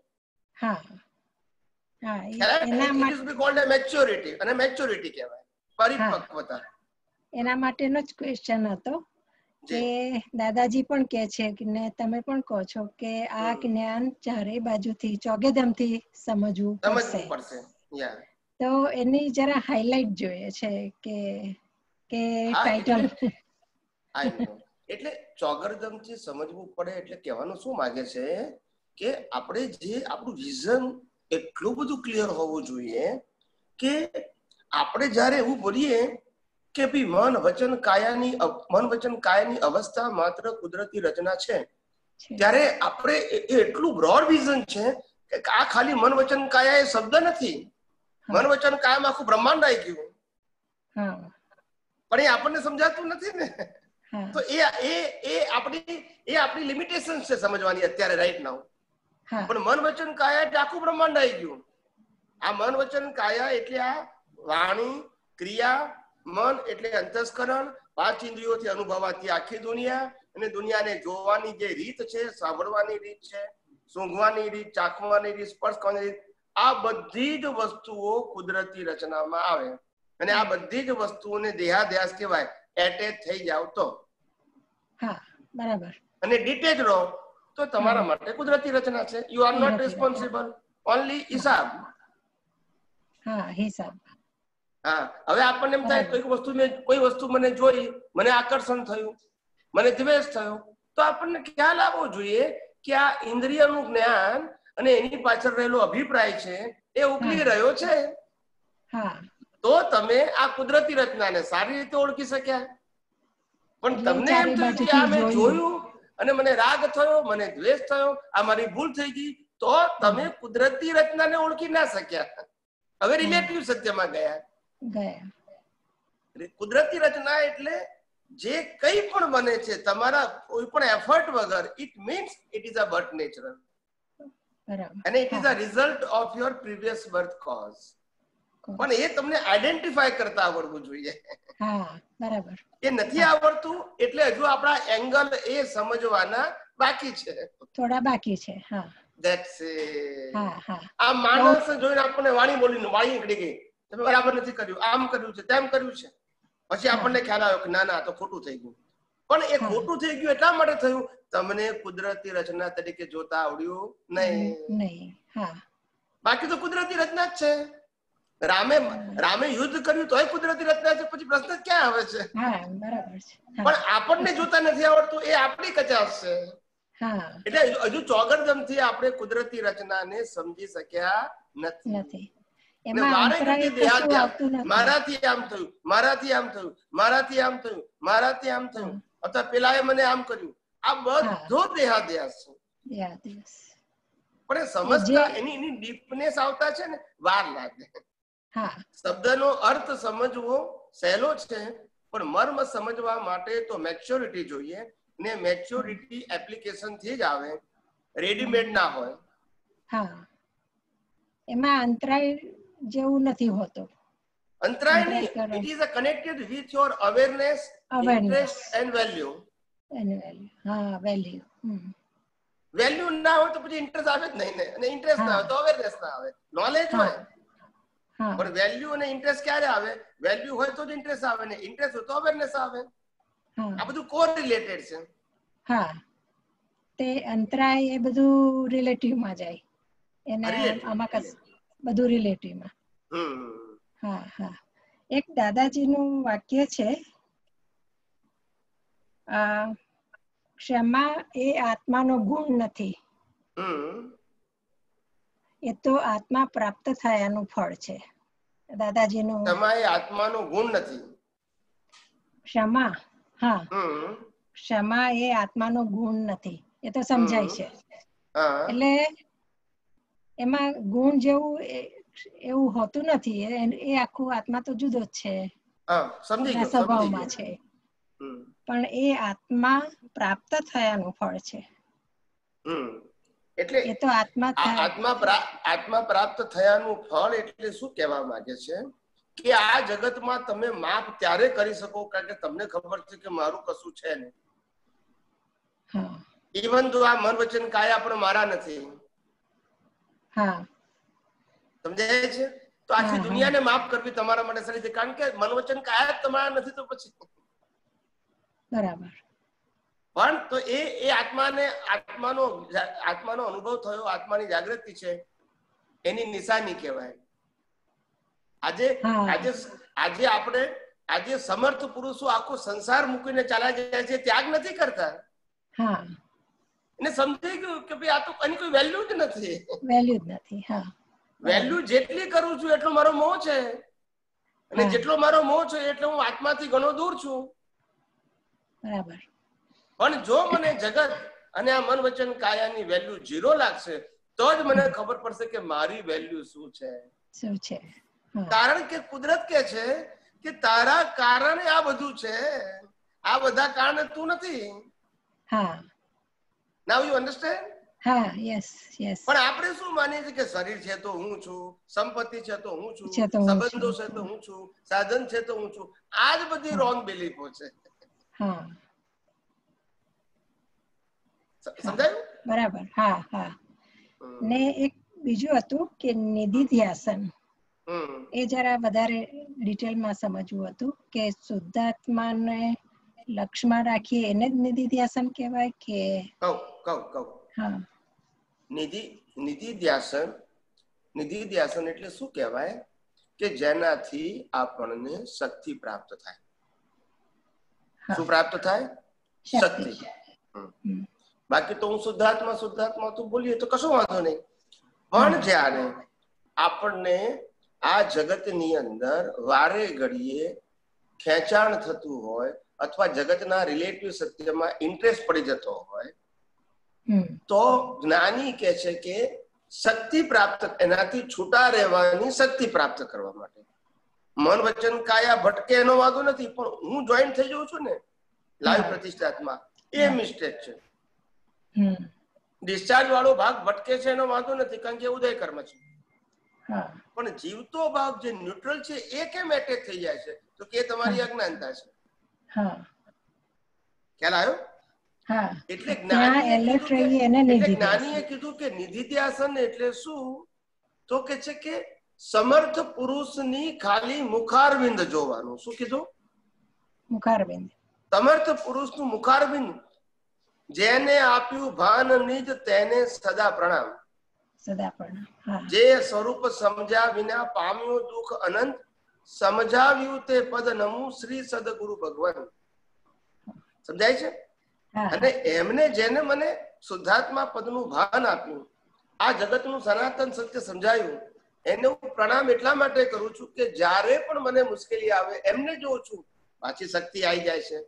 [SPEAKER 2] મેચ્યોરિટી અને મેચ્યોરિટી કહેવાય. પરિપક્વતા.
[SPEAKER 11] એના માટેનો જ ક્વેશ્ચન હતો. કે દાદાજી પણ કે છે કે ને તમે પણ કહો છો કે આ જ્ઞાન ચારે બાજુથી ચોગેદમથી સમજવું પડશે. તો એની જરા હાઇલાઇટ જોઈએ છે કે કે ટાઇટલ
[SPEAKER 2] એટલે ચોગરદમથી સમજવું પડે એટલે કહેવાનું શું માંગે છે કે આપણે જે આપણું વિઝન એટલું બધું ક્લિયર હોવું જોઈએ કે આપણે જ્યારે એવું બોલીએ કે ભઈ મન વચન કાયાની મન વચન કાયાની અવસ્થા માત્ર કુદરતી રચના છે. ત્યારે આપણે એટલું બ્રોડ વિઝન છે કે આ ખાલી મન વચન કાયા એ શબ્દ નથી. મન વચન કાયામાં આખું બ્રહ્માંડ આવી ગયું. પણ એ આપણને સમજાતું નથી ને. તો એ એ એ આપણી એ આપણી લિમિટેશન છે સમજવાની અત્યારે રાઈટ નાઉ પણ મન વચન કાયા એટલે આખું બ્રહ્માંડ આવી ગયું. આ મન વચન કાયા એટલે આ વાણી ક્રિયા મન એટલે અંતસ્કરણ પાંચ ઇન્દ્રિયોથી અનુભવાતી આખી દુનિયા અને દુનિયાને જોવાની જે રીત છે સાંભળવાની રીત છે સૂંઘવાની રીત ચાખવાની રીત સ્પર્શ કરવાની રીત આ બધી જ વસ્તુઓ કુદરતી રચનામાં આવે. અને આ બધી જ વસ્તુઓને દેહાધ્યાસ કહેવાય એટેચ થઈ જાવ તો.
[SPEAKER 11] હા બરાબર.
[SPEAKER 2] અને ડિટેચ રહો તો તમારા માટે કુદરતી રચના છે. You are not responsible only હિસાબ.
[SPEAKER 11] હા હિસાબ.
[SPEAKER 2] હા હવે આપણને એમ થાય કોઈ વસ્તુ મેં કોઈ વસ્તુ મને જોઈ મને આકર્ષણ થયું મને દ્વેષ થયો તો આપણને ખ્યાલ આવવો જોઈએ કે આ ઇન્દ્રિયનું જ્ઞાન અને એની પાછળ રહેલો અભિપ્રાય છે એ ઉકલી રહ્યો છે. તો તમે આ કુદરતી રચનાને સારી રીતે ઓળખી શક્યા. પણ તમને એમ થયું કે આ મેં
[SPEAKER 11] જોયું.
[SPEAKER 2] જોયું અને મને રાગ થયો મને દ્વેષ થયો આ મારી ભૂલ થઈ ગઈ તો તમે કુદરતી રચનાને ઓળખી ના શક્યા. હવે રિલેટિવ સત્યમાં ગયા.
[SPEAKER 11] ગયા.
[SPEAKER 2] એટલે કુદરતી રચના એટલે જે કંઈ પણ બને છે તમારા કોઈ પણ એફર્ટ વગર it means it is a birth natural અને it is a result of your previous birth cause પણ એ તમને આઈડેન્ટિફાય કરતા આવડવું જોઈએ.
[SPEAKER 11] હા બરાબર.
[SPEAKER 2] એ નથી આવડતું એટલે હજુ આપણા એંગલ એ સમજવાના બાકી છે.
[SPEAKER 11] થોડા બાકી છે હા.
[SPEAKER 2] આ માણસ જોઈને આપણને વાણી બોલી વાણી નીકળી ગઈ. તમે બરાબર નથી કર્યું. આમ કર્યું છે તેમ કર્યું છે. પછી આપણને ખ્યાલ આવ્યો કે ના ના તો ખોટું થઈ ગયું. પણ એ ખોટું થઈ ગયું એટલા માટે થયું તમને કુદરતી રચના તરીકે જોતા આવડ્યું નહીં. બાકી તો કુદરતી રચના જ છે. રામે રામે યુદ્ધ કર્યું તોય કુદરતી રચના છે પછી પ્રશ્ન ક્યાં આવે છે? પણ આપણને જોતા નથી આવડતું એ આપણી કચાશ છે. એટલે હજુ- હજુ ચોગરદમથી આપણે કુદરતી રચનાને સમજી શક્યા નથી. મારાથી આમ થયું મારાથી આમ થયું મારાથી આમ થયું મારાથી આમ થયું. અથવા પેલાએ મને આમ કર્યું. આ બધો દેહાદ્યાસ છે. પણ સમજતા એની એની ડીપનેસ આવતા છે ને વાર લાગે. શબ્દનો અર્થ સમજવો સહેલો છે પણ મર્મ સમજવા માટે તો મેચ્યોરિટી જોઈએ ને મેચ્યોરિટી એપ્લિકેશનથી જ આવે. રેડીમેડ ના હોય.
[SPEAKER 11] હા. એમાં અંતરાય જેવું નથી હોતું.
[SPEAKER 2] અંતરાય નહીં it is a connected with your awareness interest and value
[SPEAKER 11] and value હા વેલ્યુ
[SPEAKER 2] વેલ્યુ ના હોય તો પછી ઇન્ટરેસ્ટ આવે જ નહીં ને. અને ઇન્ટરેસ્ટ ના હોય તો અવેરનેસ ના આવે. નોલેજ હોય. પણ વેલ્યુ અને ઇન્ટરેસ્ટ ક્યારે આવે? વેલ્યુ હોય તો જ ઇન્ટરેસ્ટ આવે ને ઇન્ટરેસ્ટ હોય તો અવેરનેસ આવે. આ બધું કો રિલેટેડ છે.
[SPEAKER 11] હા. તે અંતરાય એ બધું રિલેટિવમાં જાય. એને આમાં કશ બધું રિલેટિવમાં હા હા. એક દાદાજીનું વાક્ય છે ક્ષમા એ આત્માનો ગુણ નથી. એ તો આત્મા પ્રાપ્ત થયાનું ફળ છે. દાદાજીનું
[SPEAKER 2] ક્ષમા એ આત્માનો ગુણ નથી.
[SPEAKER 11] ક્ષમા હા. ક્ષમા એ આત્માનો ગુણ નથી. એ તો સમજાય છે. એટલે એમાં ગુણ જેવું એવું હોતું નથી. એ- આખું આત્મા તો જુદો જ છે. સ્વભાવમાં છે. પણ એ આત્મા પ્રાપ્ત થયાનું ફળ છે.
[SPEAKER 2] એટલે
[SPEAKER 11] એ તો આત્મા
[SPEAKER 2] આત્મા આત્મા પ્રાપ્ત થયાનું ફળ એટલે શું કહેવા માંગે છે? કે આ જગતમાં તમે માપ ત્યારે કરી શકો કારણ કે તમને ખબર છે કે મારું કશું છે નહીં.
[SPEAKER 11] હા.
[SPEAKER 2] ઇવન તો આ મન વચન કાયા પણ મારા નથી.
[SPEAKER 11] હા.
[SPEAKER 2] સમજાય છે? તો આખી. દુનિયાને માફ કરવી તમારા માટે સારી છે કારણ કે મનવચન કાયા તમારા નથી તો પછી?
[SPEAKER 11] બરાબર.
[SPEAKER 2] પણ તો એ એ આત્માને આત્માનો આત્માનો અનુભવ થયો આત્માની જાગૃતિ છે એની નિશાની કહેવાય. આજે આજે આજે આપણે આજે સમર્થ પુરુષો આખો સંસાર મૂકીને ચાલ્યા જાય છે ત્યાગ નથી કરતા?
[SPEAKER 11] હા.
[SPEAKER 2] એને સમજાઈ ગયું કે ભાઈ આ તો એની કોઈ વેલ્યુ જ નથી.
[SPEAKER 11] વેલ્યુ જ નથી હા.
[SPEAKER 2] વેલ્યુ જેટલી કરું છું એટલો મારો મોહ છે. અને જેટલો મારો મોહ છે એટલે હું આત્માથી ઘણો દૂર છું.
[SPEAKER 11] બરાબર.
[SPEAKER 2] પણ જો મને જગત અને આ મન વચન કાયાની વેલ્યુ ઝીરો લાગશે તો જ મને ખબર પડશે કે મારી વેલ્યુ શું છે.
[SPEAKER 11] શું છે?
[SPEAKER 2] કારણ કે કુદરત કે છે કે તારા કારણે આ બધું છે. આ બધા કારણે તું નથી.
[SPEAKER 11] હા.
[SPEAKER 2] નાવ યુ અન્ડરસ્ટેન્ડ
[SPEAKER 11] હા યસ યસ
[SPEAKER 2] પણ આપણે શું માનીએ છીએ કે શરીર છે તો હું છું સંપત્તિ છે તો હું છું
[SPEAKER 11] છે તો હું
[SPEAKER 2] સંબંધો
[SPEAKER 11] છે.
[SPEAKER 2] તો હું છું સાધન છે તો હું છું. આ જ બધી રોંગ બિલીફો છે. સમજાયું?
[SPEAKER 11] બરાબર હા હા. ને એક બીજું હતું કે નિધિધ્યાસન.
[SPEAKER 2] હમ.
[SPEAKER 11] એ જરા વધારે ડિટેલમાં સમજવું હતું કે શુદ્ધાત્માને લક્ષમાં રાખીએ એને જ નિધિધ્યાસન કહેવાય કે
[SPEAKER 2] કહું કહું કહું.
[SPEAKER 11] હા.
[SPEAKER 2] નિધિ નિધિ ધ્યાસન નિધિ ધ્યાસન એટલે શું કહેવાય? કે જેનાથી આપણને શક્તિ પ્રાપ્ત થાય. શું પ્રાપ્ત થાય?
[SPEAKER 11] શક્તિ.
[SPEAKER 2] બાકી તો હું શુદ્ધાત્મા શુદ્ધાત્મા તો બોલીએ તો કશો વાંધો નહીં. પણ જ્યારે આપણને આ જગતની અંદર વારે ઘડીએ ખેંચાણ થતું હોય અથવા જગતના રિલેટિવ સત્યમાં ઇન્ટરેસ્ટ પડી જતો હોય તો જ્ઞાની કે છે કે શક્તિ પ્રાપ્ત એનાથી છૂટા રહેવાની શક્તિ પ્રાપ્ત કરવા માટે. મન વચન કાયા ભટકે એનો વાંધો નથી પણ હું જોઈન થઈ જાઉં છું ને લાઈવ. પ્રતિષ્ઠાત્મા એ મિસ્ટેક છે. ડિસ્ચાર્જ વાળો ભાગ ભટકે છે એનો વાંધો નથી કારણ કે ઉદય કર્મ છે પણ જીવતો ભાગ જે ન્યુટ્રલ છે એ કેમ એટેક થઈ જાય છે? તો કે તમારી અજ્ઞાનતા છે.
[SPEAKER 11] હા.
[SPEAKER 2] ખ્યાલ આવ્યો?
[SPEAKER 11] હા.
[SPEAKER 2] એટલે કીધું કે- જ્ઞાનીએ કીધું કે નિધિધ્યાસન એટલે શું? તો કે છે કે સમર્થ પુરુષની ખાલી મુખારબિંદ જોવાનું. શું કીધું?
[SPEAKER 11] મુખારબિંદ
[SPEAKER 2] સમર્થ પુરુષનું મુખારબિંદ જેને આપ્યું ભાન નિજ તેને સદા પ્રણામ.
[SPEAKER 11] સદા પ્રણામ.
[SPEAKER 2] જે સ્વરૂપ સમજ્યા વિના પામ્યું દુઃખ અનંત સમજાવ્યું તે પદ નમું શ્રી સદગુરુ ભગવાન. સમજાય છે? અને એમને જેને મને શુદ્ધાત્મા પદનું ભાન આપ્યું આ જગતનું સનાતન સત્ય સમજાયું એને હું પ્રણામ એટલા માટે કરું છું કે જ્યારે પણ મને મુશ્કેલી આવે એમને જોઉં છું પાછી શક્તિ આવી જાય છે.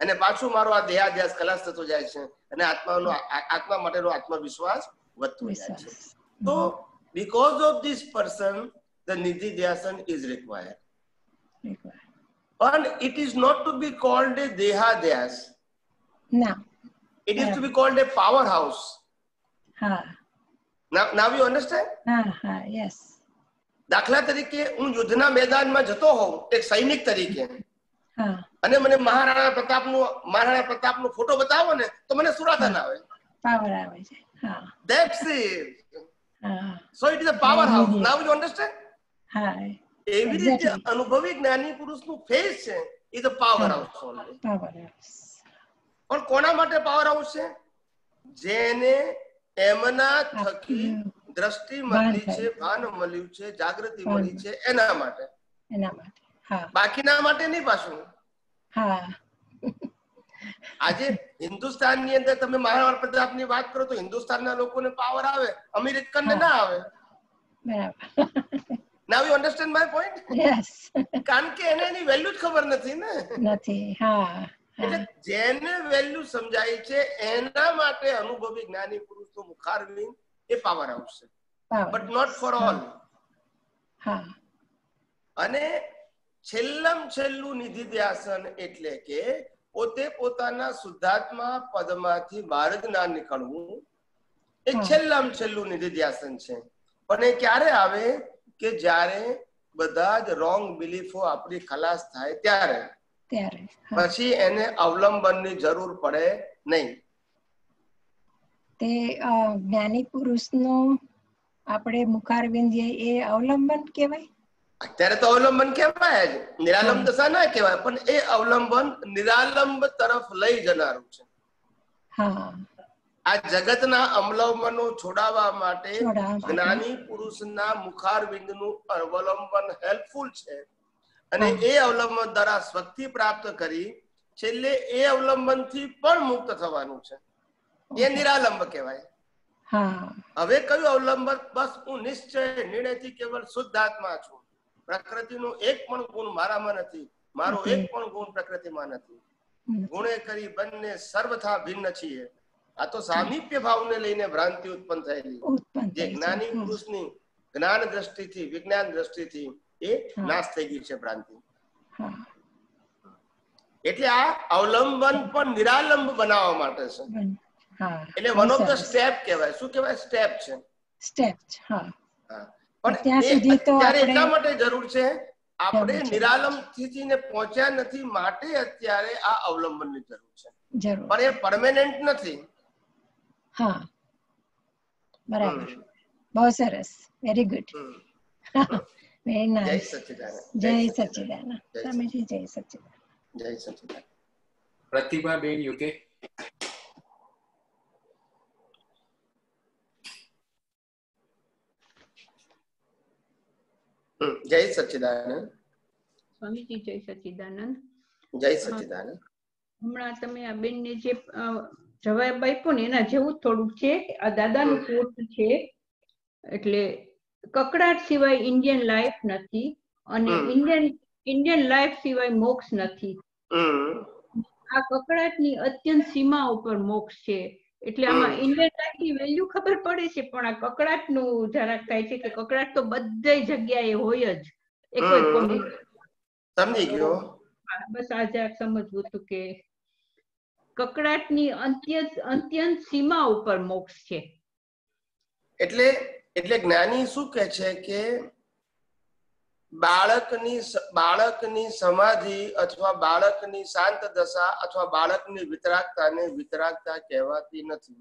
[SPEAKER 2] અને પાછું મારો આ દેહાધ્યાસ ખલાસ થતો જાય છે અને આત્માનો આત્મા માટેનો આત્મવિશ્વાસ વધતો જાય છે. તો because of this person the nididhyasan is required
[SPEAKER 11] required.
[SPEAKER 2] and it is not to be called a dehadhyas
[SPEAKER 11] No.
[SPEAKER 2] it is to be called a powerhouse
[SPEAKER 11] હા
[SPEAKER 2] now, now you understand
[SPEAKER 11] Uh હા yes.
[SPEAKER 2] દાખલા તરીકે હું યુદ્ધના મેદાનમાં જતો હોઉં એક સૈનિક તરીકે અને મને મહારાણા પ્રતાપનું મહારાણા પ્રતાપનો ફોટો બતાવો ને તો મને સુરાધન આવે
[SPEAKER 11] પાવર આવે છે that's
[SPEAKER 2] it so
[SPEAKER 11] it
[SPEAKER 2] is a power house powerhouse you you understand
[SPEAKER 11] હા
[SPEAKER 2] એવી રીતે અનુભવી જ્ઞાની પુરુષનું ફેસ છે એ તો પાવર હાઉસ
[SPEAKER 11] પાવર
[SPEAKER 2] પણ કોના માટે પાવર હાઉસ છે? જેને એમના થકી દ્રષ્ટિ મળી છે ભાન મળ્યું છે જાગૃતિ મળી છે એના માટે.
[SPEAKER 11] એના માટે. હા.
[SPEAKER 2] બાકીના માટે નહીં પાછું?
[SPEAKER 11] હા.
[SPEAKER 2] આજે હિન્દુસ્તાનની અંદર તમે મહારાણા પ્રતાપની વાત કરો તો હિન્દુસ્તાનના લોકોને પાવર આવે અમેરિકનને ના આવે.
[SPEAKER 11] બરાબર.
[SPEAKER 2] Now you understand my point
[SPEAKER 11] yes
[SPEAKER 2] કારણ કે એને એની વેલ્યુ જ ખબર નથી ને.
[SPEAKER 11] નથી હા
[SPEAKER 2] એટલે જેને વેલ્યુ સમજાય છે એના માટે અનુભવી જ્ઞાની પુરુષનું મુખારવિંદ એ પાવર હાઉસ છે. બટ નોટ ફોર ઓલ
[SPEAKER 11] હા.
[SPEAKER 2] અને છેલ્લમ છેલ્લું નિધિ ધ્યાસન એટલે કે પોતે પોતાના શુદ્ધાત્મા પદમાંથી બહાર જ ના નીકળવું એ છેલ્લામ છેલ્લું નિધિધ્યાસન છે. પણ એ ક્યારે આવે? કે જ્યારે બધા જ રોંગ બિલીફો આપણી ખલાસ થાય ત્યારે.
[SPEAKER 11] ત્યારે
[SPEAKER 2] પછી એને અવલંબનની જરૂર પડે નહીં.
[SPEAKER 11] તે જ્ઞાની પુરુષનો આપણે મુખારવિંદ એ અવલંબન કહેવાય?
[SPEAKER 2] અત્યારે તો અવલંબન કહેવાય જ. નિરાલંબ દશા ના કહેવાય પણ એ અવલંબન નિરાલંબ તરફ લઈ જનારું છે.
[SPEAKER 11] હા.
[SPEAKER 2] આ જગતના અવલંબનો છોડાવવા માટે જ્ઞાની પુરુષના મુખારવિંદનું અવલંબન હેલ્પફુલ છે. અને એ અવલંબન દ્વારા શક્તિ પ્રાપ્ત કરી છેલ્લે એ અવલંબનથી પણ મુક્ત થવાનું છે. એ નિરાલંબ કહેવાય. હવે કયું અવલંબન? બસ હું નિશ્ચય નિર્ણયથી કેવળ શુદ્ધાત્મા છું. પ્રકૃતિનો એક પણ ગુણ મારામાં નથી. મારો એક પણ ગુણ પ્રકૃતિમાં નથી. ગુણે કરી બંને સર્વથા ભિન્ન છીએ. આ તો સામીપ્ય ભાવને લઈને ભ્રાંતિ ઉત્પન્ન થયેલી. જે જ્ઞાની પુરુષની જ્ઞાન દ્રષ્ટિથી વિજ્ઞાન દ્રષ્ટિથી એ નાશ થઈ ગઈ છે ભ્રાંતિ. એટલે આ અવલંબન પણ નિરાલંબ બનાવવા માટે છે. એટલે વન ઓફ ધ સ્ટેપ કહેવાય. શું કહેવાય? સ્ટેપ છે.
[SPEAKER 11] સ્ટેપ હા.
[SPEAKER 2] પણ
[SPEAKER 11] ત્યાં સુધી તો
[SPEAKER 2] અત્યારે એટલા માટે જરૂર છે આપણે નિરાલંબ સ્થિતિને પહોંચ્યા નથી માટે અત્યારે આ અવલંબનની જરૂર છે. પણ એ પરમેનન્ટ નથી.
[SPEAKER 11] હા બરાબર બહુ સરસ વેરી ગુડ વેરી
[SPEAKER 2] જય
[SPEAKER 11] નાઇસ
[SPEAKER 2] સચ્ચિદાનંદ
[SPEAKER 11] જય સચ્ચિદાનંદ સ્વામીજી જય સચ્ચિદાનંદ
[SPEAKER 2] જય સચ્ચિદાનંદ
[SPEAKER 4] પ્રતિભાબેન યુકે
[SPEAKER 2] હમ, જય સચ્ચિદાનંદ
[SPEAKER 12] સ્વામીજી જય સચ્ચિદાનંદ
[SPEAKER 2] જય સચ્ચિદાનંદ
[SPEAKER 12] હમણાં તમે આ બેનને જે અ, જવાબ આપ્યો ને એના જેવું થોડુંક છે આ દાદાનું કોટ છે એટલે કકડાટ સિવાય ઇન્ડિયન લાઈફ નથી અને ઇન્ડિયન ઇન્ડિયન લાઈફ સિવાય મોક્ષ નથી. આ કકડાટની અત્યંત સીમા ઉપર મોક્ષ છે. એટલે આમાં. ઇન્ડિયન લાઈફની વેલ્યુ ખબર પડે છે પણ આ કકડાટનું જરાક થાય છે કે કકડાટ તો બધે જગ્યાએ હોય જ. એ કોઈ
[SPEAKER 2] સમજી ગયો.
[SPEAKER 12] હા, બસ આ જરાક સમજવું હતું કે કકડાટની અંત્યંત અંત્યંત સીમા ઉપર મોક્ષ છે.
[SPEAKER 2] એટલે એટલે જ્ઞાની શું કહે છે કે બાળકની બાળકની સમાધિ અથવા બાળકની શાંત દશા અથવા બાળકની વિતરાગતાને વિતરાગતા કહેવાતી નથી.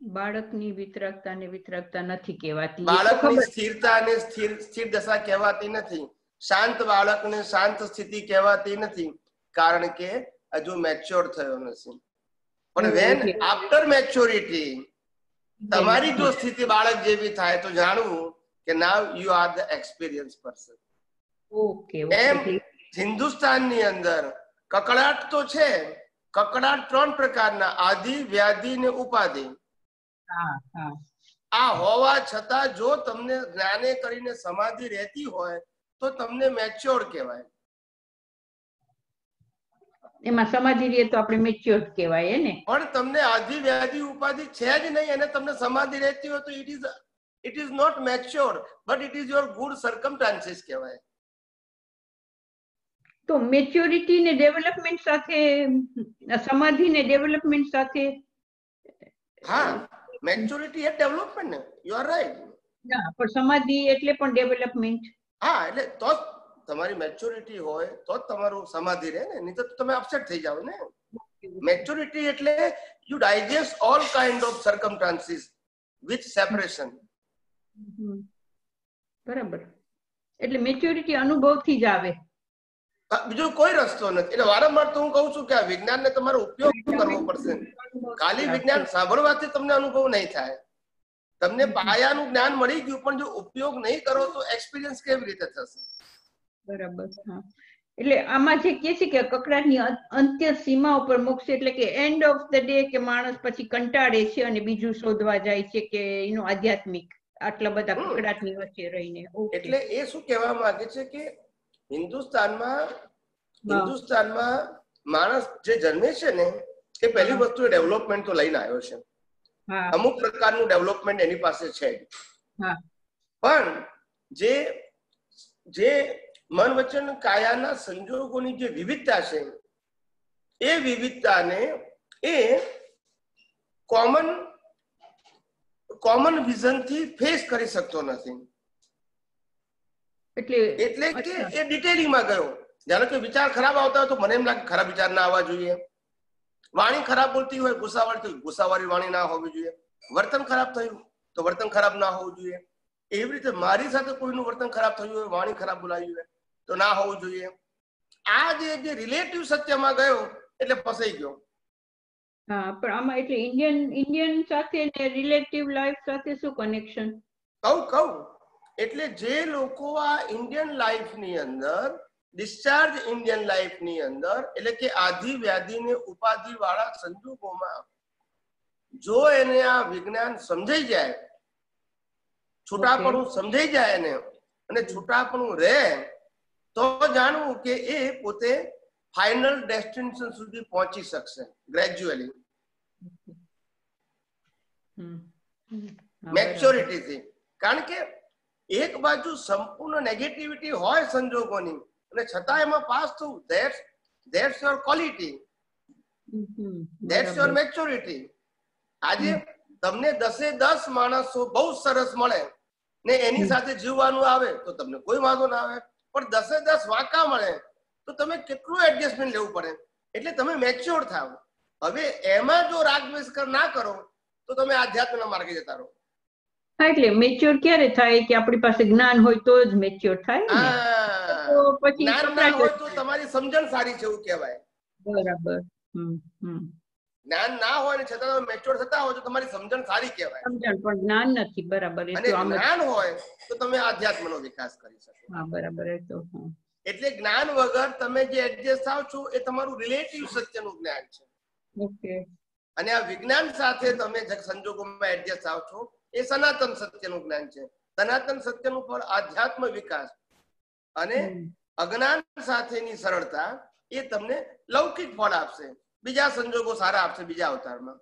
[SPEAKER 12] બાળકની વિતરાગતાને વિતરાગતા નથી કહેવાતી.
[SPEAKER 2] બાળકની સ્થિરતાને સ્થિર સ્થિર દશા કહેવાતી નથી. શાંત બાળકને શાંત સ્થિતિ કહેવાતી નથી. કારણ કે હજુ મેચ્યોર થયો નથી. પણ વેન આફ્ટર મેચ્યોરિટી તમારી જો સ્થિતિ બાળક જેવી થાય તો જાણવું કે now you are the experience person
[SPEAKER 12] okay
[SPEAKER 2] એમ હિન્દુસ્તાનની અંદર કકડાટ તો છે કકડાટ ત્રણ પ્રકારના આદિ વ્યાધિ ને ઉપાધિ. આ હોવા છતાં જો તમને જ્ઞાને કરીને સમાધિ રહેતી હોય તો તમને મેચ્યોર કહેવાય.
[SPEAKER 12] એમાં સમાધિ રહે તો આપણે મેચ્યોર કહેવાય ને?
[SPEAKER 2] પણ તમને આદિ વ્યાધિ ઉપાધિ છે જ નહીં અને તમને સમાધિ રહેતી હોય તો it is it is not mature but it is your good circumstances કહેવાય.
[SPEAKER 12] તો મેચ્યોરિટી ને ડેવલપમેન્ટ સાથે સમાધિ ને ડેવલપમેન્ટ સાથે
[SPEAKER 2] હા મેચ્યોરિટી એ ડેવલપમેન્ટ ને યુ આર રાઈટ
[SPEAKER 12] ના પણ સમાધિ એટલે પણ ડેવલપમેન્ટ
[SPEAKER 2] હા એટલે તો તમારી મેચ્યોરિટી હોય તો જ તમારું સમાધિ રહે ને નહીં તો તમે અપસેટ થઈ જાવ ને. મેચ્યોરિટી એટલે you digest all kind of circumstances with separation
[SPEAKER 12] બરાબર. એટલે મેચ્યોરિટી અનુભવથી જ આવે.
[SPEAKER 2] બીજો કોઈ રસ્તો નથી. એટલે વારંવાર તો હું કહું છું કે આ વિજ્ઞાનને તમારે ઉપયોગ કરવો પડશે? ખાલી વિજ્ઞાન સાંભળવાથી તમને અનુભવ નહીં થાય. તમને પાયાનું જ્ઞાન મળી ગયું પણ જો ઉપયોગ નહીં કરો તો એક્સપિરિયન્સ કેવી રીતે થશે?
[SPEAKER 12] બરાબર હા. એટલે આમાં જે કે છે કે કકડાટની અંત્ય સીમા ઉપર મોક્ષ એટલે કે એન્ડ ઓફ ધ ડે કે માણસ પછી કંટાળે છે અને બીજું શોધવા જાય છે કે એનું આધ્યાત્મિક આટલા બધા. કકડાટની વચ્ચે રહીને.
[SPEAKER 2] એટલે એ શું કહેવા માંગે છે કે હિન્દુસ્તાનમાં હિન્દુસ્તાનમાં માણસ જે જન્મે છે ને એ પહેલી વસ્તુ ડેવલપમેન્ટ તો લઈને આવ્યો છે. અમુક પ્રકારનું ડેવલપમેન્ટ એની પાસે છે
[SPEAKER 12] હા.
[SPEAKER 2] પણ જે જે મન વચન કાયાના સંજોગોની જે વિવિધતા છે એ વિવિધતાને એ કોમન કોમન વિઝનથી ફેસ કરી શકતો નથી.
[SPEAKER 12] એટલે
[SPEAKER 2] એટલે કે એ ડિટેલિંગમાં ગયો. જ્યારે કે વિચાર ખરાબ આવતા હોય તો મને એમ લાગે ખરાબ વિચાર ના આવવા જોઈએ. વાણી ખરાબ બોલતી હોય ગુસ્સાવાળી હોય ગુસ્સાવાળી વાણી ના હોવી જોઈએ. વર્તન ખરાબ થયું તો વર્તન ખરાબ ના હોવું જોઈએ. એવી રીતે મારી સાથે કોઈનું વર્તન ખરાબ થયું હોય વાણી ખરાબ બોલાવી હોય તો ના હોવું જોઈએ. આ જે જે રિલેટિવ સત્યમાં ગયો એટલે ફસાઈ ગયો.
[SPEAKER 12] હા પણ આમાં એટલે ઇન્ડિયન ઇન્ડિયન સાથે ને રિલેટિવ લાઈફ સાથે શું કનેક્શન
[SPEAKER 2] કહું કહું. એટલે જે લોકો આ ઇન્ડિયન લાઈફની અંદર ડિસ્ચાર્જ ઇન્ડિયન લાઈફની અંદર એટલે કે આધિ વ્યાધિ ને ઉપાધિ વાળા સંજોગોમાં જો એને આ વિજ્ઞાન સમજાઈ જાય છૂટાપણું સમજાઈ જાય એને અને છૂટાપણું રહે તો જાણવું કે એ પોતે ફાઇનલ ડેસ્ટિનેશન સુધી પહોંચી શકશે ગ્રેજ્યુઅલી મેચ્યોરિટીથી કારણ કે એક બાજુ સંપૂર્ણ નેગેટિવિટી હોય સંજોગોની અને છતાં એમાં પાસ થવું that's that's your quality that's your maturity આજે તમને દસે દસ માણસો બહુ સરસ મળે ને એની સાથે જીવવાનું આવે તો તમને કોઈ વાંધો ના આવે પણ દસે દસ વાંકા મળે તો તમે કેટલું એડજસ્ટમેન્ટ લેવું પડે? એટલે તમે મેચ્યોર થાવ. હવે એમાં જો રાગ દ્વેષ ના કરો તો તમે આધ્યાત્મના માર્ગે જતા રહો.
[SPEAKER 12] હા એટલે મેચ્યોર ક્યારે થાય કે આપણી પાસે જ્ઞાન હોય તો જ મેચ્યોર થાય તો પછી
[SPEAKER 2] જ્ઞાન ના હોય તો તમારી સમજણ સારી છે એવું કહેવાય.
[SPEAKER 12] બરાબર. હમ હમ.
[SPEAKER 2] જ્ઞાન ના હોય ને છતાં તમે મેચ્યોર થતા હોય તો તમારી સમજણ સારી કહેવાય.
[SPEAKER 12] સમજણ પણ જ્ઞાન નથી બરાબર
[SPEAKER 2] અને જ્ઞાન હોય તો તમે આધ્યાત્મનો વિકાસ કરી શકો.
[SPEAKER 12] હા બરાબર એ તો
[SPEAKER 2] એટલે જ્ઞાન વગર તમે જે એડજસ્ટ થાવ છો એ તમારું રિલેટિવ સત્યનું જ્ઞાન છે.
[SPEAKER 12] ઓકે.
[SPEAKER 2] અને આ વિજ્ઞાન સાથે તમે જે સંજોગોમાં એડજસ્ટ થાવ છો એ સનાતન સત્યનું જ્ઞાન છે. સનાતન સત્યનું ફળ આધ્યાત્મ વિકાસ. અને અજ્ઞાન સાથેની સરળતા એ તમને લૌકિક ફળ આપશે. બીજા સંજોગો સારા આપશે બીજા અવતારમાં.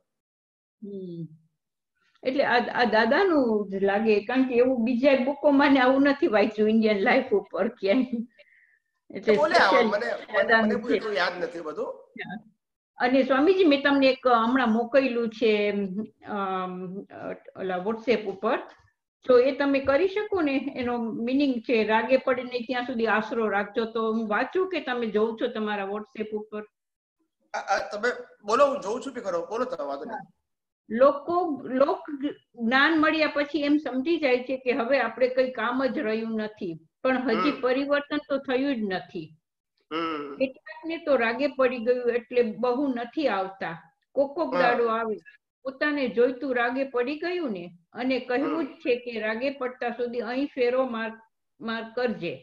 [SPEAKER 12] એટલે આ દાદાનું જ લાગે કારણ કે એવું બીજા બુકોમાં ને આવું નથી વાંચ્યું ઇન્ડિયન લાઈફ ઉપર ક્યાંય. એટલે
[SPEAKER 2] મને મને યાદ નથી બધું.
[SPEAKER 12] અને સ્વામીજી મેં તમને એક હમણાં મોકલ્યું છે ઓલા વોટ્સએપ ઉપર. તો એ તમે કરી શકો ને એનો મિનિંગ છે રાગે પડે નહીં ત્યાં સુધી આશરો રાખજો. તો હું વાંચું કે તમે જોઉં છો તમારા વોટ્સએપ ઉપર?
[SPEAKER 2] તમે બોલો હું જોઉં છું કે કરો? બોલો તમે વાંધો નહીં.
[SPEAKER 12] લોકો લોક જ્ઞાન મળ્યા પછી એમ સમજી જાય છે કે હવે આપણે કઈ કામ જ રહ્યું નથી. પણ હજી પરિવર્તન તો થયું જ નથી. કેટલાકને તો રાગે પડી ગયું એટલે બહુ નથી આવતા. કોકોક કોક દાડો આવે. પોતાને જોઈતું રાગે પડી ગયું ને અને કહેવું જ છે કે રાગે પડતા સુધી અહીં ફેરો માર માર કરજે.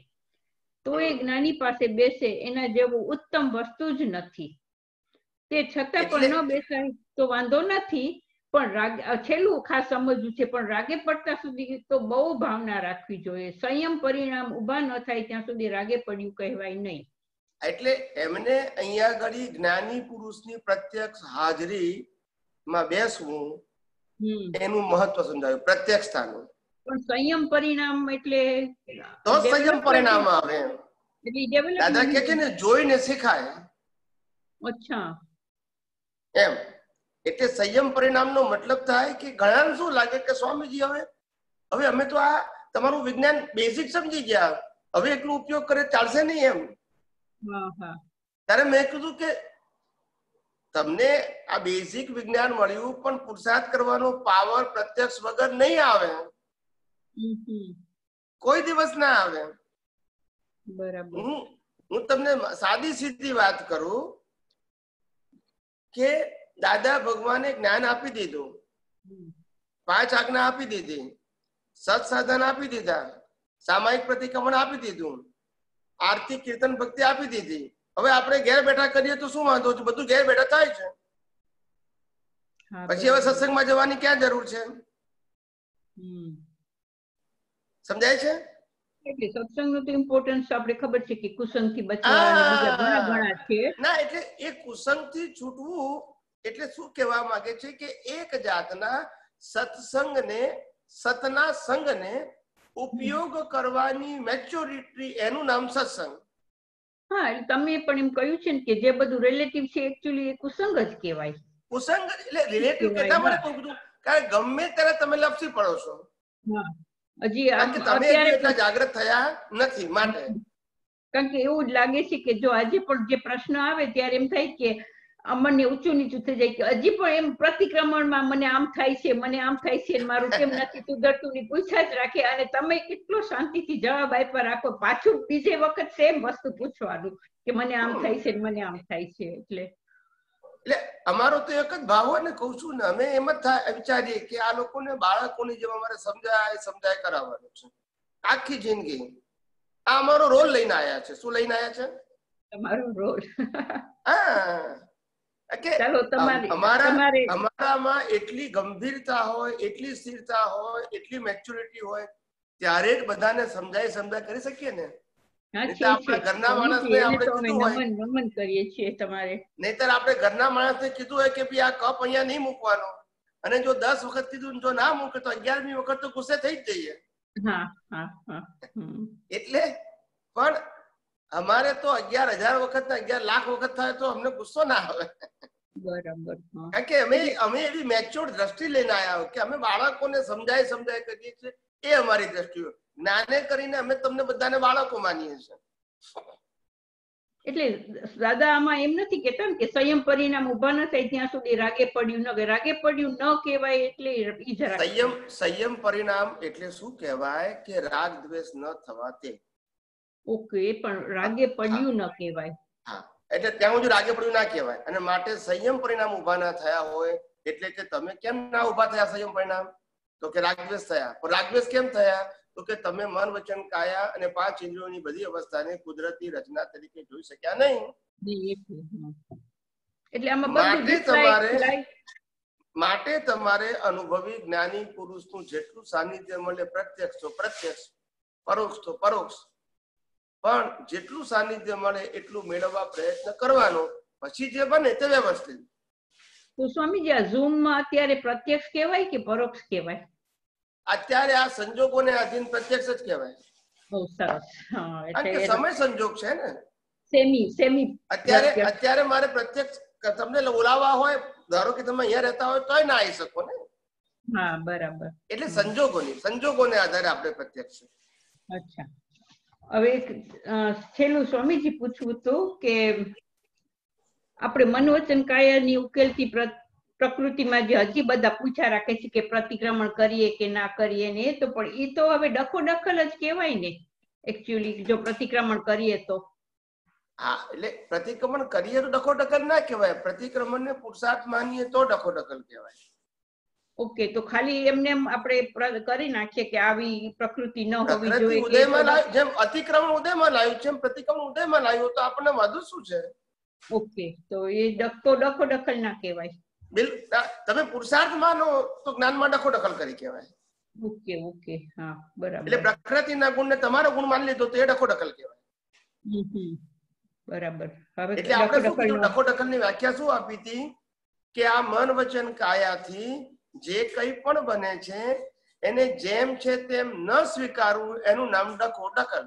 [SPEAKER 12] તો એ જ્ઞાની પાસે બેસે એના જેવું ઉત્તમ વસ્તુ જ નથી. તે છતાં પણ ન બેસાય તો વાંધો નથી પણ રાગ છેલ્લું ખાસ સમજવું છે પણ રાગે પડતા સુધી તો બહુ ભાવના રાખવી જોઈએ. સંયમ પરિણામ ઊભા ન થાય ત્યાં સુધી રાગે પડ્યું કહેવાય નહીં.
[SPEAKER 2] એટલે એમને અહીંયા આગળ જ્ઞાની પુરુષની પ્રત્યક્ષ હાજરી માં બેસવું એનું મહત્વ સમજાયું પ્રત્યક્ષ સ્થાનું
[SPEAKER 12] પણ સંયમ પરિણામ એટલે
[SPEAKER 2] તો સંયમ પરિણામ આવે દાદા કે ને જોઈને શીખાય.
[SPEAKER 12] અચ્છા.
[SPEAKER 2] એમ. એટલે સંયમ પરિણામનો મતલબ થાય કે ઘણાને શું લાગે કે સ્વામીજી હવે હવે અમે તો આ તમારું વિજ્ઞાન બેઝિક સમજી ગયા. હવે એટલો ઉપયોગ કરે ચાલશે નહીં એમ. ત્યારે મેં કીધું કે તમને આ બેઝિક વિજ્ઞાન મળ્યું પણ પુરુષાર્થ કરવાનો પાવર પ્રત્યક્ષ વગર નહીં આવે. કોઈ દિવસ ના આવે.
[SPEAKER 12] બરાબર.
[SPEAKER 2] હું હું તમને સાદી સીધી વાત કરું. કે દાદા ભગવાને જ્ઞાન આપી દીધું. પાંચ આજ્ઞા આપી દીધી. સત સાધન આપી દીધા. સામાયિક પ્રતિક્રમણ આપી દીધું. આરતી કીર્તન ભક્તિ આપી દીધી. હવે આપણે ઘેર બેઠા કરીએ તો શું વાંધો છે? બધું ઘેર બેઠા થાય છે. પછી હવે સત્સંગમાં જવાની ક્યાં જરૂર છે? સમજાય છે?
[SPEAKER 12] એટલે સત્સંગનું તો ઇમ્પોર્ટન્સ આપણે ખબર છે કે કુસંગથી બચવા ઘણા ઘણા છે.
[SPEAKER 2] ના એટલે એ કુસંગથી છૂટવું એટલે શું કહેવા માંગે છે કે એક જાતના સત્સંગને સતના સંગને ઉપયોગ કરવાની મેચ્યોરિટી એનું નામ સત્સંગ.
[SPEAKER 12] હા એટલે તમે પણ એમ કહ્યું છે ને કે જે બધું રિલેટિવ છે એકચ્યુઅલી એ કુસંગ જ કહેવાય.
[SPEAKER 2] કુસંગ એટલે રિલેટિવ કહેતા મને કહું છું કારણ ગમે ત્યારે તમે લપસી પડો છો.
[SPEAKER 12] હા. હજી અત્યારે
[SPEAKER 2] જાગૃત થયા નથી માટે.
[SPEAKER 12] કારણ કે એવું જ લાગે છે કે જો આજે પણ જે પ્રશ્ન આવે ત્યારે એમ થાય કે મને ઊંચું નીચું થઈ જાય કે હજી પણ એમ પ્રતિક્રમણમાં મને આમ થાય છે મને આમ થાય છે મારું કેમ નથી સુધરતું ની પૂછ્યા જ રાખે અને તમે કેટલો શાંતિથી જવાબ આપ્યા રાખો. પાછું બીજે વખત સેમ વસ્તુ પૂછવાનું કે મને આમ થાય છે મને આમ થાય છે એટલે
[SPEAKER 2] એટલે અમારો તો એક જ ભાવ હોય ને કઉ છું ને અમે એમ જ થાય વિચારીએ કે આ લોકોને બાળકોની જેમ અમારે સમજાય સમજાય કરાવવાનું છે. આખી જિંદગી. આ અમારો રોલ લઈને આવ્યા છે. શું લઈને આયા છે?
[SPEAKER 12] તમારો રોલ.
[SPEAKER 2] હા. કે અમારા અમારામાં એટલી ગંભીરતા હોય એટલી સ્થિરતા હોય એટલી મેચ્યુરિટી હોય ત્યારે જ બધાને સમજાય સમજાય કરી શકીએ ને? આપણે ઘરના માણસને આપણે
[SPEAKER 12] તો અમે
[SPEAKER 2] કીધું હોય.
[SPEAKER 12] નમન નમન કરીએ છીએ તમારે.
[SPEAKER 2] નહીતર આપણે ઘરના માણસને કીધું હોય કે ભાઈ આ કપ અહીંયા નહીં મૂકવાનો. અને જો દસ વખત કીધું જો ના મૂકે તો અગિયારમી વખત તો ગુસ્સે થઈ જ જઈએ. એટલે પણ અમારે તો અગિયાર હજાર વખત ને અગિયાર લાખ વખત થાય તો અમને ગુસ્સો ના આવે.
[SPEAKER 12] બરાબર
[SPEAKER 2] કારણ કે અમે અમે એવી મેચ્યોર દ્રષ્ટિ લઈને આવ્યા કે અમે બાળકોને સમજાય સમજાય કરીએ છીએ. એ અમારી દ્રષ્ટિ હોય. જ્ઞાને કરીને અમે તમને બધાને બાળકો માનીએ છીએ.
[SPEAKER 12] એટલે દાદા આમાં એમ નથી કેતા કે સંયમ પરિણામ ઊભા ન થાય ત્યાં સુધી રાગે પડ્યું ન રાગે પડ્યું ન કહેવાય એટલે ઈ જરા
[SPEAKER 2] સંયમ સંયમ પરિણામ એટલે શું કહેવાય કે રાગ દ્વેષ ન થવા તે
[SPEAKER 12] ઓકે પણ રાગે પડ્યું ન કહેવાય.
[SPEAKER 2] એટલે ત્યાં હું રાગે પડ્યું ના કહેવાય. અને માટે સંયમ પરિણામ ઊભા ના થયા હોય એટલે કે તમે કેમ ના ઊભા થયા સંયમ પરિણામ? તો કે રાગદ્વેષ થયા. પણ રાગદ્વેષ કેમ થયા? તો કે તમે મન વચન કાયા અને પાંચ ઇન્દ્રિયોની બધી અવસ્થાને કુદરતી રચના તરીકે જોઈ શક્યા નહીં.
[SPEAKER 12] એટલે, આમાં
[SPEAKER 2] તમારે માટે તમારે અનુભવી જ્ઞાની પુરુષનું જેટલું સાનિધ્ય મળે પ્રત્યક્ષ તો પ્રત્યક્ષ પરોક્ષ તો પરોક્ષ. પણ જેટલું સાનિધ્ય મળે એટલું મેળવવા પ્રયત્ન કરવાનો પછી જે બને તે વ્યવસ્થિત.
[SPEAKER 12] તો સ્વામીજી આ ઝૂમમાં અત્યારે પ્રત્યક્ષ કહેવાય કે પરોક્ષ કહેવાય?
[SPEAKER 2] અત્યારે આ સંજોગોને આધીન પ્રત્યક્ષ જ કહેવાય
[SPEAKER 12] બહુ સરસ. એટલે
[SPEAKER 2] સમય સંજોગ છે ને.
[SPEAKER 12] સેમી સેમી
[SPEAKER 2] અત્યારે અત્યારે મારે પ્રત્યક્ષ તમને બોલાવવા હોય ધારો કે તમે અહીંયા રહેતા હોય તોય ના આવી શકો ને.
[SPEAKER 12] હા બરાબર.
[SPEAKER 2] એટલે સંજોગોની સંજોગોને આધારે આપણે પ્રત્યક્ષ
[SPEAKER 12] અચ્છા. હવે એક છેલ્લું સ્વામીજી પૂછવું હતું કે આપણે મન વચન કાયાની ઉકેલતી પ્ર- પ્રકૃતિમાં જે હજી બધા પૂછા રાખે છે કે પ્રતિક્રમણ કરીએ કે ના કરીએ ને એ તો પણ એ તો હવે ડખો ડખલ જ કહેવાય ને એકચ્યુઅલી જો પ્રતિક્રમણ કરીએ તો.
[SPEAKER 2] હા એટલે પ્રતિક્રમણ કરીએ તો ડખો ડખલ ના કહેવાય પ્રતિક્રમણને પુરુષાર્થ માનીએ તો ડખો ડખલ કહેવાય.
[SPEAKER 12] ઓકે તો ખાલી એમને એમ આપણે કરી નાખીએ કે આવી પ્રકૃતિ ન હોવી જોઈએ
[SPEAKER 2] ઉદયમાં જેમ અતિક્રમણ ઉદયમાં લાવ્યું છે પ્રતિક્રમણ ઉદયમાં લાવ્યું તો આપણને વાંધો શું છે?
[SPEAKER 12] ઓકે તો એ ડખો ડખો ડખલ ના કહેવાય.
[SPEAKER 2] બિલ તમે પુરુષાર્થ માનો તો જ્ઞાનમાં ડખો ડખલ કરી કહેવાય.
[SPEAKER 12] Okay okay. હા બરાબર.
[SPEAKER 2] એટલે પ્રકૃતિના ગુણને તમારો ગુણ માની લીધો તો એ ડખો દખલ કહેવાય.
[SPEAKER 12] બરાબર. હવે
[SPEAKER 2] એટલે આપણે શું
[SPEAKER 12] ડખો
[SPEAKER 2] કીધું?
[SPEAKER 12] ડખલનો-
[SPEAKER 2] વ્યાખ્યા શું આપી હતી? કે આ મન વચન કાયાથી જે કંઈ પણ બને છે એને જેમ છે તેમ ન સ્વીકારવું એનું નામ ડખો દખલ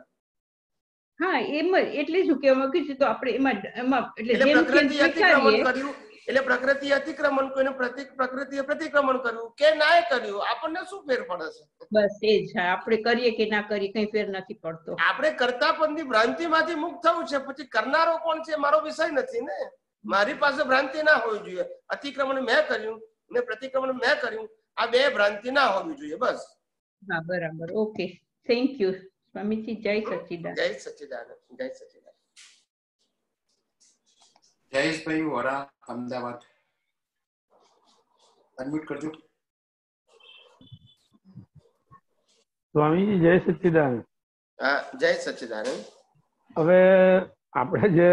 [SPEAKER 12] હા એમ એટલે શું કહેવા માંગુ છું તો આપણે એમાં એમાં એટલે જેમ
[SPEAKER 2] અતિક્રમણ
[SPEAKER 12] સ્વીકારીએ
[SPEAKER 2] કર્યું એટલે પ્રકૃતિ અતિક્રમણ કોઈને પ્રતિ પ્રકૃતિએ પ્રતિક્રમણ કર્યું કે ના કર્યું આપણને શું ફેર પડે છે?
[SPEAKER 12] બસ એ જ આપણે કરીએ કે ના કરીએ કઈ ફેર નથી પડતો.
[SPEAKER 2] આપણે કરતાપણની ભ્રાંતિમાંથી મુક્ત થવું છે પછી કરનારો કોણ છે મારો વિષય નથી ને? મારી પાસે ભ્રાંતિ ના હોવી જોઈએ. અતિક્રમણ મેં કર્યું ને પ્રતિક્રમણ મેં કર્યું. આ બે ભ્રાંતિ ના હોવી જોઈએ બસ.
[SPEAKER 12] હા બરાબર. ઓકે. થેન્ક યુ સ્વામીજી જય સચિદાન
[SPEAKER 2] જય સચિદાન જય સચિદાનંદ.
[SPEAKER 4] જયેશભાઈ વોરા. અમદાવાદ. અનમ્યુટ કરજો.
[SPEAKER 13] સ્વામીજી જય સચ્ચિદાનંદ.
[SPEAKER 2] જય સચિદાનંદ
[SPEAKER 13] હવે આપણે જે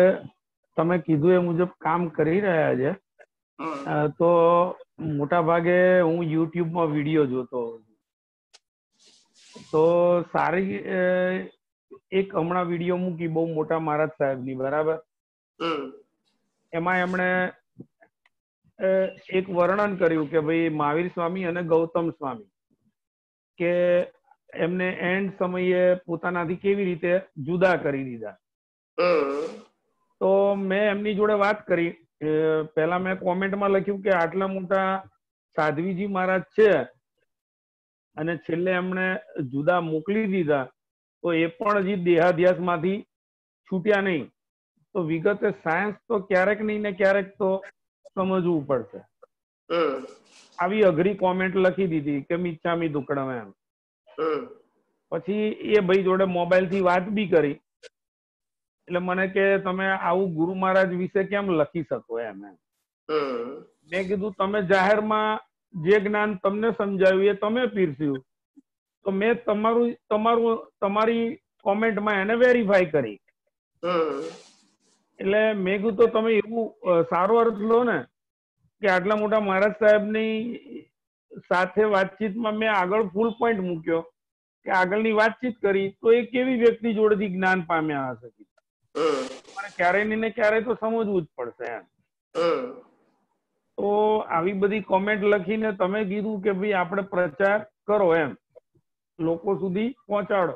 [SPEAKER 13] તમે કીધું એ મુજબ કામ કરી રહ્યા છે તો મોટા ભાગે હું યુટ્યુબમાં વીડિયો જોતો તો સારી એક હમણાં વીડિયો મૂકી બહુ મોટા મહારાજ સાહેબની બરાબર? એમાં એમણે એક વર્ણન કર્યું કે ભાઈ મહાવીર સ્વામી અને ગૌતમ સ્વામી કે એમને એન્ડ સમયે પોતાનાથી કેવી રીતે જુદા કરી દીધા. તો મેં એમની જોડે વાત કરી. પહેલા મેં કોમેન્ટમાં લખ્યું કે આટલા મોટા સાધ્વીજી મહારાજ છે અને છેલ્લે એમણે જુદા મોકલી દીધા તો એ પણ હજી દેહાધ્યાસમાંથી છૂટ્યા નહીં. તો વિગતે સાયન્સ તો ક્યારેક નહીં ને ક્યારેક તો સમજવું પડશે. આવી અઘરી કોમેન્ટ લખી દીધી કે મિચ્છામી દુકડમ એમ. પછી એ ભાઈ જોડે મોબાઈલથી વાત બી કરી. એટલે મને કે તમે આવું ગુરુ મહારાજ વિશે કેમ લખી શકો એમ એમ. મેં કીધું તમે જાહેરમાં જે જ્ઞાન તમને સમજાવ્યું એ તમે પીરસ્યું. તો મેં તમારું તમારું તમારી કોમેન્ટમાં એને વેરીફાઈ કરી. એટલે મેં કીધું તો તમે એવું સારો અર્થ લો ને કે આટલા મોટા મહારાજ સાહેબની સાથે વાતચીતમાં મેં આગળ ફૂલ પોઈન્ટ મૂક્યો કે આગળની વાતચીત કરી તો એ કેવી વ્યક્તિ જોડેથી જ્ઞાન પામ્યા હશે? તમારે ક્યારેય ને ક્યારેય તો સમજવું જ પડશે એમ. તો આવી બધી કોમેન્ટ લખીને તમે કીધું કે ભાઈ આપણે પ્રચાર કરો એમ. લોકો સુધી પહોંચાડો.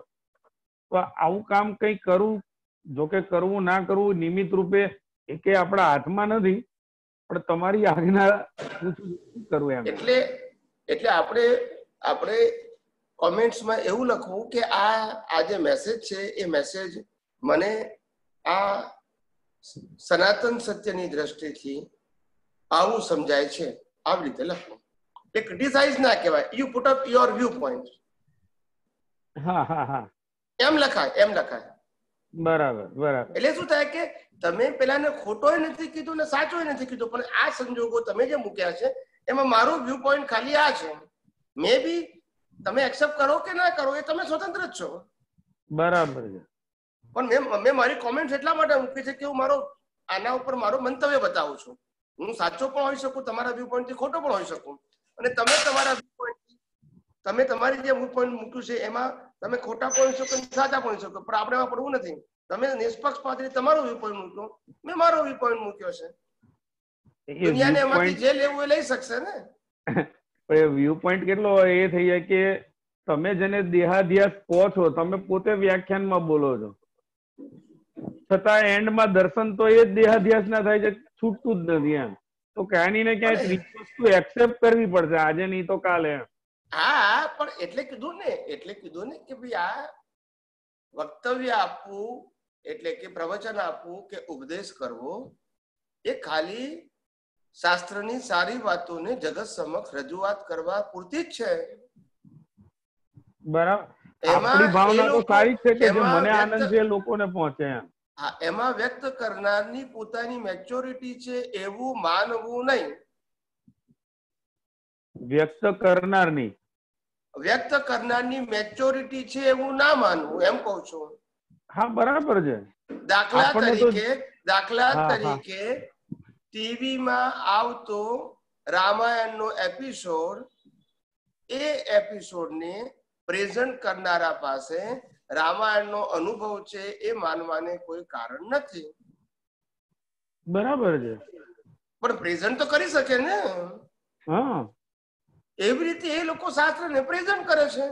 [SPEAKER 13] તો આવું કામ કઈ કરવું જોકે કરવું ના કરવું નિમિત્ત રૂપે કે આપણા હાથમાં નથી પણ તમારી આજ્ઞા કરવું એમ?
[SPEAKER 2] એટલે એટલે આપણે આપણે કોમેન્ટ્સમાં એવું લખવું કે આ આ જે મેસેજ છે એ મેસેજ મને આ સનાતન સત્યની દ્રષ્ટિથી આવું સમજાય છે. આવી રીતે લખવું. એ ક્રિટિસાઇઝ ના કહેવાય. You put up your view point
[SPEAKER 13] હા હા હા.
[SPEAKER 2] એમ લખાય એમ લખાય.
[SPEAKER 13] બરાબર બરાબર.
[SPEAKER 2] એટલે શું થાય કે તમે પેલાને ખોટોય નથી કીધું ને સાચોય નથી કીધું પણ આ સંજોગો તમે જે મૂક્યા છે એમાં મારું વ્યૂ પોઈન્ટ ખાલી આ છે. મે બી તમે એક્સેપ્ટ કરો કે ના કરો એ તમે સ્વતંત્ર જ છો.
[SPEAKER 13] બરાબર છે.
[SPEAKER 2] પણ મેં મેં મારી કોમેન્ટ એટલા માટે મૂકી છે કે હું મારો આના ઉપર મારો મંતવ્ય બતાવું છું. હું સાચો પણ હોઈ શકું તમારા વ્યૂ પોઈન્ટથી ખોટો પણ હોઈ શકું. અને તમે તમારા વ્યૂ પોઈન્ટ તમે તમારી જે વ્યૂ પોઈન્ટ મૂક્યું છે એમાં તમે ખોટા પણ શકો સાચા પણ શકો પણ આપણે એમાં પડવું નથી. તમે નિષ્પક્ષ પાત્રી તમારો વ્યૂ પોઈન્ટ મૂક્યો. મેં મારો વ્યૂ પોઈન્ટ મૂક્યો છે. દુનિયાને એમાંથી જે લેવું એ લઈ શકશે ને?
[SPEAKER 13] વ્યૂ પોઈન્ટ કેટલો એ થઈ જાય કે તમે જેને દેહાધ્યાસ કહો છો તમે પોતે વ્યાખ્યાનમાં બોલો છો. છતાં એન્ડમાં દર્શન તો એ જ દેહાધ્યાસ ના થાય છે છૂટતું જ નથી એમ. તો ક્યાંય ને ક્યાંય વસ્તુ એક્સેપ્ટ કરવી પડશે. આજે નહીં તો કાલે એમ.
[SPEAKER 2] હા પણ એટલે કીધું ને એટલે કીધું ને કે ભાઈ આ વક્તવ્ય આપવું એટલે કે પ્રવચન આપવું કે ઉપદેશ કરવો એ ખાલી શાસ્ત્રની સારી વાતોને જગત સમક્ષ રજૂઆત કરવા પૂરતી જ છે.
[SPEAKER 13] બરાબર. આપણી ભાવના તો સારી છે કે જે મને આનંદ છે લોકોને પહોંચે એમ.
[SPEAKER 2] હા એમાં વ્યક્ત કરનારની પોતાની મેચ્યોરિટી છે એવું માનવું નહીં.
[SPEAKER 13] વ્યક્ત કરનારની.
[SPEAKER 2] વ્યક્ત કરનારની મેચ્યોરિટી છે એવું ના માનવું એમ કઉ છું.
[SPEAKER 13] હા બરાબર છે.
[SPEAKER 2] દાખલા તરીકે દાખલા તરીકે ટીવીમાં આવતો રામાયણનો એપિસોડ એ એપિસોડને પ્રેઝન્ટ કરનારા પાસે રામાયણનો અનુભવ છે એ માનવાને કોઈ કારણ નથી.
[SPEAKER 13] બરાબર છે.
[SPEAKER 2] પણ પ્રેઝન્ટ તો કરી શકે ને.
[SPEAKER 13] હા.
[SPEAKER 2] એવી રીતે એ લોકો શાસ્ત્રને પ્રેઝન્ટ કરે છે?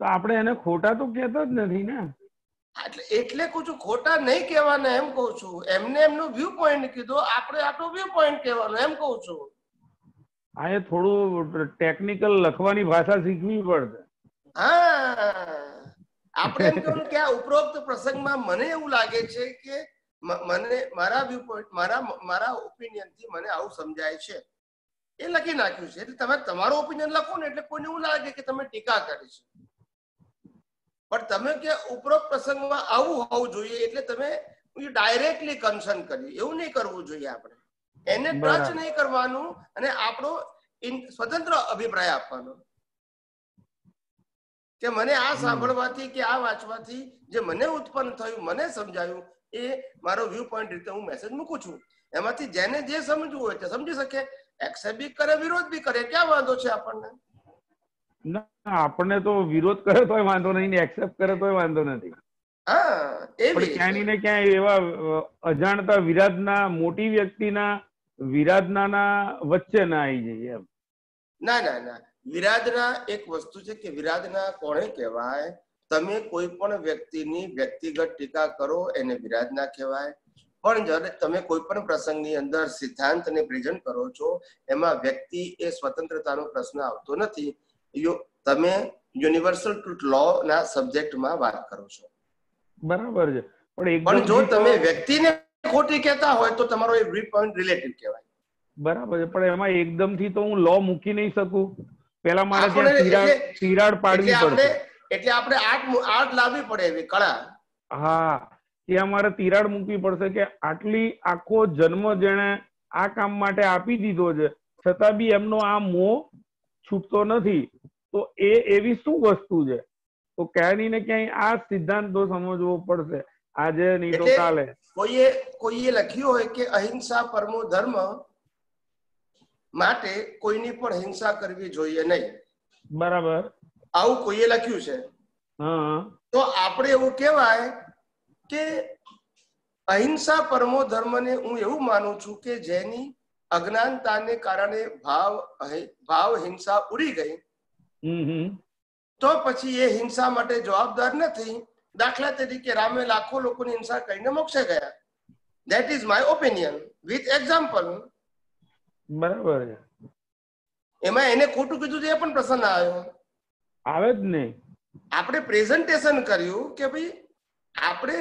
[SPEAKER 13] તો આપણે એને ખોટા તો કહેતા જ નથી ને.
[SPEAKER 2] એટલે એટલે કહું છું ખોટા નહીં કહેવાના એમ કહું છું. એમને એમનો વ્યૂ પોઈન્ટ કીધો આપણે આટલો વ્યૂ પોઈન્ટ કહેવાનો એમ કહું છું.
[SPEAKER 13] આ એ થોડું ટેકનિકલ લખવાની ભાષા શીખવી પડશે.
[SPEAKER 2] હા. આપણે એમ કહ્યું કે આ ઉપરોક્ત પ્રસંગમાં મને એવું લાગે છે કે મને મારા વ્યૂ પોઈન્ટ મારા મારા ઓપિનિયનથી મને આવું સમજાય છે. એ લખી નાખ્યું છે. એટલે તમે તમારો ઓપિનિયન લખો ને એટલે કોઈને એવું લાગે કે તમે ટીકા કરી છે. પણ તમે કે ઉપરોક્ત પ્રસંગમાં આવું હોવું જોઈએ એટલે તમે ડાયરેક્ટલી કન્સર્ન કર્યું એવું નહીં કરવું જોઈએ આપણે. એને ટચ નહીં કરવાનું અને આપણો સ્વતંત્ર અભિપ્રાય આપવાનો. કે મને આ સાંભળવાથી કે આ વાંચવાથી જે મને ઉત્પન્ન થયું મને સમજાયું એ મારો વ્યૂ પોઈન્ટ રીતે હું મેસેજ મૂકું છું. એમાંથી જેને જે સમજવું હોય તે સમજી શકે. એક્સેપ્ટ બી કરે વિરોધ બી કરે ક્યાં વાંધો છે આપણને?
[SPEAKER 13] ના આપણને તો વિરોધ કરે તોય વાંધો નહીં ને એક્સેપ્ટ કરે તોય વાંધો નથી.
[SPEAKER 2] હા એ
[SPEAKER 13] ક્યાંય ને ક્યાંય એવા અજાણતા વિરાધના મોટી વ્યક્તિના વિરાધનાના વચ્ચે ના આવી જઈએ એમ.
[SPEAKER 2] ના ના ના. વિરાધના એક વસ્તુ છે કે વિરાધના કોને કહેવાય? તમે કોઈ પણ વ્યક્તિની વ્યક્તિગત ટીકા કરો એને વિરાધના કહેવાય. પણ જ્યારે તમે કોઈ પણ પ્રસંગની અંદર સિદ્ધાંતને પ્રેઝન્ટ કરો છો એમાં વ્યક્તિ એ સ્વતંત્રતાનો પ્રશ્ન આવતો નથી. તમે યુનિવર્સલ ટ્રુથ લો ના સબ્જેક્ટમાં વાત કરો છો.
[SPEAKER 13] બરાબર છે. પણ
[SPEAKER 2] પણ જો તમે વ્યક્તિને ખોટી કહેતા હોય તો તમારો એ વ્યૂ પોઈન્ટ રિલેટિવ કહેવાય.
[SPEAKER 13] બરાબર છે. પણ એમાં એકદમથી તો હું લો મૂકી નહીં શકું. પેલા મારે ત્યાં તિરાડ પાડવી
[SPEAKER 2] આપણે એટલે આપણે આર્ટ આર્ટ લાવવી પડે એવી કળા.
[SPEAKER 13] હા. ત્યાં મારે તિરાડ મૂકવી પડશે કે આટલી આખો જન્મ જેણે આ કામ માટે આપી દીધો છે છતાં બી એમનો આ મોહ છૂટતો નથી. તો એ એવી શું વસ્તુ છે? તો ક્યાંય ને ક્યાંય આ સિદ્ધાંત તો સમજવો પડશે. આજે નહીં તો કાલે.
[SPEAKER 2] કોઈએ કોઈએ લખ્યું હોય કે અહિંસા પરમો ધર્મ માટે કોઈની પણ હિંસા કરવી જોઈએ નહીં.
[SPEAKER 13] બરાબર.
[SPEAKER 2] આવું કોઈએ લખ્યું છે?
[SPEAKER 13] હા.
[SPEAKER 2] તો આપણે એવું કહેવાય કે અહિંસા પરમો ધર્મને હું એવું માનું છું કે જેની અજ્ઞાનતાને કારણે ભાવ ભાવ હિંસા ઉડી ગઈ. તો પછી એ હિંસા માટે જવાબદાર નથી. દાખલા તરીકે રામે લાખો લોકોની હિંસા કરીને મોક્ષે ગયા. That is my opinion with example
[SPEAKER 13] બરાબર.
[SPEAKER 2] એમાં એને ખોટું કીધું એ પણ પ્રસન્ન આવ્યો.
[SPEAKER 13] આવે જ નહીં.
[SPEAKER 2] આપણે પ્રેઝન્ટેશન કર્યું કે ભાઈ આપણે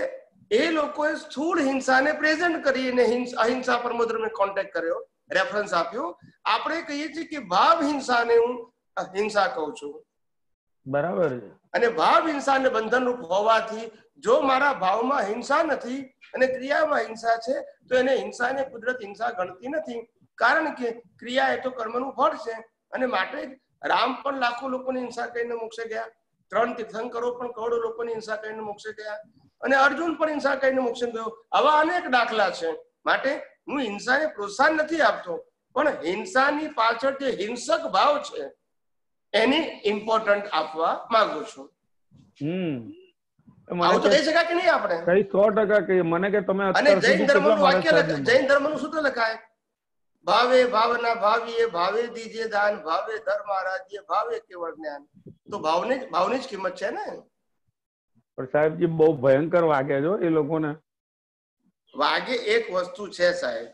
[SPEAKER 2] એ લોકોએ સ્થૂળ હિંસાને પ્રેઝન્ટ કરી અને હિંસ- અહિંસા પરમોદ્રમે કોન્ટેક્ટ કર્યો રેફરન્સ આપ્યો. આપણે કહીએ છીએ કે ભાવ હિંસાને હું હિંસા કહું છું.
[SPEAKER 13] બરાબર.
[SPEAKER 2] અને ભાવ હિંસાને બંધનરૂપ હોવાથી જો મારા ભાવમાં હિંસા નથી અને ક્રિયામાં હિંસા છે તો એને હિંસાને કુદરત હિંસા ગણતી નથી. કારણ કે ક્રિયા એ તો કર્મનું ફળ છે અને માટે રામ પણ લાખો લોકોની હિંસા કરીને મોક્ષે ગયા. ત્રણ તીર્થંકરો પણ કરોડો લોકોની હિંસા કરીને મોક્ષે ગયા. અને અર્જુન પણ હિંસા કરીને મોક્ષે થયો આવા અનેક દાખલા છે. માટે હું હિંસાને પ્રોત્સાહન નથી આપતો પણ હિંસાની પાછળ જે હિંસક ભાવ છે એની ઇમ્પોર્ટન્ટ આપવા માંગુ છું. આવું તો કહી શકાય કે નહીં આપણે?
[SPEAKER 13] કઈ સો ટકા કહીએ મને કે તમે
[SPEAKER 2] અને જૈન
[SPEAKER 13] સુધી
[SPEAKER 2] ધર્મ વાક્ય જૈન ધર્મનું સૂત્ર લખાય ભાવે ભાવના ભાવીએ ભાવે દીજે દાન ભાવે ધર્મ આરાધ્ય ભાવે કેવળ જ્ઞાન. તો ભાવની જ- ભાવની જ કિંમત છે ને?
[SPEAKER 13] પણ સાહેબજી બહુ ભયંકર વાગે જો એ લોકોને.
[SPEAKER 2] વાગે એક વસ્તુ છે સાહેબ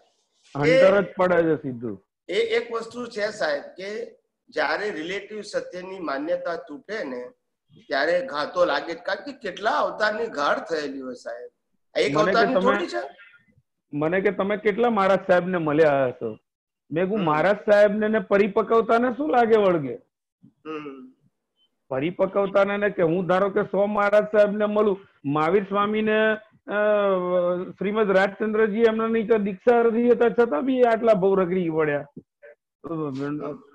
[SPEAKER 13] અંતર જ પડે છે સીધું.
[SPEAKER 2] એ એક વસ્તુ છે સાહેબ કે જ્યારે રિલેટિવ સત્યની માન્યતા તૂટે ને ત્યારે ઘાતો લાગે. કારણ કે કેટલા અવતારની ઘાટ થયેલી હોય સાહેબ. એક અવતારની થોડી છે?
[SPEAKER 13] મને કે તમે કેટલા મહારાજ સાહેબ ને મળ્યા હશો? મેં કહું મહારાજ સાહેબ ને પરિપક્વતા ને શું લાગે વળગે?
[SPEAKER 2] હમ.
[SPEAKER 13] પરિપક્વતાને ને કે હું ધારો કે સો મહારાજ સાહેબ ને મળું મહાવીર સ્વામી ને શ્રીમદ રાજચંદ્રજી એમના નીચે દીક્ષા અર્ધી હતા છતાં બી આટલા બહુ રગડી પડ્યા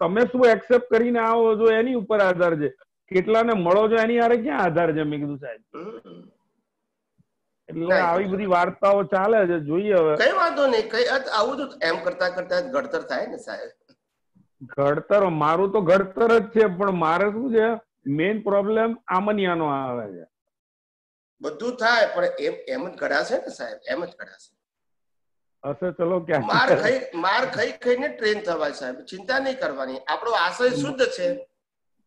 [SPEAKER 13] તમે શું એક્સેપ્ટ કરીને આવો છો એની ઉપર આધાર છે? કેટલાને મળો છો એની આરે ક્યાં આધાર છે? મેં કીધું સાહેબ. એટલે આવી બધી વાર્તાઓ ચાલે છે જોઈએ હવે.
[SPEAKER 2] કઈ વાંધો નહીં કઈ આવું તો એમ કરતા કરતા ઘડતર થાય ને સાહેબ.
[SPEAKER 13] ઘડતર મારું તો ઘડતર જ છે પણ મારે શું છે? મેઇન પ્રોબ્લેમ આમનિયાનો આવે છે.
[SPEAKER 2] બધું થાય પણ એમ એમ જ ઘડાશે ને સાહેબ એમ જ ઘડાશે
[SPEAKER 13] હશે ચલો ક્યાં?
[SPEAKER 2] માર ખાઈ માર ખાઈ ખાઈને ટ્રેન થવાય સાહેબ ચિંતા નહીં કરવાની. આપણો આશય શુદ્ધ છે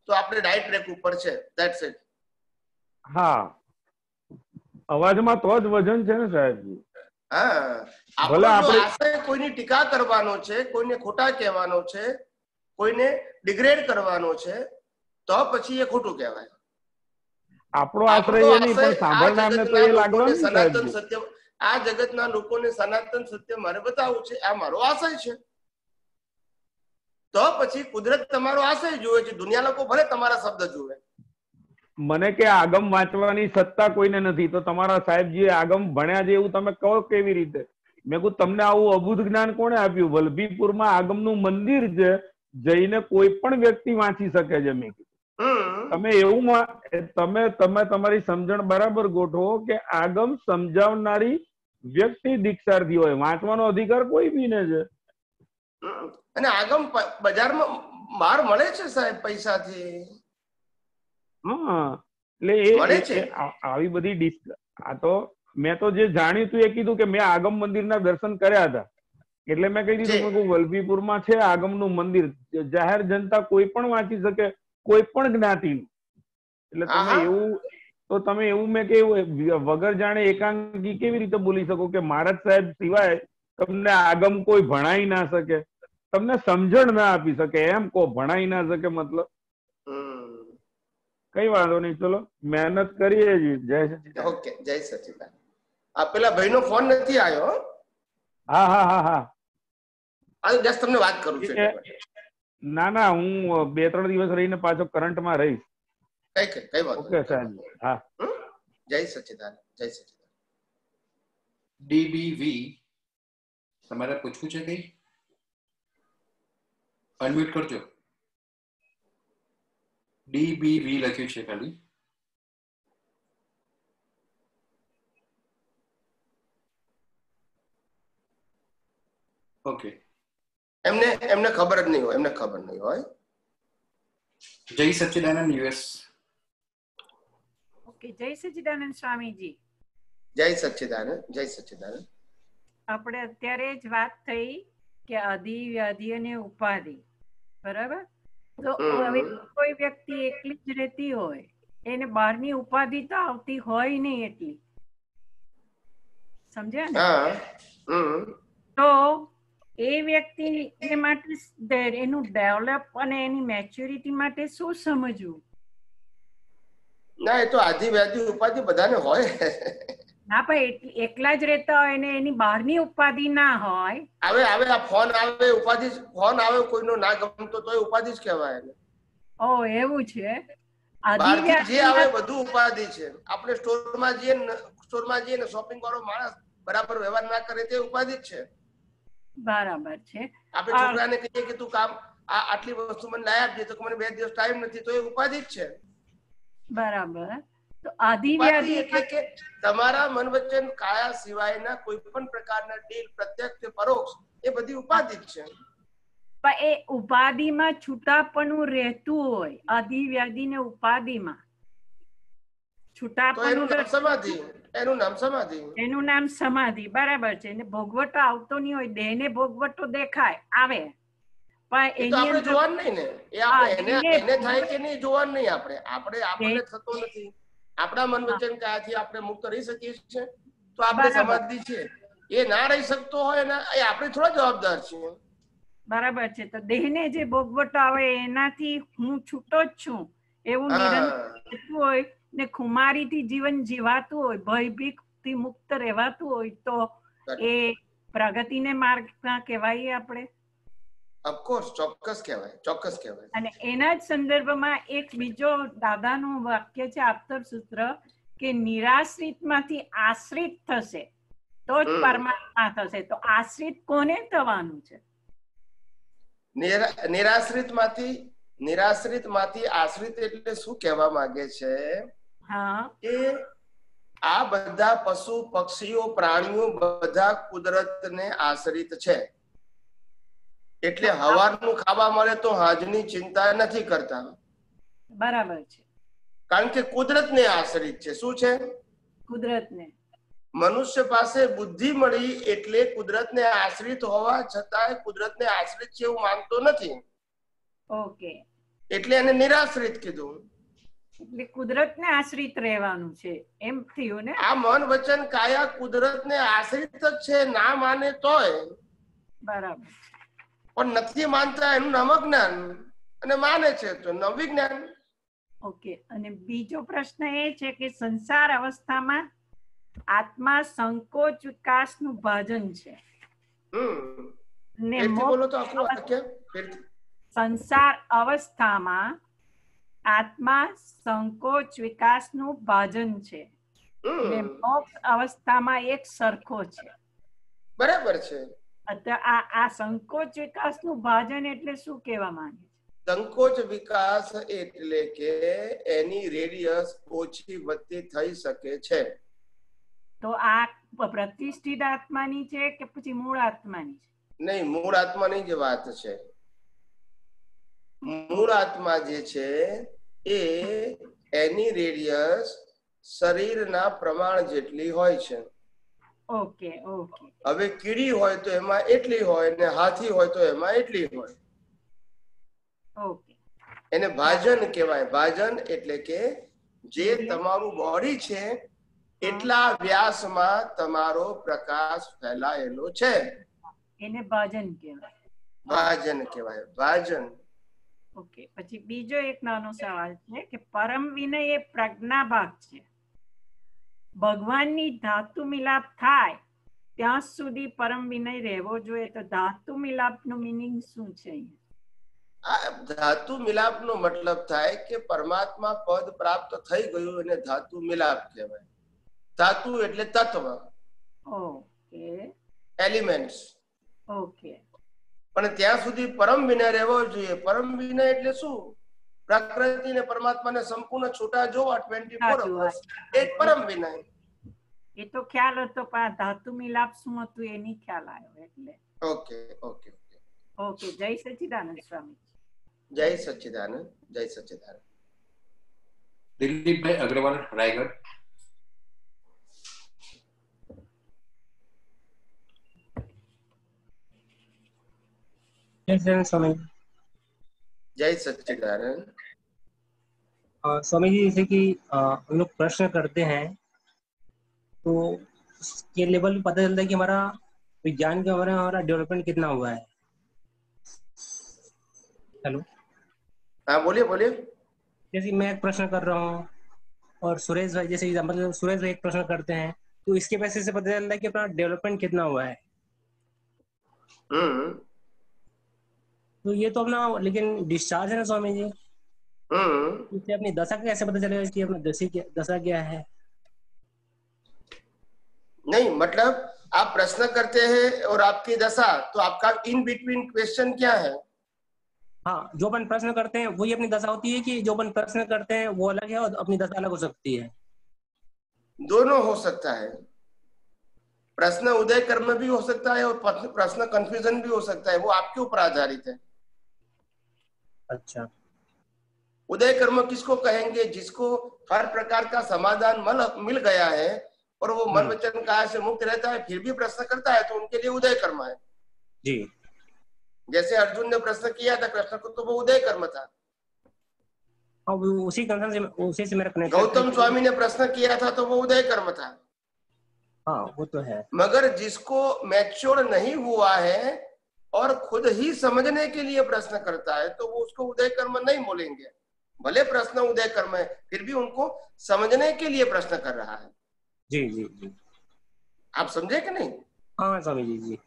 [SPEAKER 2] તો આપણે ડાયટ ટ્રેક ઉપર છે ધેટ્સ ઇટ
[SPEAKER 13] હા. અવાજમાં તો જ વજન છે ને સાહેબજી
[SPEAKER 2] હા.
[SPEAKER 13] ભલે
[SPEAKER 2] આપણો
[SPEAKER 13] આપણે-
[SPEAKER 2] આશય કોઈની ટીકા કરવાનો છે કોઈને ખોટા કહેવાનો છે કોઈને ડિગ્રેડ કરવાનો છે તો પછી એ ખોટું કહેવાય.
[SPEAKER 13] આપણો આશ્રય નહીં પણ સાંભળનારને તો એ લાગવાનું
[SPEAKER 2] સનાતન સત્ય આ જગતના લોકોને સનાતન સત્ય મારે બતાવવું છે આ મારો આશય છે. તો પછી કુદરત તમારો આશય જુએ છે દુનિયા લોકો ભલે તમારા શબ્દ જુએ.
[SPEAKER 13] મને કે આગમ વાંચવાની સત્તા કોઈને નથી તો તમારા સાહેબજીએ આગમ ભણ્યા છે એવું તમે કહો કેવી રીતે? મેં કહું તમને આવું અભૂત જ્ઞાન કોણે આપ્યું? વલભીપુરમાં આગમનું મંદિર છે જઈને કોઈ પણ વ્યક્તિ વાંચી શકે છે મેં કીધું. તમે એવું તમે તમે તમારી સમજણ બરાબર ગોઠવો કે આગમ સમજાવનારી વ્યક્તિ દીક્ષાર્થી હોય. વાંચવાનો અધિકાર કોઈ બી ને છે.
[SPEAKER 2] અને આગમ બજારમાં બહાર મળે છે સાહેબ પૈસાથી?
[SPEAKER 13] હા. એટલે એ
[SPEAKER 2] મળે છે.
[SPEAKER 13] આવી બધી આ તો મેં તો જે જાણ્યું હતું એ કીધું કે મેં આગમ મંદિરના દર્શન કર્યા હતા. એટલે મેં કહી દીધું વલભીપુરમાં છે આગમનું મંદિર. જાહેર જનતા કોઈ પણ વાંચી શકે. કોઈ પણ જ્ઞાતિનું. એટલે તમે એવું તો તમે એવું મેં કે વગર જાણે એકાંકી કેવી રીતે બોલી શકો કે મહારાજ સાહેબ સિવાય તમને આગમ કોઈ ભણાઈ ના શકે? તમને સમજણ ના આપી શકે એમ? કો ભણાઈ ના શકે મતલબ? કઈ વાંધો નહીં ચલો. મહેનત કરીએ જય સચિદાન
[SPEAKER 2] ઓકે જય સચિદાન આ પેલા ભાઈનો ફોન નથી આવ્યો હો?
[SPEAKER 13] હા હા હા
[SPEAKER 2] આ જસ્ટ તમને વાત કરું છું
[SPEAKER 13] ના ના હું બે ત્રણ દિવસ રહીને પાછો કરંટમાં રહીશ.
[SPEAKER 2] કઈ કઈ કઈ વાત
[SPEAKER 13] ઓકે સાહેબ. હા.
[SPEAKER 2] જય સચિદાન જય સચિદાન.
[SPEAKER 4] ડીબીવી તમારે પૂછવું છે કઈ? અનમ્યુટ કરજો. ડીબીવી લખ્યું છે ખાલી. ઓકે.
[SPEAKER 2] એમને એમને ખબર જ નહીં હોય એમને ખબર નહીં હોય.
[SPEAKER 4] જય સચ્ચિદાનંદ યુએસ.
[SPEAKER 14] ઓકે જય સચિદાનંદ સ્વામીજી.
[SPEAKER 2] જય સચ્ચિદાનંદ જય સચ્ચિદાનંદ.
[SPEAKER 14] આપણે અત્યારે જ વાત થઈ કે અધિ વ્યાધિ અને ઉપાધિ બરાબર? તો હવે કોઈ વ્યક્તિ એકલી જ રહેતી હોય એને બહારની ઉપાધિ તો આવતી હોય નહીં એટલી. સમજ્યા ને? તો એ વ્યક્તિ એ માટે એનું ડેવલપ અને એની મેચ્યોરિટી માટે શું સમજવું?
[SPEAKER 2] ના એ તો આધી વ્યાધી ઉપાધિ બધાને હોય.
[SPEAKER 14] ના પણ એકલા જ રહેતા હોય ને એની બહારની ઉપાધિ ના હોય.
[SPEAKER 2] આવે આવે આ ફોન આવે ઉપાધિ ફોન આવે કોઈનો ના ગમતો તો એ ઉપાધિ જ કહેવાય એને.
[SPEAKER 14] ઓ એવું છે?
[SPEAKER 2] જે આવે બધું ઉપાધિ છે. આપણે સ્ટોરમાં જઈએ ને સ્ટોરમાં જઈએ ને શોપિંગ વાળો માણસ બરાબર વ્યવહાર ના કરે તે ઉપાધિ જ છે.
[SPEAKER 14] બરાબર છે.
[SPEAKER 2] આપણે છોકરાને કહીએ કે તું કામ આ આટલી વસ્તુ મને લાવી આપજે તો મને બે દિવસ ટાઈમ નથી તો એ ઉપાધિ જ છે.
[SPEAKER 14] બરાબર. તો
[SPEAKER 2] આદિ
[SPEAKER 14] વ્યાધિ
[SPEAKER 2] એટલે કે તમારા મન વચન કાયા સિવાયના કોઈ પણ પ્રકારના ડીલ પ્રત્યક્ષ કે પરોક્ષ એ બધી ઉપાધિ જ છે.
[SPEAKER 14] પણ એ ઉપાધિમાં છૂટાપણું રહેતું હોય આદિવ્યાધિ ને ઉપાધિમાં. છૂટાપણું
[SPEAKER 2] સમાધિ. એનું નામ સમાધિ.
[SPEAKER 14] એનું નામ સમાધિ બરાબર છે. ને ભોગવટો આવતો નહીં હોય દેહને ભોગવટો દેખાય આવે. પણ
[SPEAKER 2] એ
[SPEAKER 14] એની
[SPEAKER 2] આપણે જોવાનું નહીં ને. એ આપણે એને
[SPEAKER 14] એને-
[SPEAKER 2] થાય કે નહીં જોવાનું નહીં આપણે. આપણે આપણને થતો નથી. આપણા મન વચન કાયાથી આપણે મુક્ત રહી શકીએ છીએ. તો આપણે સમાધિ છે. એ ના રહી શકતો હોય ને એ આપણે થોડા જવાબદાર છીએ
[SPEAKER 14] બરાબર છે. તો દેહને જે ભોગવટો આવે એનાથી હું છૂટો જ છું. એવું. નિરંતર હોય ને ખુમારીથી જીવન જીવાતું હોય ભયભીતથી મુક્ત રહેવાતું હોય તો એ પ્રગતિને માર્ગમાં કહેવાય આપણે.
[SPEAKER 2] ઓફકોર્સ ચોક્કસ કહેવાય ચોક્કસ કહેવાય.
[SPEAKER 14] અને એના જ સંદર્ભમાં એક બીજો દાદાનું વાક્ય છે આપતર સૂત્ર કે નિરાશ્રિતમાંથી આશ્રિત થશે તો જ પરમાત્મા થશે. તો આશ્રિત કોને થવાનું છે?
[SPEAKER 2] નિરાશ્રિતમાંથી નિરાશ્રિતમાંથી નિરાશ્રિતમાંથી આશ્રિત એટલે શું કહેવા માંગે છે? કે આ બધા પશુ પક્ષીઓ પ્રાણીઓ બધા કુદરતને આશ્રિત છે. એટલે હવારનું ખાવા મળે તો હાજની ચિંતા નથી કરતા.
[SPEAKER 14] બરાબર છે.
[SPEAKER 2] કારણ કે કુદરતને આશ્રિત છે. શું છે?
[SPEAKER 14] કુદરતને.
[SPEAKER 2] મનુષ્ય પાસે બુદ્ધિ મળી એટલે કુદરતને આશ્રિત હોવા છતાંય કુદરતને આશ્રિત છે એવું માનતો નથી.
[SPEAKER 14] ઓકે.
[SPEAKER 2] એટલે એને નિરાશ્રિત કીધું.
[SPEAKER 14] એટલે કુદરતને આશ્રિત રહેવાનું છે. એમ થયું ને?
[SPEAKER 2] આ મન વચન કાયા કુદરતને આશ્રિત જ છે ના માને તોય.
[SPEAKER 14] બરાબર.
[SPEAKER 2] પણ નથી માનતા એનું નામ જ્ઞાન અને માને છે તો નવવિજ્ઞાન
[SPEAKER 14] ઓકે અને બીજો પ્રશ્ન એ છે કે સંસાર અવસ્થામાં આત્મા સંકોચ વિકાસનું ભાજન છે. ને
[SPEAKER 2] બોલો તો આખું
[SPEAKER 14] સંસાર અવસ્થામાં આત્મા સંકોચ વિકાસનું ભાજન છે. ને મોક્ષ અવસ્થામાં એક સરખો છે.
[SPEAKER 2] બરાબર છે.
[SPEAKER 14] આ આ સંકોચ વિકાસનું ભાજન એટલે શું કહેવા માંગે
[SPEAKER 2] સંકોચ વિકાસ એટલે કે એની રેડિયસ ઓછી વધતી થઈ શકે છે.
[SPEAKER 14] તો આ પ્રતિષ્ઠિત આત્માની છે કે પછી મૂળ આત્માની છે?
[SPEAKER 2] નહીં મૂળ આત્માની જ વાત છે. મૂળ આત્મા જે છે એ એની રેડિયસ શરીરના પ્રમાણ જેટલી હોય છે.
[SPEAKER 14] Okay okay.
[SPEAKER 2] હવે કીડી હોય તો એમાં એટલી હોય ને હાથી હોય તો એમાં એટલી હોય.
[SPEAKER 14] ઓકે.
[SPEAKER 2] એને ભાજન કહેવાય. ભાજન એટલે કે જે તમારું બોડી છે એટલા વ્યાસમાં તમારો પ્રકાશ ફેલાયેલો છે.
[SPEAKER 14] એને ભાજન કહેવાય.
[SPEAKER 2] ભાજન કહેવાય. ભાજન.
[SPEAKER 14] ઓકે પછી બીજો એક નાનો સવાલ છે કે પરમ વિનય એ પ્રજ્ઞા ભાગ છે. ભગવાનની ધાતુ મિલાપ થાય ત્યાં સુધી પરમ વિનય રહેવો જોઈએ તો ધાતુ મિલાપનું મિનિંગ શું છે
[SPEAKER 2] આ ધાતુ મિલાપનો મતલબ થાય કે પરમાત્મા પદ પ્રાપ્ત થઈ ગયું એને ધાતુ મિલાપ કહેવાય. ધાતુ એટલે તત્વ.
[SPEAKER 14] ઓકે.
[SPEAKER 2] Elements
[SPEAKER 14] okay.
[SPEAKER 2] પણ ત્યાં સુધી પરમ વિનય રહેવો જોઈએ. પરમ વિનય એટલે શું? પ્રકૃતિ ને પરમાત્માને સંપૂર્ણ છૂટા જોવા ટ્વેન્ટી ફોર અવર્સ એ પરમ વિનય.
[SPEAKER 14] એ તો ખ્યાલ હતો પણ ધાતુ મિલાપ શું હતું એની ખ્યાલ આવ્યો એટલે.
[SPEAKER 2] Okay okay
[SPEAKER 14] okay. જય સચિદાનંદ સ્વામી
[SPEAKER 2] જય સચિદાનંદ જય સચિદાનંદ.
[SPEAKER 4] દિલીપભાઈ અગ્રવાલ રાયગઢ.
[SPEAKER 15] जय
[SPEAKER 2] सच्चिदानंद।
[SPEAKER 15] स्वामी जी जैसे कि हम लोग प्रश्न करते हैं तो उसके लेवल पे पता चलता है कि हमारा विज्ञान के हमारा हमारा डेवलपमेंट कितना हुआ है। हेलो
[SPEAKER 2] हाँ बोलिए बोलिए।
[SPEAKER 15] जैसे मैं एक प्रश्न कर रहा हूँ और सुरेश भाई जैसे एग्ज़ाम्पल सुरेश भाई एक प्रश्न करते हैं तो इसके बेसिस से पता चलता है कि अपना डेवलपमेंट कितना हुआ है।
[SPEAKER 2] हम्म।
[SPEAKER 15] तो ये तो अपना लेकिन डिस्चार्ज है ना स्वामी जी?
[SPEAKER 2] हम्म।
[SPEAKER 15] इससे अपनी दशा कैसे पता चलेगा कि अपना दशा क्या दशा क्या है?
[SPEAKER 2] नहीं मतलब आप प्रश्न करते हैं और आपकी दशा तो आपका इन बिटवीन क्वेश्चन क्या है?
[SPEAKER 15] हाँ जो अपन प्रश्न करते हैं वही अपनी दशा होती है कि जो अपन प्रश्न करते हैं वो अलग है और अपनी दशा अलग हो सकती है?
[SPEAKER 2] दोनों हो सकता है। प्रश्न उदय कर्म भी हो सकता है और प्रश्न कंफ्यूजन भी हो सकता है वो आपके ऊपर आधारित है।
[SPEAKER 15] अच्छा।
[SPEAKER 2] उदय कर्म किसको कहेंगे? जिसको हर प्रकार का समाधान मल मिल गया है और वो मन वचन काया से मुक्त रहता है फिर भी प्रश्न करता है तो उनके लिए उदय कर्म है।
[SPEAKER 15] जी।
[SPEAKER 2] जैसे अर्जुन ने प्रश्न किया था कृष्ण को तो वो उदय कर्म था।
[SPEAKER 15] हाँ वो उसी से उसी से मेरा
[SPEAKER 2] गौतम स्वामी ने प्रश्न किया था तो वो उदय कर्म था।
[SPEAKER 15] हाँ वो तो है।
[SPEAKER 2] मगर जिसको मैच्योर नहीं हुआ है और खुद ही समझने के लिए प्रश्न करता है तो वो उसको उदय कर्म नहीं बोलेंगे। भले प्रश्न उदय कर्म है फिर भी उनको समझने के लिए प्रश्न कर रहा है।
[SPEAKER 15] जी जी जी।
[SPEAKER 2] आप समझे कि नहीं?
[SPEAKER 15] हाँ स्वामी जी। जी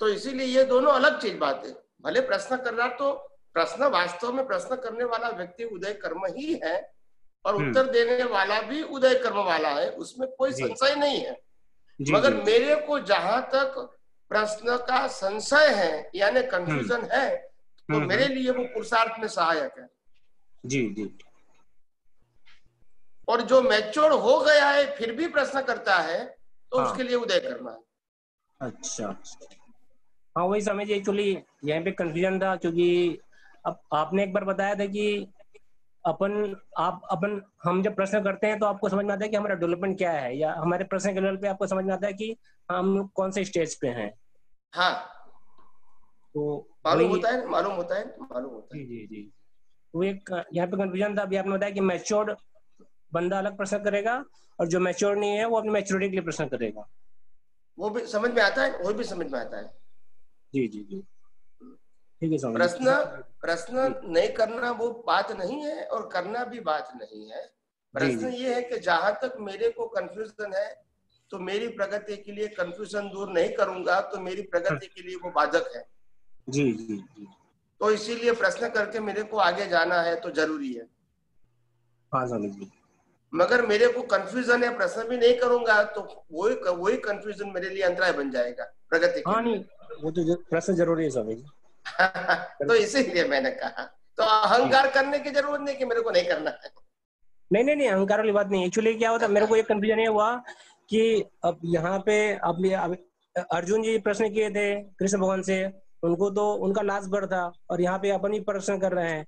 [SPEAKER 2] तो इसीलिए ये दोनों अलग चीज़ बात है। भले प्रश्न कर रहा तो प्रश्न वास्तव में प्रश्न करने वाला व्यक्ति उदय कर्म ही है और
[SPEAKER 15] हम्म।
[SPEAKER 2] उत्तर देने वाला भी उदय कर्म वाला है उसमें कोई संशय नहीं है। मगर। मेरे को जहाँ तक प्रश्न का संशय है यानी कंफ्यूजन है तो
[SPEAKER 15] हम्म,
[SPEAKER 2] मेरे लिए वो पुरुषार्थ में सहायक है।
[SPEAKER 15] जी जी।
[SPEAKER 2] और जो मैच्योर हो गया है फिर भी प्रश्न करता है तो
[SPEAKER 15] हाँ।
[SPEAKER 2] उसके लिए उदय करना है।
[SPEAKER 15] अच्छा हाँ वही समझिए एक्चुअली यहाँ पे कंफ्यूजन था क्योंकि अब आपने एक बार बताया था कि अपन आप अपन हम जब प्रश्न करते हैं तो आपको समझ में आता है कि हमारा डेवलपमेंट क्या है या हमारे प्रश्न के लेवल पे आपको समझ में आता है कि हम लोग कौन से स्टेज पे हैं।
[SPEAKER 2] हाँ।
[SPEAKER 15] तो
[SPEAKER 2] मालूम होता है मालूम होता है मालूम होता है।
[SPEAKER 15] जी जी जी। वो एक यहाँ पे कंफ्यूजन था अभी आपने बताया कि मैच्योर्ड बंदा अलग प्रश्न करेगा और जो मैच्योर नहीं है वो अपनी मैच्योरिटी के लिए प्रश्न करेगा।
[SPEAKER 2] वो भी समझ में आता है वो भी समझ में आता है।
[SPEAKER 15] जी जी जी। ठीक है
[SPEAKER 2] प्रश्न प्रश्न नहीं करना वो बात नहीं है और करना भी बात नहीं है। प्रश्न ये है कि जहाँ तक मेरे को कंफ्यूजन है तो मेरी प्रगति के लिए कंफ्यूजन दूर नहीं करूँगा तो मेरी प्रगति के लिए वो बाधक है।
[SPEAKER 15] जी जी जी।
[SPEAKER 2] तो इसीलिए प्रश्न करके मेरे को आगे जाना है तो ज़रूरी है।
[SPEAKER 15] हाँ
[SPEAKER 2] मगर मेरे को कंफ्यूजन है प्रश्न भी नहीं करूँगा तो वही वही कंफ्यूजन मेरे लिए अंतराय बन जाएगा प्रगति
[SPEAKER 15] हाँ नहीं वो तो प्रश्न ज़रूरी है स्वामी जी।
[SPEAKER 2] तो इसीलिए मैंने कहा। तो अहंकार करने की ज़रूरत नहीं कि मेरे को नहीं करना है।
[SPEAKER 15] नहीं नहीं नहीं अहंकार वाली बात नहीं। एक्चुअली क्या होता मेरे को एक कंफ्यूजन ये हुआ कि अब यहाँ पे अब अब अर्जुन जी प्रश्न किए थे कृष्ण भगवान से उनको तो उनका लास्ट बर था और यहाँ पे अपन ही प्रश्न कर रहे हैं।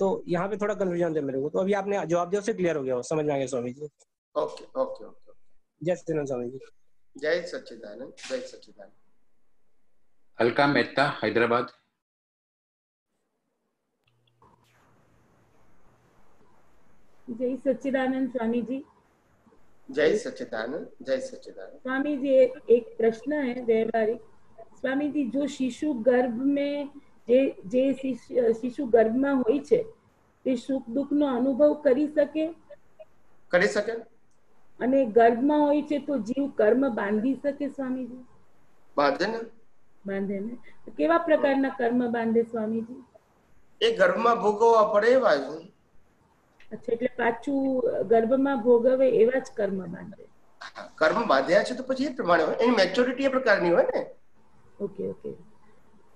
[SPEAKER 15] तो यहाँ पे थोड़ा कंफ्यूजन था मेरे को। तो अभी आपने जवाब दिया उससे क्लियर हो गया समझ में आ गया Swami ji.
[SPEAKER 2] Okay okay okay
[SPEAKER 15] जय सचिदानंद स्वामी जी।
[SPEAKER 2] जय सच्चिदानंद जय सच्चिदानंद।
[SPEAKER 4] अलका मेहता हैदराबाद।
[SPEAKER 16] જય સચ્ચિદાનંદ स्वामी
[SPEAKER 2] जय सच्चिदानंद जय सच्चिदानंद
[SPEAKER 16] स्वामी जी एक प्रश्न है व्यवहारिक स्वामी શિશુ ગર્ભ में જે જે શિશુ ગર્ભમાં હોય છે તે સુખ દુઃખનો અનુભવ કરી શકે?
[SPEAKER 2] કરી શકે.
[SPEAKER 16] અને ગર્ભમાં હોય છે તો જીવ કર્મ બાંધી શકે સ્વામીજી?
[SPEAKER 2] બાંધે ને.
[SPEAKER 16] બાંધે ને. કેવા પ્રકારના કર્મ બાંધે સ્વામીજી?
[SPEAKER 2] એ ગર્ભમાં ભોગવવા પડે એવા છે
[SPEAKER 16] અચ્છા એટલે પાછું ગર્ભમાં ભોગવે એવા જ કર્મ બાંધે.
[SPEAKER 2] કર્મ બાંધ્યા છે તો પછી એ પ્રમાણે હોય. એની મેચ્યોરિટી એ પ્રકારની હોય ને.
[SPEAKER 16] Okay okay.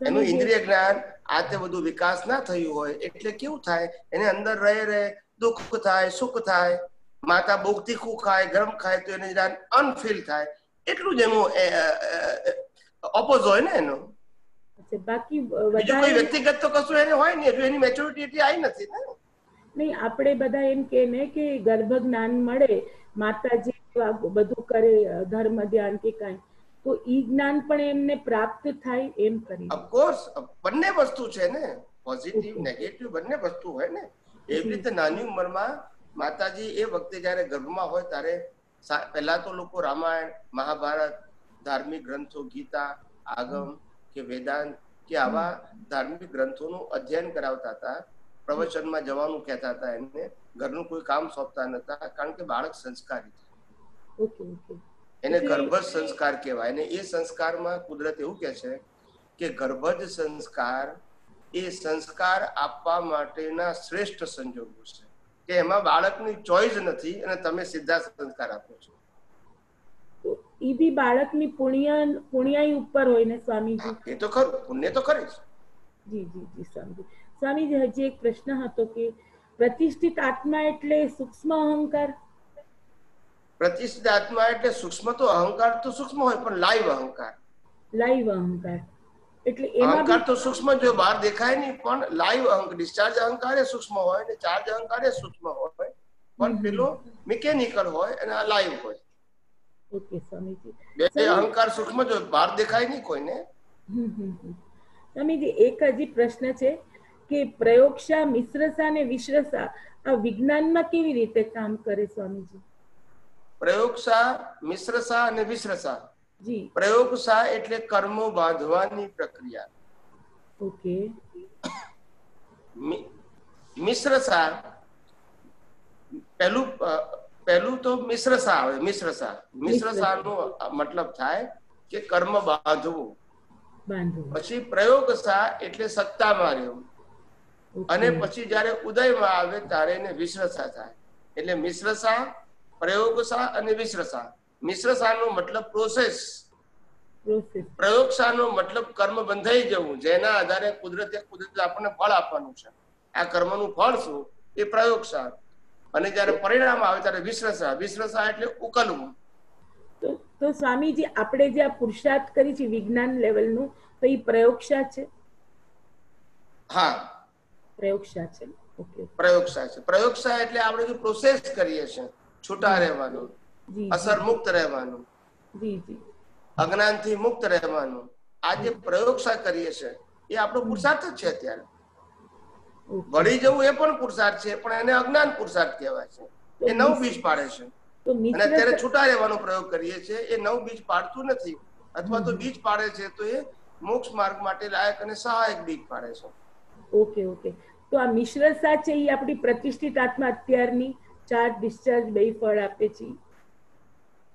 [SPEAKER 2] એનું ઇન્દ્રિય જ્ઞાન આ તે બધું વિકાસ ના થયું હોય એટલે કેવું થાય? એને અંદર રહે રહે દુઃખ થાય સુખ થાય માતા બહુ તીખું ખાય ગરમ ખાય તો એને જ્ઞાન અનફીલ થાય. એટલું જ એનું ઓપોઝ હોય ને એનું.
[SPEAKER 16] બાકી
[SPEAKER 2] બીજું કોઈ વ્યક્તિગત તો કશું એને હોય નહીં એની મેચ્યોરિટી એટલી આવી નથી ને.
[SPEAKER 16] નહીં, આપણે બધા એમ કે ને કે ગર્ભ જ્ઞાન મળે, માતાજી બધું કરે, ધર્મ ધ્યાન કે કાંઈ, તો ઈ જ્ઞાન પણ એમને પ્રાપ્ત થાય એમ કરી
[SPEAKER 2] ઓફકોર્સ બંને વસ્તુ છે ને પોઝિટિવ નેગેટિવ બંને વસ્તુ હોય ને. એવી રીતે નાની ઉંમરમાં માતાજી એ વખતે જયારે ગર્ભમાં હોય ત્યારે પેલા તો લોકો રામાયણ, મહાભારત, ધાર્મિક ગ્રંથો, ગીતા, આગમ કે વેદાંત કે આવા ધાર્મિક ગ્રંથોનું અધ્યયન કરાવતા હતા. પ્રવચનમાં જવાનું કહેતા હતા એમને ઘરનું કોઈ કામ સોંપતા નતા કારણ કે બાળક સંસ્કારી છે એને ગર્ભજ સંસ્કાર કહેવાય. અને એ સંસ્કારમાં કુદરત એવું કે છે કે ગર્ભજ સંસ્કાર એ સંસ્કાર આપવા માટેના શ્રેષ્ઠ સંજોગો છે. કે એમાં બાળકની ચોઈસ નથી અને તમે સીધા સંસ્કાર આપો છો.
[SPEAKER 16] ઈ બી બાળકની પુણ્ય પુણ્યાઈ ઉપર હોય ને સ્વામીજી?
[SPEAKER 2] એ તો ખરું. પુણ્ય તો ખરી જી
[SPEAKER 16] જી જી સ્વામીજી. સ્વામીજી હજી એક પ્રશ્ન હતો કે પ્રતિષ્ઠિત આત્મા એટલે સૂક્ષ્મ અહંકાર?
[SPEAKER 2] પ્રતિષ્ઠિત આત્મા એટલે સૂક્ષ્મ તો અહંકાર તો સૂક્ષ્મ હોય પણ લાઈવ અહંકાર.
[SPEAKER 16] લાઈવ અહંકાર. એટલે
[SPEAKER 2] અહંકાર તો સૂક્ષ્મ જો બહાર દેખાય નહીં પણ લાઈવ અહંકાર ડિસ્ચાર્જ અહંકાર એ સૂક્ષ્મ હોય ને ચાર્જ અહંકાર એ સૂક્ષ્મ હોય. પણ પેલો મિકેનિકલ હોય અને આ લાઈવ હોય.
[SPEAKER 16] ઓકે સ્વામીજી.
[SPEAKER 2] બે અહંકાર સૂક્ષ્મ જો બહાર દેખાય નહીં કોઈને.
[SPEAKER 16] સ્વામીજી એક હજી પ્રશ્ન છે. કે પ્રયોગશા મિશ્રસા અને વિશ્રસા આ વિજ્ઞાનમાં કેવી રીતે કામ કરે સ્વામીજી?
[SPEAKER 2] પ્રયોગશા મિશ્રસા અને વિશ્રસા
[SPEAKER 16] જી.
[SPEAKER 2] પ્રયોગશા એટલે કર્મો બાંધવાની પ્રક્રિયા.
[SPEAKER 16] ઓકે.
[SPEAKER 2] મિ- મિશ્રસા પહેલું પહેલું તો મિશ્રસા આવે મિશ્રસા નો મતલબ થાય કે કર્મ બાંધવું.
[SPEAKER 16] બાંધવું.
[SPEAKER 2] પછી પ્રયોગશા એટલે સત્તામાં રહેવું. અને પછી જયારે ઉદયમાં આવે ત્યારે એને વિશ્રસા થાય. એટલે મિશ્રસા પ્રયોગશા અને વિશ્રસા મિશ્રસાનો મતલબ પ્રોસેસ પ્રયોગશાનો મતલબ કર્મ બંધાઈ જવું જેના આધારે કુદરતે કુદરત આપણને ફળ આપવાનું છે. આ કર્મનું ફળ શું? એ પ્રયોગશા અને જયારે પરિણામ આવે ત્યારે વિશ્રસા વિશ્રસા એટલે ઉકલવું.
[SPEAKER 16] તો તો સ્વામીજી આપણે જે આ પુરુષાર્થ કરી છે વિજ્ઞાન લેવલનું તો એ પ્રયોગશા છે?
[SPEAKER 2] હા.
[SPEAKER 16] પ્રયોગશા છે? ઓકે
[SPEAKER 2] પ્રયોગશા છે. પ્રયોગશા એટલે આપણે જે પ્રોસેસ કરીએ છીએ છૂટા રહેવાનું અસર મુક્ત રહેવાનું.
[SPEAKER 16] જી જી.
[SPEAKER 2] અજ્ઞાનથી મુક્ત રહેવાનું. આ જે પ્રયોગશા કરીએ છીએ એ આપણો પુરુષાર્થ જ છે અત્યારે. વળી જવું એ પણ પુરુષાર્થ છે પણ એને અજ્ઞાન પુરુષાર્થ કહેવાય છે. એ નવ બીજ પાડે છે. અને અત્યારે છૂટા રહેવાનો પ્રયોગ કરીએ છીએ એ નવ બીજ પાડતું નથી. અથવા તો બીજ પાડે છે તો એ મોક્ષ માર્ગ માટે લાયક અને સહાયક બીજ પાડે છે.
[SPEAKER 16] Okay okay. તો આ મિશ્રસા છે એ આપણી પ્રતિષ્ઠિત આત્મા અત્યારની ચાર ડિસ્ચાર્જ બે ફળ આપે છે.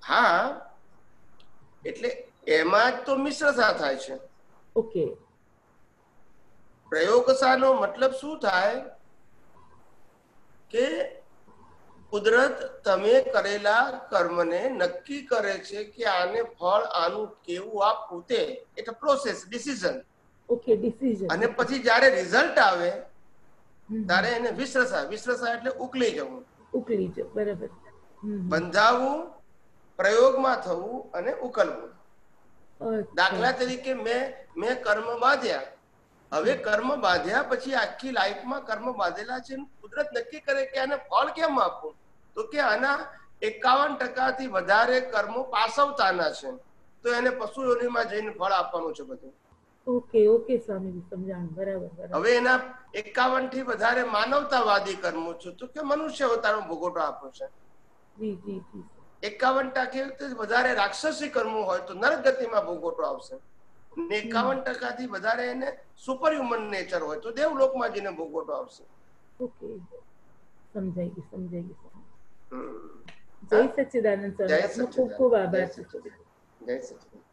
[SPEAKER 2] હા એટલે એમાં તો મિશ્ર સા થાય છે.
[SPEAKER 16] ઓકે.
[SPEAKER 2] પ્રયોગશાનો મતલબ શું થાય? કે કુદરત તમે કરેલા કર્મને નક્કી કરે છે કે આને ફળ આનું કેવું આપવું તે એટલે પ્રોસેસ ડિસિઝન
[SPEAKER 16] ઓકે ડિસિઝન
[SPEAKER 2] અને પછી જ્યારે રિઝલ્ટ આવે ત્યારે એને વિશ્રસા વિશ્રસા એટલે ઉકલી જવું.
[SPEAKER 16] ઉકલી જવું બરાબર.
[SPEAKER 2] બંધાવવું પ્રયોગમાં થવું અને ઉકલવું. દાખલા તરીકે મેં મેં કર્મ બાંધ્યા. હવે કર્મ બાંધ્યા પછી આખી લાઈફમાં કર્મ બાંધેલા છે કુદરત નક્કી કરે કે આને ફળ કેમ આપવું? તો કે આના એકાવન ટકાથી વધારે કર્મો પાસવતાના છે. તો એને પશુ યોનિમાં જઈને ફળ આપવાનું છે બધું.
[SPEAKER 16] ઓકે ઓકે સ્વામીજી સમજાણ. બરાબર બરાબર.
[SPEAKER 2] હવે એના એકાવનથી વધારે માનવતાવાદી કર્મો છું તો કે મનુષ્ય અવતારનો ભોગોટો આપો છે?
[SPEAKER 16] જી જી જી.
[SPEAKER 2] એકાવન ટકા વધારે રાક્ષસી કર્મો હોય તો નરક ગતિમાં ભોગોટો આવશે? ને એકાવન ટકાથી વધારે એને સુપર હ્યુમન નેચર હોય તો દેવલોકમાં જઈને ભોગવટો આવશે.
[SPEAKER 16] ઓકે. સમજાઈ ગઈ સમજાઈ
[SPEAKER 2] ગઈ
[SPEAKER 16] જય સચ્ચિદાનંદ સ્વામી. આપનો ખૂબ ખૂબ આભાર.
[SPEAKER 2] જય સચિદાનંદ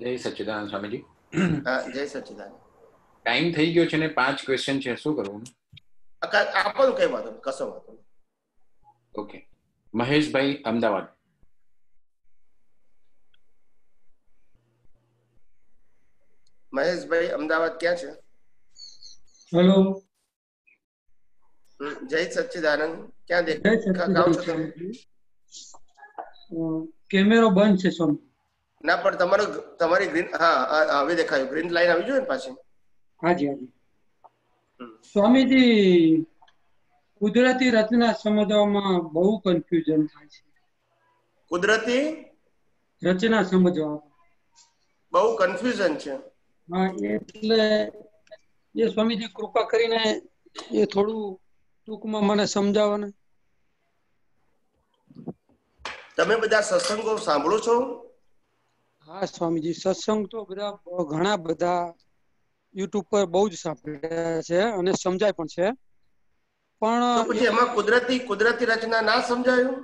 [SPEAKER 4] જય સચ્ચિદાનંદ સ્વામીજી.
[SPEAKER 2] જય સચિદાન
[SPEAKER 4] ટાઈમ થઈ ગયો છે ને પાંચ ક્વેશ્ચન છે શું કરવું?
[SPEAKER 2] આપો કઈ વાંધો નહીં, કશો વાંધો
[SPEAKER 4] ઓકે મહેશભાઈ અમદાવાદ.
[SPEAKER 2] મહેશભાઈ અમદાવાદ ક્યાં છે?
[SPEAKER 17] હેલો
[SPEAKER 2] હમ, જય સચ્ચિદાનંદ ક્યાં દેખાય? છો
[SPEAKER 17] કેમેરો બંધ છે સ્વામી.
[SPEAKER 2] ના પણ તમારો તમારી ગ્રીન હા હવે દેખાયું. ગ્રીન લાઈન આવી જોઈએ ને પાછી?
[SPEAKER 17] હાજી હાજી. સ્વામીજી કુદરતી રચના સમજવામાં બહુ કન્ફ્યુઝન થાય છે.
[SPEAKER 2] કુદરતી?
[SPEAKER 17] રચના સમજવામાં.
[SPEAKER 2] બહુ કન્ફ્યુઝન છે.
[SPEAKER 17] હા એટલે એ સ્વામીજી કૃપા કરીને એ થોડું ટૂંકમાં મને સમજાવો ને
[SPEAKER 2] તમે બધા સત્સંગો સાંભળો છો?
[SPEAKER 17] હા સ્વામીજી સત્સંગ તો બધા ઘણા બધા યુટ્યુબ પર બહુ જ સાંભળ્યા છે અને સમજાય પણ છે. પણ
[SPEAKER 2] પછી એમાં કુદરતી કુદરતી રચના ના સમજાયું?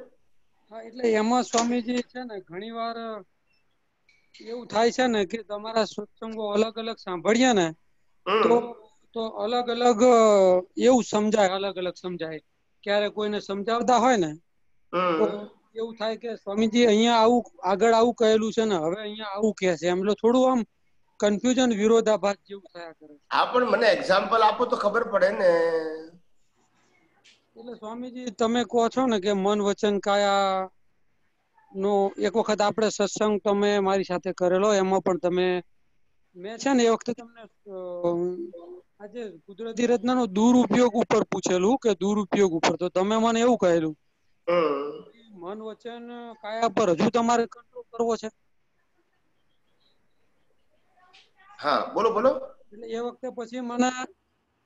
[SPEAKER 17] હા એટલે એમાં સ્વામીજી છે ને ઘણી વાર એવું થાય છે ને કે તમારા સત્સંગો અલગ અલગ સાંભળીએ ને તો તો અલગ અલગ એવું સમજાય અલગ અલગ સમજાય. ક્યારે કોઈને સમજાવતા હોય ને એવું થાય કે સ્વામીજી અહીંયા આવું આગળ આવું કહેલું છે ને હવે અહીંયા આવું કહે છે. એમ થોડું આમ કન્ફ્યુઝન વિરોધાભાસ જેવું થયા કરે
[SPEAKER 2] હા પણ મને એક્ઝામ્પલ આપો તો ખબર પડે ને.
[SPEAKER 17] એટલે સ્વામીજી તમે કહો છો ને કે મન વચન કાયા નો એક વખત આપણે સત્સંગ તમે મારી સાથે કરેલો એમાં પણ તમે મેં છે ને એ વખતે તમને આજે કુદરતી રચનાનો દુરુપયોગ ઉપર પૂછેલું કે દુરુપયોગ ઉપર. તો તમે મને એવું કહેલું મન વચન કાયા પર હજુ તમારે કંટ્રોલ કરવો છે?
[SPEAKER 2] હા બોલો બોલો.
[SPEAKER 17] એટલે એ વખતે પછી મને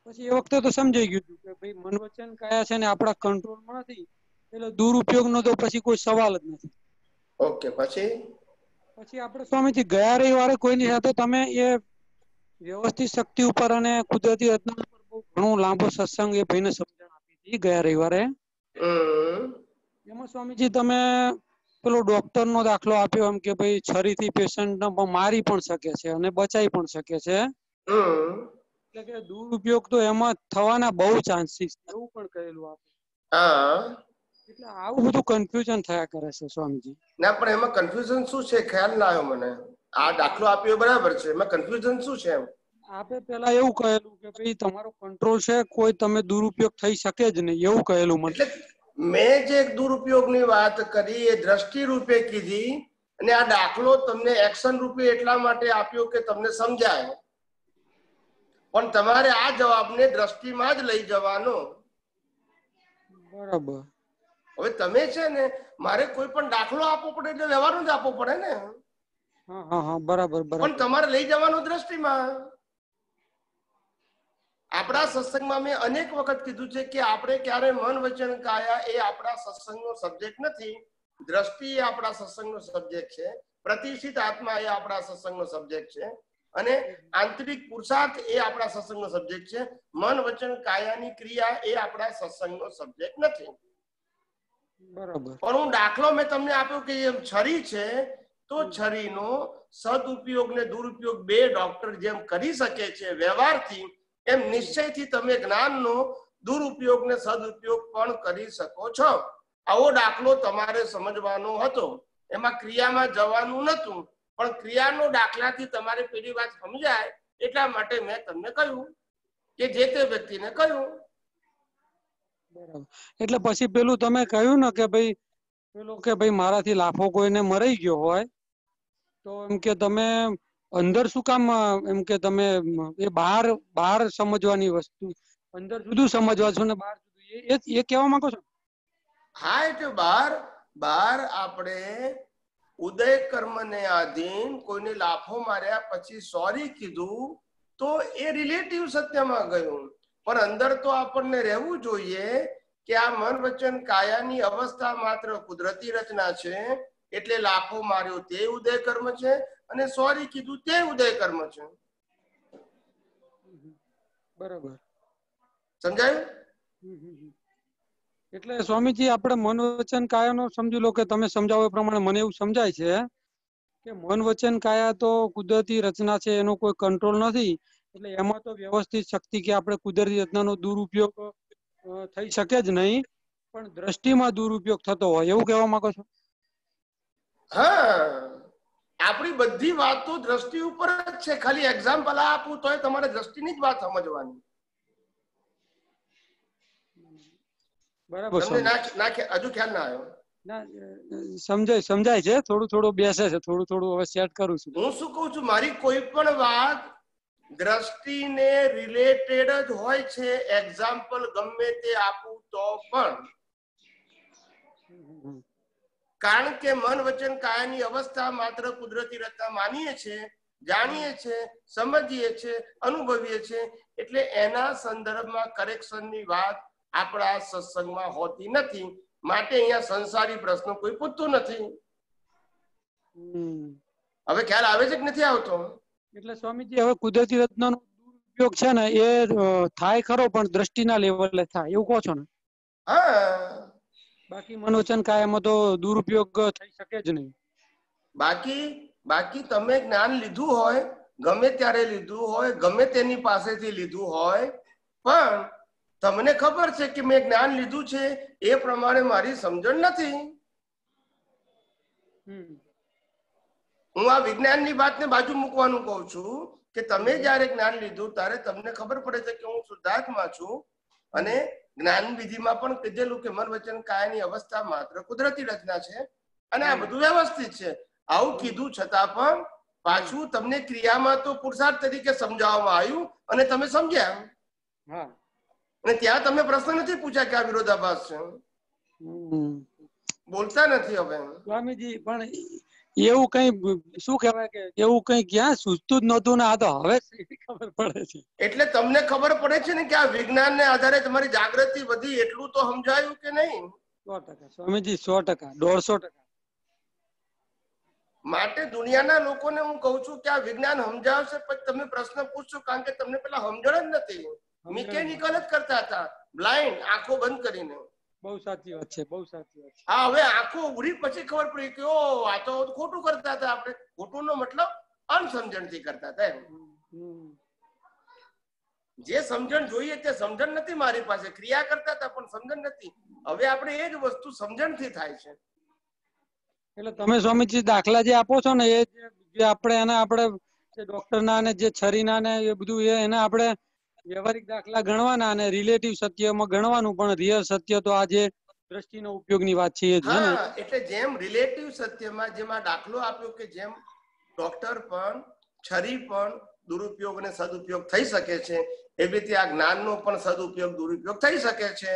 [SPEAKER 17] પછી એ વખતે તો સમજાઈ ગયું હતું કે ભાઈ મન વચન કયા છે ને આપણા કંટ્રોલમાં નથી. એટલે દુરુપયોગનો તો પછી કોઈ સવાલ જ નથી.
[SPEAKER 2] ઓકે પછી?
[SPEAKER 17] પછી આપણે સ્વામીજી ગયા રવિવારે કોઈની સાથે તમે એ વ્યવસ્થિત શક્તિ ઉપર અને કુદરતી રત્ન ઉપર બહુ ઘણો લાંબો સત્સંગ એ ભાઈને સમજણ આપી હતી ગયા રવિવારે. એમાં સ્વામીજી તમે પેલો ડોક્ટર નો દાખલો આપ્યો એમ કે ભાઈ છરીથી પેશન્ટ મારી પણ શકે છે અને બચાવી પણ શકે છે. એટલે કે દુરુપયોગ તો એમાં થવાના બહુ ચાન્સીસ એવું પણ કહેલું આપણે એટલે આવું બધું કન્ફ્યુઝન થયા કરે છે સ્વામીજી.
[SPEAKER 2] ના પણ એમાં કન્ફ્યુઝન શું છે? ખ્યાલ ના આવ્યો મને. આ દાખલો આપ્યો બરાબર છે. એમાં કન્ફ્યુઝન શું છે એમ?
[SPEAKER 17] આપે પેલા એવું કહેલું કે ભાઈ તમારો કંટ્રોલ છે કોઈ તમે દુરુપયોગ થઈ શકે જ નહીં. એવું કહેલું મને.
[SPEAKER 2] મેં જે દુરુપયોગની વાત કરી એ દ્રષ્ટિ રૂપે કીધી અને આ દાખલો તમને એક્શન રૂપે એટલા માટે આપ્યો કે તમને સમજાય. પણ તમારે આ જવાબને દ્રષ્ટિમાં જ લઈ જવાનો.
[SPEAKER 17] બરાબર.
[SPEAKER 2] હવે તમે છે ને મારે કોઈ પણ દાખલો આપવો પડે એટલે વ્યવહારનો જ આપવો પડે ને.
[SPEAKER 17] હા હા બરાબર બરાબર.
[SPEAKER 2] પણ તમારે લઈ જવાનું દ્રષ્ટિમાં. આપણા સત્સંગમાં મેં અનેક વખત કીધું છે કે આપણે ક્યારે મન વચન કાયા એ આપણા સત્સંગનો સબ્જેક્ટ નથી. દ્રષ્ટિ એ આપણા સત્સંગનો સબ્જેક્ટ છે. પ્રતિષ્ઠિત આત્મા એ આપણા સત્સંગનો સબ્જેક્ટ છે. અને આંતરિક પુરુષાર્થ એ આપણા સત્સંગનો સબ્જેક્ટ છે. મન વચન કાયાની ક્રિયા એ આપણા સત્સંગનો સબ્જેક્ટ નથી.
[SPEAKER 17] બરાબર.
[SPEAKER 2] પણ હું દાખલો મેં તમને આપ્યો કે એમ છરી છે તો છરીનો સદુપયોગ ને દુરુપયોગ બે ડોક્ટર જેમ કરી શકે છે વ્યવહારથી એમ નિશ્ચયથી તમે જ્ઞાનનો દુરુપયોગ ને સદુપયોગ પણ કરી શકો છો. આવો દાખલો તમારે સમજવાનો હતો. એમાં ક્રિયામાં જવાનું નતું પણ ક્રિયાનો દાખલાથી તમારે પેલી વાત સમજાય એટલા માટે મેં તમને કહ્યું કે જે તે વ્યક્તિને કહ્યું.
[SPEAKER 17] એટલે પછી પેલું તમે કહ્યું ને કે ભાઈ, પેલું કે ભાઈ મારાથી લાફો કોઈને મરાઈ ગયો હોય, તો એમ કે તમે અંદર શું કામ એમ કે તમે, એ બહાર બહાર સમજવાની વસ્તુ, અંદર જુદું સમજવા છો ને બહાર જુદું, એ એ કહેવા માંગો છો?
[SPEAKER 2] હા એટલે બહાર બહાર આપણે ઉદય કર્મને આધીન કોઈને લાફો માર્યા પછી સોરી કીધું તો એ રિલેટિવ સત્યમાં ગયું. પણ અંદર તો આપણને રહેવું જોઈએ કે આ મન વચન કાયાની અવસ્થા માત્ર કુદરતી રચના છે, એટલે લાફો માર્યો તે ઉદય કર્મ છે અને સોરી કીધું તે ઉદય કર્મ છે.
[SPEAKER 17] બરાબર.
[SPEAKER 2] સમજાયું.
[SPEAKER 17] એટલે સ્વામીજી આપણે મન વચન કાયાનો સમજી લો કે તમે સમજાવો એ પ્રમાણે મને એવું સમજાય છે કે મન વચન કાયા તો કુદરતી રચના છે એનો કોઈ કંટ્રોલ નથી. એટલે એમાં તો વ્યવસ્થિત શક્તિ કે આપણે કુદરતી રચનાનો દુરુપયોગ થઈ શકે જ નહીં પણ દ્રષ્ટિમાં દુરુપયોગ થતો હોય. એવું કહેવા માંગો છો?
[SPEAKER 2] હા. આપણી બધી વાતો દ્રષ્ટિ ઉપર જ છે. ખાલી એક્ઝામ્પલ આપું તો તમારે દ્રષ્ટિની જ વાત સમજવાની.
[SPEAKER 17] બરાબર
[SPEAKER 2] હજુ ખ્યાલ ના આવ્યો.
[SPEAKER 17] સમજાય સમજાય છે. થોડું થોડું બેસે છે. થોડું થોડું હવે સેટ કરું છું.
[SPEAKER 2] હું શું કહું છું? મારી કોઈ પણ વાત દ્રષ્ટિને રિલેટેડ જ હોય છે. એક્ઝામ્પલ ગમે તે આપું તો પણ કારણ કે મન વચન કાયાની અવસ્થા માત્ર કુદરતી રચના માનીએ છીએ જાણીએ છીએ સમજીએ છીએ અનુભવીએ છીએ એટલે એના સંદર્ભમાં કરેક્શનની વાત આપણા સત્સંગમાં હોતી નથી. માટે અહીંયા સંસારી પ્રશ્નો કોઈ પૂછતું નથી. હવે ખ્યાલ આવે છે કે નથી આવતો?
[SPEAKER 17] એટલે સ્વામીજી હવે કુદરતી રચનાનો દુરુપયોગ છે ને એ થાય ખરો પણ દ્રષ્ટિના લેવલે થાય. એવું કહો છો ને?
[SPEAKER 2] હા.
[SPEAKER 17] બાકી મનોચન કાયમાં તો દુરુપયોગ થઈ શકે જ નહીં.
[SPEAKER 2] બાકી બાકી તમે જ્ઞાન લીધું હોય ગમે ત્યારે લીધું હોય ગમે તેની પાસેથી લીધું હોય પણ તમને ખબર છે કે મેં જ્ઞાન લીધું છે એ પ્રમાણે મારી સમજણ નથી. હું આ વિજ્ઞાનની વાતને બાજુ મૂકવાનું કહું છું કે તમે જ્યારે જ્ઞાન લીધું ત્યારે તમને ખબર પડે છે કે હું શુદ્ધાત્મા છું અને જ્ઞાન વિધિમાં પણ કીધેલું કે મન વચન કાયાની અવસ્થા માત્ર કુદરતી રચના છે. અને આ બધું વ્યવસ્થિત છે. આવું કીધું છતાં પણ પાછું તમને ક્રિયામાં તો પુરુષાર્થ તરીકે સમજાવવામાં આવ્યું અને તમે સમજ્યા. અને ત્યાં તમે પ્રશ્ન નથી પૂછ્યા કે આ વિરોધાભાસ છે. બોલતા નથી હવે.
[SPEAKER 17] સ્વામીજી પણ એવું કઈ શું કહેવાય કે એવું કઈ ક્યાં સૂચતું જ નહોતું ને આ તો હવે ખબર પડે છે.
[SPEAKER 2] એટલે તમને ખબર પડે છે ને કે આ વિજ્ઞાનને આધારે તમારી જાગૃતિ વધી એટલું તો સમજાયું કે નહીં?
[SPEAKER 17] સો ટકા સ્વામીજી સો ટકા દોઢસો ટકા.
[SPEAKER 2] માટે દુનિયાના લોકોને હું કહું છું કે આ વિજ્ઞાન સમજાવશે પછી તમે પ્રશ્ન પૂછશો કારણ કે તમને પેલા સમજણ જ નથી. મિકેનિકલ જ કરતા હતા. બ્લાઇન્ડ આંખો બંધ કરીને.
[SPEAKER 17] બહુ સાચી વાત છે બહુ સાચી વાત છે.
[SPEAKER 2] હા હવે આખો ઉઘડી પછી ખબર પડી કે ઓ આ તો ખોટું કરતા હતા આપણે. ખોટું નો મતલબ અનસમજણથી કરતા હતા એમ. જે સમજણ જોઈએ તે સમજણ નથી મારી પાસે. ક્રિયા કરતા હતા પણ સમજણ નથી. હવે આપણે એ જ વસ્તુ સમજણથી થાય છે.
[SPEAKER 17] એટલે તમે સ્વામીજી દાખલા જે આપો છો ને એ જે- આપણે એના આપણે ડોક્ટરના ને જે છરીના ને એ બધું એ એના આપણે વ્યવહારિક દાખલા ગણવાના અને રિલેટિવ સત્યમાં ગણવાનું પણ રિયલ સત્ય તો આ જે દ્રષ્ટિનો ઉપયોગની વાત છે
[SPEAKER 2] એટલે જેમ રિલેટિવ સત્યમાં જેમાં દાખલો આપ્યો કે જેમ ડોક્ટર પણ છરી પણ દુરુપયોગ અને સદુપયોગ થઈ શકે છે એવી રીતે આ જ્ઞાનનો પણ સદુપયોગ દુરુપયોગ થઈ શકે છે.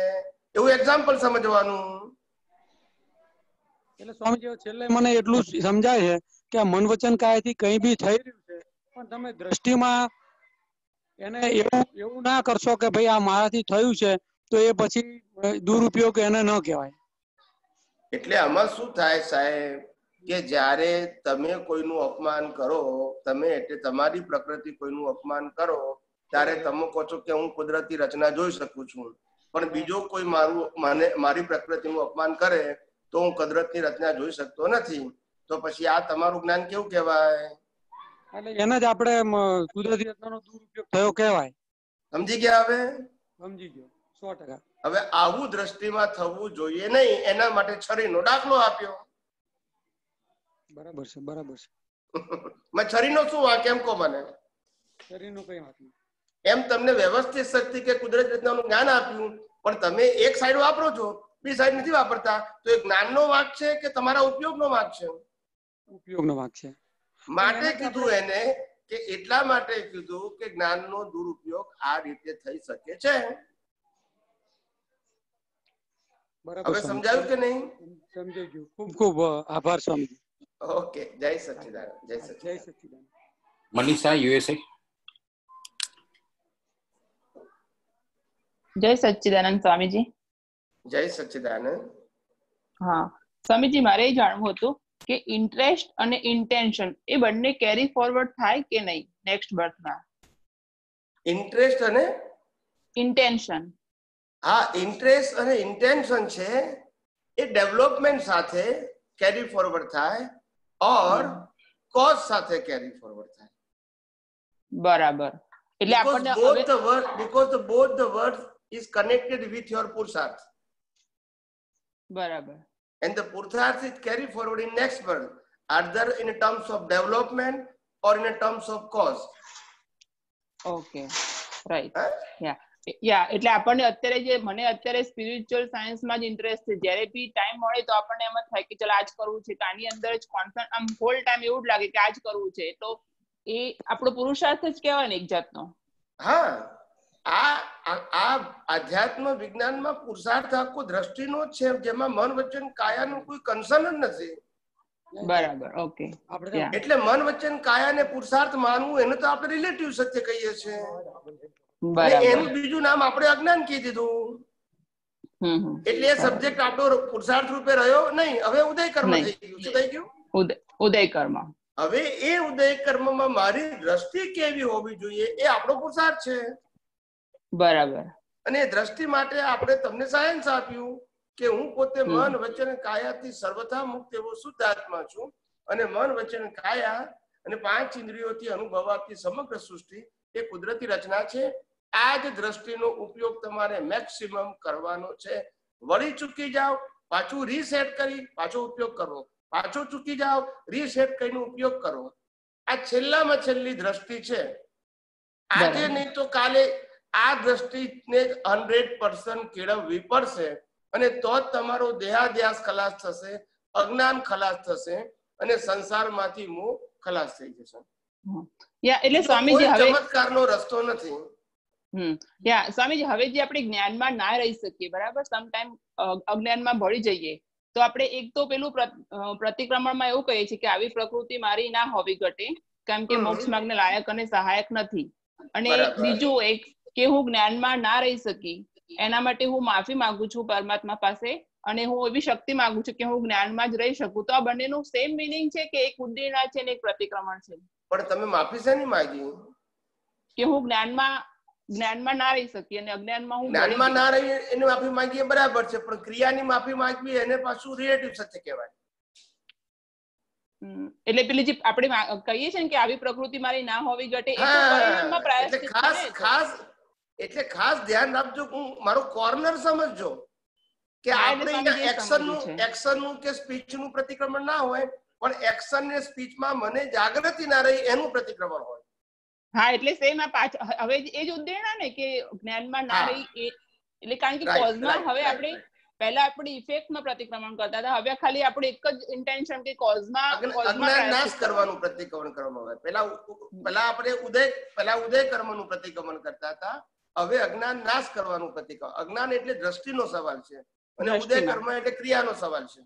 [SPEAKER 2] એવું એક્ઝામ્પલ સમજવાનું?
[SPEAKER 17] એટલે સ્વામીજી છેલ્લે મને એટલું સમજાય છે કે આ મન વચન કાયથી કંઈ બી થઈ રહ્યું છે પણ તમે દ્રષ્ટિમાં એને એવું એવું ના કરશો કે ભાઈ આ મારાથી થયું છે, તો એ પછી દુરુપયોગ એને ન કહેવાય.
[SPEAKER 2] એટલે આમાં શું થાય સાહેબ? કે જ્યારે તમે કોઈનું અપમાન કરો, તમે એટલે તમારી પ્રકૃતિ કોઈનું અપમાન કરો, ત્યારે તમે કહો છો કે હું કુદરતી રચના જોઈ શકું છું. પણ બીજો કોઈ મારું, મને, મારી પ્રકૃતિનું અપમાન કરે, તો હું કુદરતની રચના જોઈ શકતો નથી. તો પછી આ તમારું જ્ઞાન કેવું કહેવાય?
[SPEAKER 17] એટલે એને જ આપણે કુદરતી રત્નનો દુરુપયોગ થયો કહેવાય.
[SPEAKER 2] સમજી ગયા હવે?
[SPEAKER 17] સમજી ગયો. સો ટકા.
[SPEAKER 2] હવે આવું દ્રષ્ટિમાં થવું જોઈએ નહીં એના માટે છરીનો દાખલો આપ્યો.
[SPEAKER 17] બરાબર છે બરાબર છે.
[SPEAKER 2] મેં છરીનો શું વાંક એમ કહો મને?
[SPEAKER 17] છરીનો કઈ વાંક
[SPEAKER 2] એમ તમને વ્યવસ્થિત શક્તિ કે કુદરત રચનાનું જ્ઞાન આપ્યું પણ તમે એક સાઈડ વાપરો છો બીજી સાઈડ નથી વાપરતા તો એ જ્ઞાનનો વાંક છે કે તમારા ઉપયોગનો વાંક છે?
[SPEAKER 17] ઉપયોગનો વાંક છે.
[SPEAKER 2] માટે કીધું એને કે એટલા માટે કીધું કે જ્ઞાનનો દુરુપયોગ આ રીતે થઈ શકે છે.
[SPEAKER 17] બરાબર
[SPEAKER 2] હવે. સમજાયું? કે નહીં?
[SPEAKER 17] સમજાઈ ગયું. ખૂબ ખૂબ આભાર સ્વામી
[SPEAKER 2] ઓકે જય સચિદાનંદ જય સચ્ચિદાનંદ
[SPEAKER 4] મનીષા યુએસએ?
[SPEAKER 18] જય સચ્ચિદાનંદ સ્વામીજી.
[SPEAKER 2] જય સચ્ચિદાનંદ
[SPEAKER 18] હા સ્વામીજી મારે જાણવું હતું કે ઇન્ટરેસ્ટ અને ઇન્ટેન્શન એ બંને કેરી ફોરવર્ડ થાય કે નહીં નેક્સ્ટ બર્થમાં
[SPEAKER 2] ઇન્ટરેસ્ટ અને
[SPEAKER 18] ઇન્ટેન્શન
[SPEAKER 2] હા ઇન્ટરેસ્ટ અને ઇન્ટેન્શન છે એ ડેવલપમેન્ટ સાથે કેરી ફોરવર્ડ થાય ઓર કોઝ સાથે કેરી ફોરવર્ડ થાય.
[SPEAKER 18] બરાબર. એટલે આપણને
[SPEAKER 2] both
[SPEAKER 18] the
[SPEAKER 2] word because because the both the words is connected with your
[SPEAKER 18] બરાબર.
[SPEAKER 2] And the purusharth is carried forward in next world, either in terms of development or in terms of cause?
[SPEAKER 18] Okay Huh? Yeah yeah એટલે આપણને અત્યારે જે મને અત્યારે spiritual સાયન્સમાં જ interest છે. જ્યારે બી ટાઈમ મળે તો આપણને એમ જ થાય કે ચાલ આજ કરવું છે. તો આની અંદર જ કોન્ફિડન્ટ આમ હોલ ટાઈમ એવું જ લાગે કે આજ કરવું છે. તો એ આપણો પુરુષાર્થ જ કહેવાય ને એક જાતનો.
[SPEAKER 2] હા. આ આ- આ આધ્યાત્મ વિજ્ઞાનમાં પુરુષાર્થ આખો દ્રષ્ટિનો જ છે જેમાં મન વચન કાયાનું કોઈ કન્સર્ન જ નથી.
[SPEAKER 18] બરાબર ઓકે.
[SPEAKER 2] એટલે મન વચન કાયાને પુરુષાર્થ માનવું એને તો આપણે રિલેટિવ સત્ય કહીએ છીએ. એનું બીજું નામ આપણે અજ્ઞાન કહી દીધું. એટલે એ સબ્જેક્ટ આપણો પુરુષાર્થ રૂપે રહ્યો નહીં. હવે ઉદય કર્મ થઈ ગયું શું થઈ ગયું?
[SPEAKER 18] ઉદય ઉદય કર્મ
[SPEAKER 2] હવે એ ઉદય કર્મમાં મારી દ્રષ્ટિ કેવી હોવી જોઈએ? એ આપણો પુરુષાર્થ છે.
[SPEAKER 18] બરાબર.
[SPEAKER 2] અને એ દ્રષ્ટિ માટે આપણે તમને સાયન્સ આપ્યું કે હું પોતે મન વચન કાયાથી સર્વથા મુક્ત એવો શુદ્ધ આત્મા છું અને મન વચન કાયા અને પાંચ ઇન્દ્રિયોથી અનુભવાતી સમગ્ર સૃષ્ટિ એ કુદરતી રચના છે. આ જ દ્રષ્ટિનો ઉપયોગ તમારે મેક્સિમમ કરવાનો છે. વળી ચૂકી જાઓ પાછું રીસેટ કરી પાછો ઉપયોગ કરો. પાછો ચૂકી જાઓ રીસેટ કરીને ઉપયોગ કરો. આ છેલ્લામાં છેલ્લી દ્રષ્ટિ છે. આજે. નહીં તો કાલે આ દ્રષ્ટિને હંડ્રેડ પર્સન્ટ કેળવવી પડશે અને તો જ તમારો દેહાદ્યાસ ખલાસ થશે અજ્ઞાન ખલાસ થશે અને સંસારમાંથી મોહ ખલાસ થઈ જશે.
[SPEAKER 18] એટલે સ્વામીજી હવે
[SPEAKER 2] ચમત્કારનો રસ્તો નથી.
[SPEAKER 18] યા સ્વામીજી હવે જે આપણે જ્ઞાનમાં ના રહી શકીએ બરાબર? સમ ટાઈમ અજ્ઞાનમાં ભળી જઈએ. તો આપણે એક તો પેલું પ્રતિક્રમણમાં એવું કહીએ છીએ કે આવી પ્રકૃતિ મારી ના હોવી ઘટે કેમ કે. મોક્ષ માર્ગને લાયક અને સહાયક નથી. અને બીજું એક કે હું જ્ઞાનમાં ના રહી શકી એના માટે હું માફી માંગુ છું પરમાત્મા પાસે અને હું એવી શક્તિ માંગુ છું કે હું જ્ઞાનમાં જ રહી શકું. તો આ બંનેનું સેમ મિનિંગ છે કે એક ઉદ્દીર્ણા છે ને એક પ્રતિક્રમણ છે?
[SPEAKER 2] પણ તમે માફી શેની માંગી?
[SPEAKER 18] કે હું જ્ઞાનમાં જ્ઞાનમાં ના રહી શકી અને અજ્ઞાનમાં હું
[SPEAKER 2] જ્ઞાનમાં ના રહી એની માફી માંગીએ બરાબર છે પણ ક્રિયાની માફી માંગવી એને પાછું રિલેટિવ સત્ય કહેવાય.
[SPEAKER 18] એટલે પેલી જે આપણે કહીએ છીએ ને કે આવી પ્રકૃતિ મારી ના હોવી ઘટે એ
[SPEAKER 2] ખાસ ખાસ એટલે ખાસ ધ્યાન રાખજો હું મારો કોર્નર સમજજો કે આપણે
[SPEAKER 18] સ્વામીજીએ
[SPEAKER 2] એક્શનનું એક્શનનું કે સ્પીચનું પ્રતિક્રમણ ના હોય પણ એક્શન ને સ્પીચમાં મને જાગૃતિ ના રહી એનું પ્રતિક્રમણ હોય.
[SPEAKER 18] હા એટલે સેમ આ પાછ હવે એ જ ઉદ્દેણા ને કે જ્ઞાનમાં ના રહી એટલે કારણ કે કોઝમાં હવે આપણે પહેલા આપણે ઇફેક્ટમાં પ્રતિક્રમણ કરતા હતા હવે ખાલી આપણે એક જ ઇન્ટેન્શન કે કોઝમાં
[SPEAKER 2] અજ્ઞાન નાશ કરવાનું પ્રતિક્રમણ કરવામાં આવે. પેલા પહેલા પેલા આપણે ઉદય પહેલા ઉદય કર્મનું પ્રતિક્રમણ કરતા હતા. હવે અજ્ઞાન નાશ કરવાનું પ્રતિક અજ્ઞાન એટલે દ્રષ્ટિનો સવાલ છે અને ઉદય કર્મ એટલે ક્રિયાનો સવાલ છે.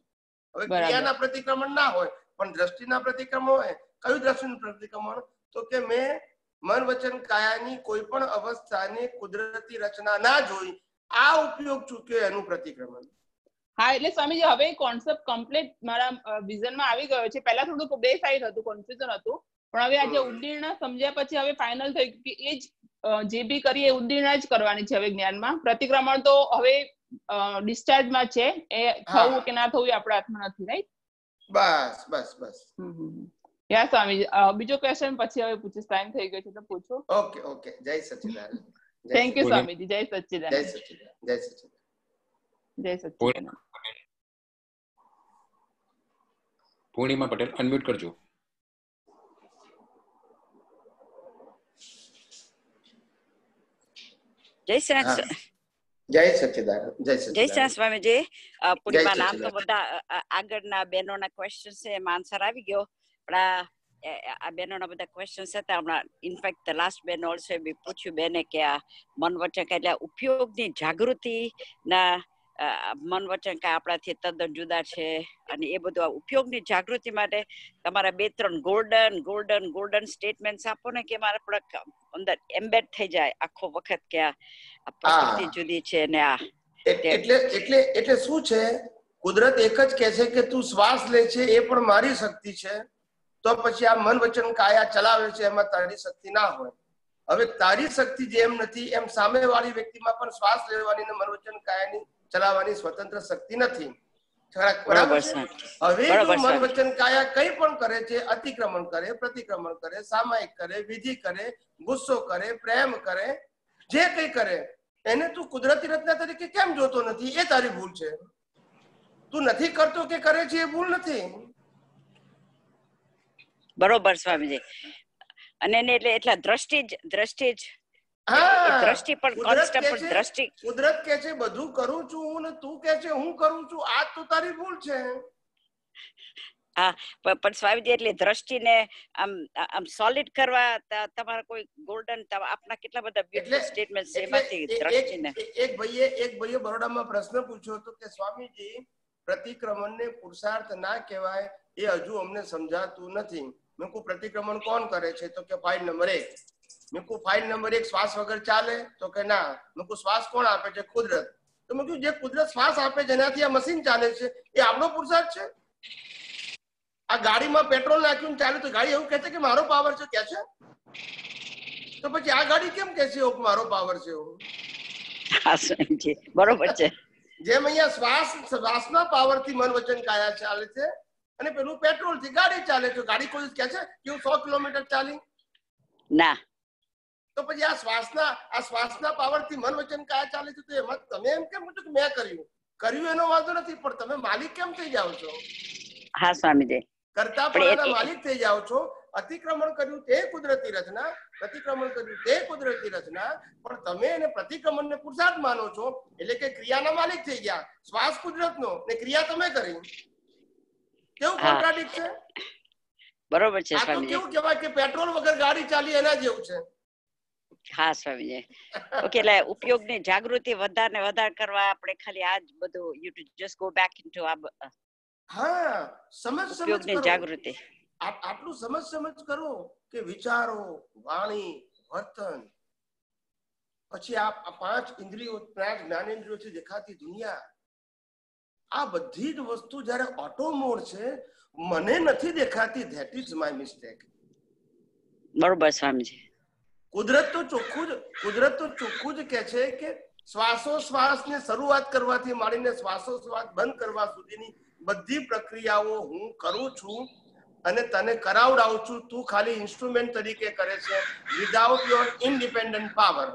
[SPEAKER 2] હવે ક્રિયાના પ્રતિક્રમણ ના હોય પણ દ્રષ્ટિના પ્રતિક્રમણ હોય કયું દ્રષ્ટિનું પ્રતિક્રમણ? તો કે મેં મન વચન કાયાની કોઈ પણ અવસ્થાની કુદરતી રચના ના જોઈ આ ઉપયોગ ચૂક્યો એનું પ્રતિક્રમણ.
[SPEAKER 18] હા એટલે સ્વામીજી હવે કોન્સેપ્ટ કમ્પ્લીટ મારા વિઝનમાં આવી ગયો છે. પહેલા થોડુંક બે સાઈડ હતું કન્ફ્યુઝન હતું. પણ હવે આજે ઉદ્દીર્ણ સમજ્યા પછી હવે ફાઇનલ થઈ ગયું કે એ જ જે બી કરીએ એ ઉદ્દીર્ણ જ કરવાની છે હવે જ્ઞાનમાં. પ્રતિક્રમણ તો હવે ડિસ્ચાર્જમાં છે. એ થવું કે ના થવું એ આપણા હાથમાં નથી રાઈટ
[SPEAKER 2] બસ બસ બસ.
[SPEAKER 18] યા સ્વામી બીજો ક્વેશ્ચન પછી હવે પૂછીશ. ટાઈમ થઈ ગયો છે તો પૂછો.
[SPEAKER 2] Okay okay. જય સચિદાનંદ. જય
[SPEAKER 18] થેન્ક યુ સ્વામીજી. જય
[SPEAKER 2] જય
[SPEAKER 18] સચ્ચિદાનંદ
[SPEAKER 2] સચિદાનંદ. જય સચિદાનંદ.
[SPEAKER 18] જય સચ્ચિદાનંદ
[SPEAKER 4] પૂર્ણિમા પટેલ અનમ્યુટ કરજો.
[SPEAKER 19] જય શ્રી
[SPEAKER 2] જય સચિદાનંદ જય
[SPEAKER 19] જય શ્રી સ્વામીજી. પૂર્ણિમા નામ તો બધા આગળના બહેનોના ક્વેશ્ચન છે એમાં આન્સર આવી ગયો. પણ આ આ બહેનોના બધા ક્વેશ્ચન હતા હમણાં ઇનફેક્ટ ધ લાસ્ટ બેન ઓલ્સો બી પૂછ્યું બેને કે આ મન વચન એટલે ઉપયોગની જાગૃતિ ના અ, મન વચન કાંઈ આપણાથી તદ્દન જુદા છે અને એ બધું ઉપયોગની જાગૃતિ માટે તમારા બે ત્રણ ગોલ્ડન ગોલ્ડન ગોલ્ડન સ્ટેટમેન્ટ્સ આપો ને કે મારા થોડાક અંદર એમ્બેડ થઈ જાય આખો વખત કે આ આ પ્રકૃતિ જુદી છે ને આ
[SPEAKER 2] એટલે એટલે એટલે શું છે? કુદરત એક જ કહે છે કે તું શ્વાસ લે છે એ પણ મારી શક્તિ છે. તો પછી આ મન વચન કાયા ચલાવે છે એમાં તારી શક્તિ ના હોય. હવે તારી શક્તિ જેમ નથી એમ સામેવાળી વ્યક્તિમાં પણ શ્વાસ લેવાની ને મન વચન કાયાની ચલાવવાની સ્વતંત્ર શક્તિ નથી. બરાબર
[SPEAKER 19] બરાબર
[SPEAKER 2] છે?
[SPEAKER 19] છે
[SPEAKER 2] હવે મન વચન કાયા કંઈ પણ કરે છે અતિક્રમણ કરે પ્રતિક્રમણ કરે સામાયિક કરે વિધિ કરે ગુસ્સો કરે પ્રેમ કરે જે કઈ કરે એને તું કુદરતી રચના તરીકે કેમ જોતો નથી? એ તારી ભૂલ છે. તું નથી કરતો કે કરે છે એ ભૂલ નથી.
[SPEAKER 19] બરોબર સ્વામીજી. અને એટલે એટલા દ્રષ્ટિ જ દ્રષ્ટિ જ દ્રષ્ટિ પણ કોન્સ્ટન્ટ દ્રષ્ટિ.
[SPEAKER 2] કુદરત કે છે બધું કરું છું હું ને તું કે છે હું કરું છું. આ તો તારી ભૂલ છે.
[SPEAKER 19] હા પણ સ્વામીજી એટલે દ્રષ્ટિને આમ આમ સોલિડ કરવા તમારા કોઈ ગોલ્ડન આપના કેટલા બધા બ્યુટીફુલ સ્ટેટમેન્ટ છે એમાંથી દ્રષ્ટિને?
[SPEAKER 2] એક એક ભાઈએ એક ભાઈએ બરોડામાં પ્રશ્ન પૂછ્યો હતો કે સ્વામીજી પ્રતિક્રમણને પુરુષાર્થ ના કહેવાય એ હજુ અમને સમજાતું નથી. મેં કહું પ્રતિક્રમણ કોણ કરે છે? તો કે ફાઇલ નંબર એક. મેં કહું ફાઇલ નંબર એક શ્વાસ વગર ચાલે તો કે ના મૂકું શ્વાસ કોણ આપે છે? કુદરત. તો મૂક્યું જે કુદરત શ્વાસ આપે જેનાથી આ મશીન ચાલે છે. એ આપણો પુરુષાર્થ છે? આ ગાડીમાં પેટ્રોલ નાખ્યું ચાલે તો ગાડી એવું કહે છે કે મારો પાવર છે? કે છે. તો પછી આ ગાડી કેમ કે છે? મારો પાવર છે એવું.
[SPEAKER 19] બરોબર છે.
[SPEAKER 2] જેમ અહીંયા શ્વાસ શ્વાસના પાવરથી મન વચન કાયા ચાલે છે અને પેલું પેટ્રોલથી ગાડી ચાલે છે. ગાડી કોઈ કે કહે છે કે હું સો કિલોમીટર ચાલી?
[SPEAKER 19] ના.
[SPEAKER 2] તો પછી આ શ્વાસના આ શ્વાસના પાવરથી મન વચન કાયા ચાલે છે તો એમાં તમે એમ કેમ કહો છો કે મેં કર્યું? કર્યું એનો વાંધો નથી પણ તમે માલિક કેમ થઈ જાઓ છો?
[SPEAKER 19] હા સ્વામીજી.
[SPEAKER 2] કરતા
[SPEAKER 19] પણ
[SPEAKER 2] માલિક થઈ જાઓ છો. અતિક્રમણ કર્યું તે કુદરતી રચના પ્રતિક્રમણ કર્યું તે કુદરતી રચના પણ તમે એને પ્રતિક્રમણને પુરુષાર્થ માનો છો એટલે કે ક્રિયાના માલિક થઈ ગયા. શ્વાસ કુદરતનો ને ક્રિયા તમે કરી. કેવું. કોન્ટ્રાડિક્ટ છે?
[SPEAKER 19] બરોબર છે
[SPEAKER 2] આ તો કેવું કહેવાય કે પેટ્રોલ વગર ગાડી ચાલી એના જેવું છે.
[SPEAKER 19] હા સ્વામીજી ઓકે એટલે ઉપયોગની જાગૃતિ વધારે ને વધારે કરવા આપણે ખાલી આજ બધું you to just go back into આ
[SPEAKER 2] હા સમજ સમજ
[SPEAKER 19] ઉપયોગની
[SPEAKER 2] કરો.
[SPEAKER 19] જાગૃતિ.
[SPEAKER 2] આટલું સમજ સમજ કરો કે વિચારો વાણી વર્તન પછી આ પાંચ ઇન્દ્રિયો પાંચ જ્ઞાનેન્દ્રિયોથી દેખાતી દુનિયા આ બધી જ વસ્તુ જ્યારે ઓટો મોડ છે મને નથી દેખાતી ધેટ ઇઝ માય મિસ્ટેક
[SPEAKER 19] બરોબર સ્વામીજી.
[SPEAKER 2] કુદરત તો ચોખ્ખું જ કુદરત તો ચોખ્ખું જ કે છે કે શ્વાસોશ્વાસ ને શરૂઆત કરવાથી માંડીને શ્વાસોશ્વાસ બંધ કરવા સુધીની બધી પ્રક્રિયાઓ હું કરું છું અને તને કરાવડાવું છું. તું ખાલી ઇન્સ્ટ્રુમેન્ટ તરીકે કરે છે. વિધાઉટ યોર ઇન્ડિપેન્ડન્ટ પાવર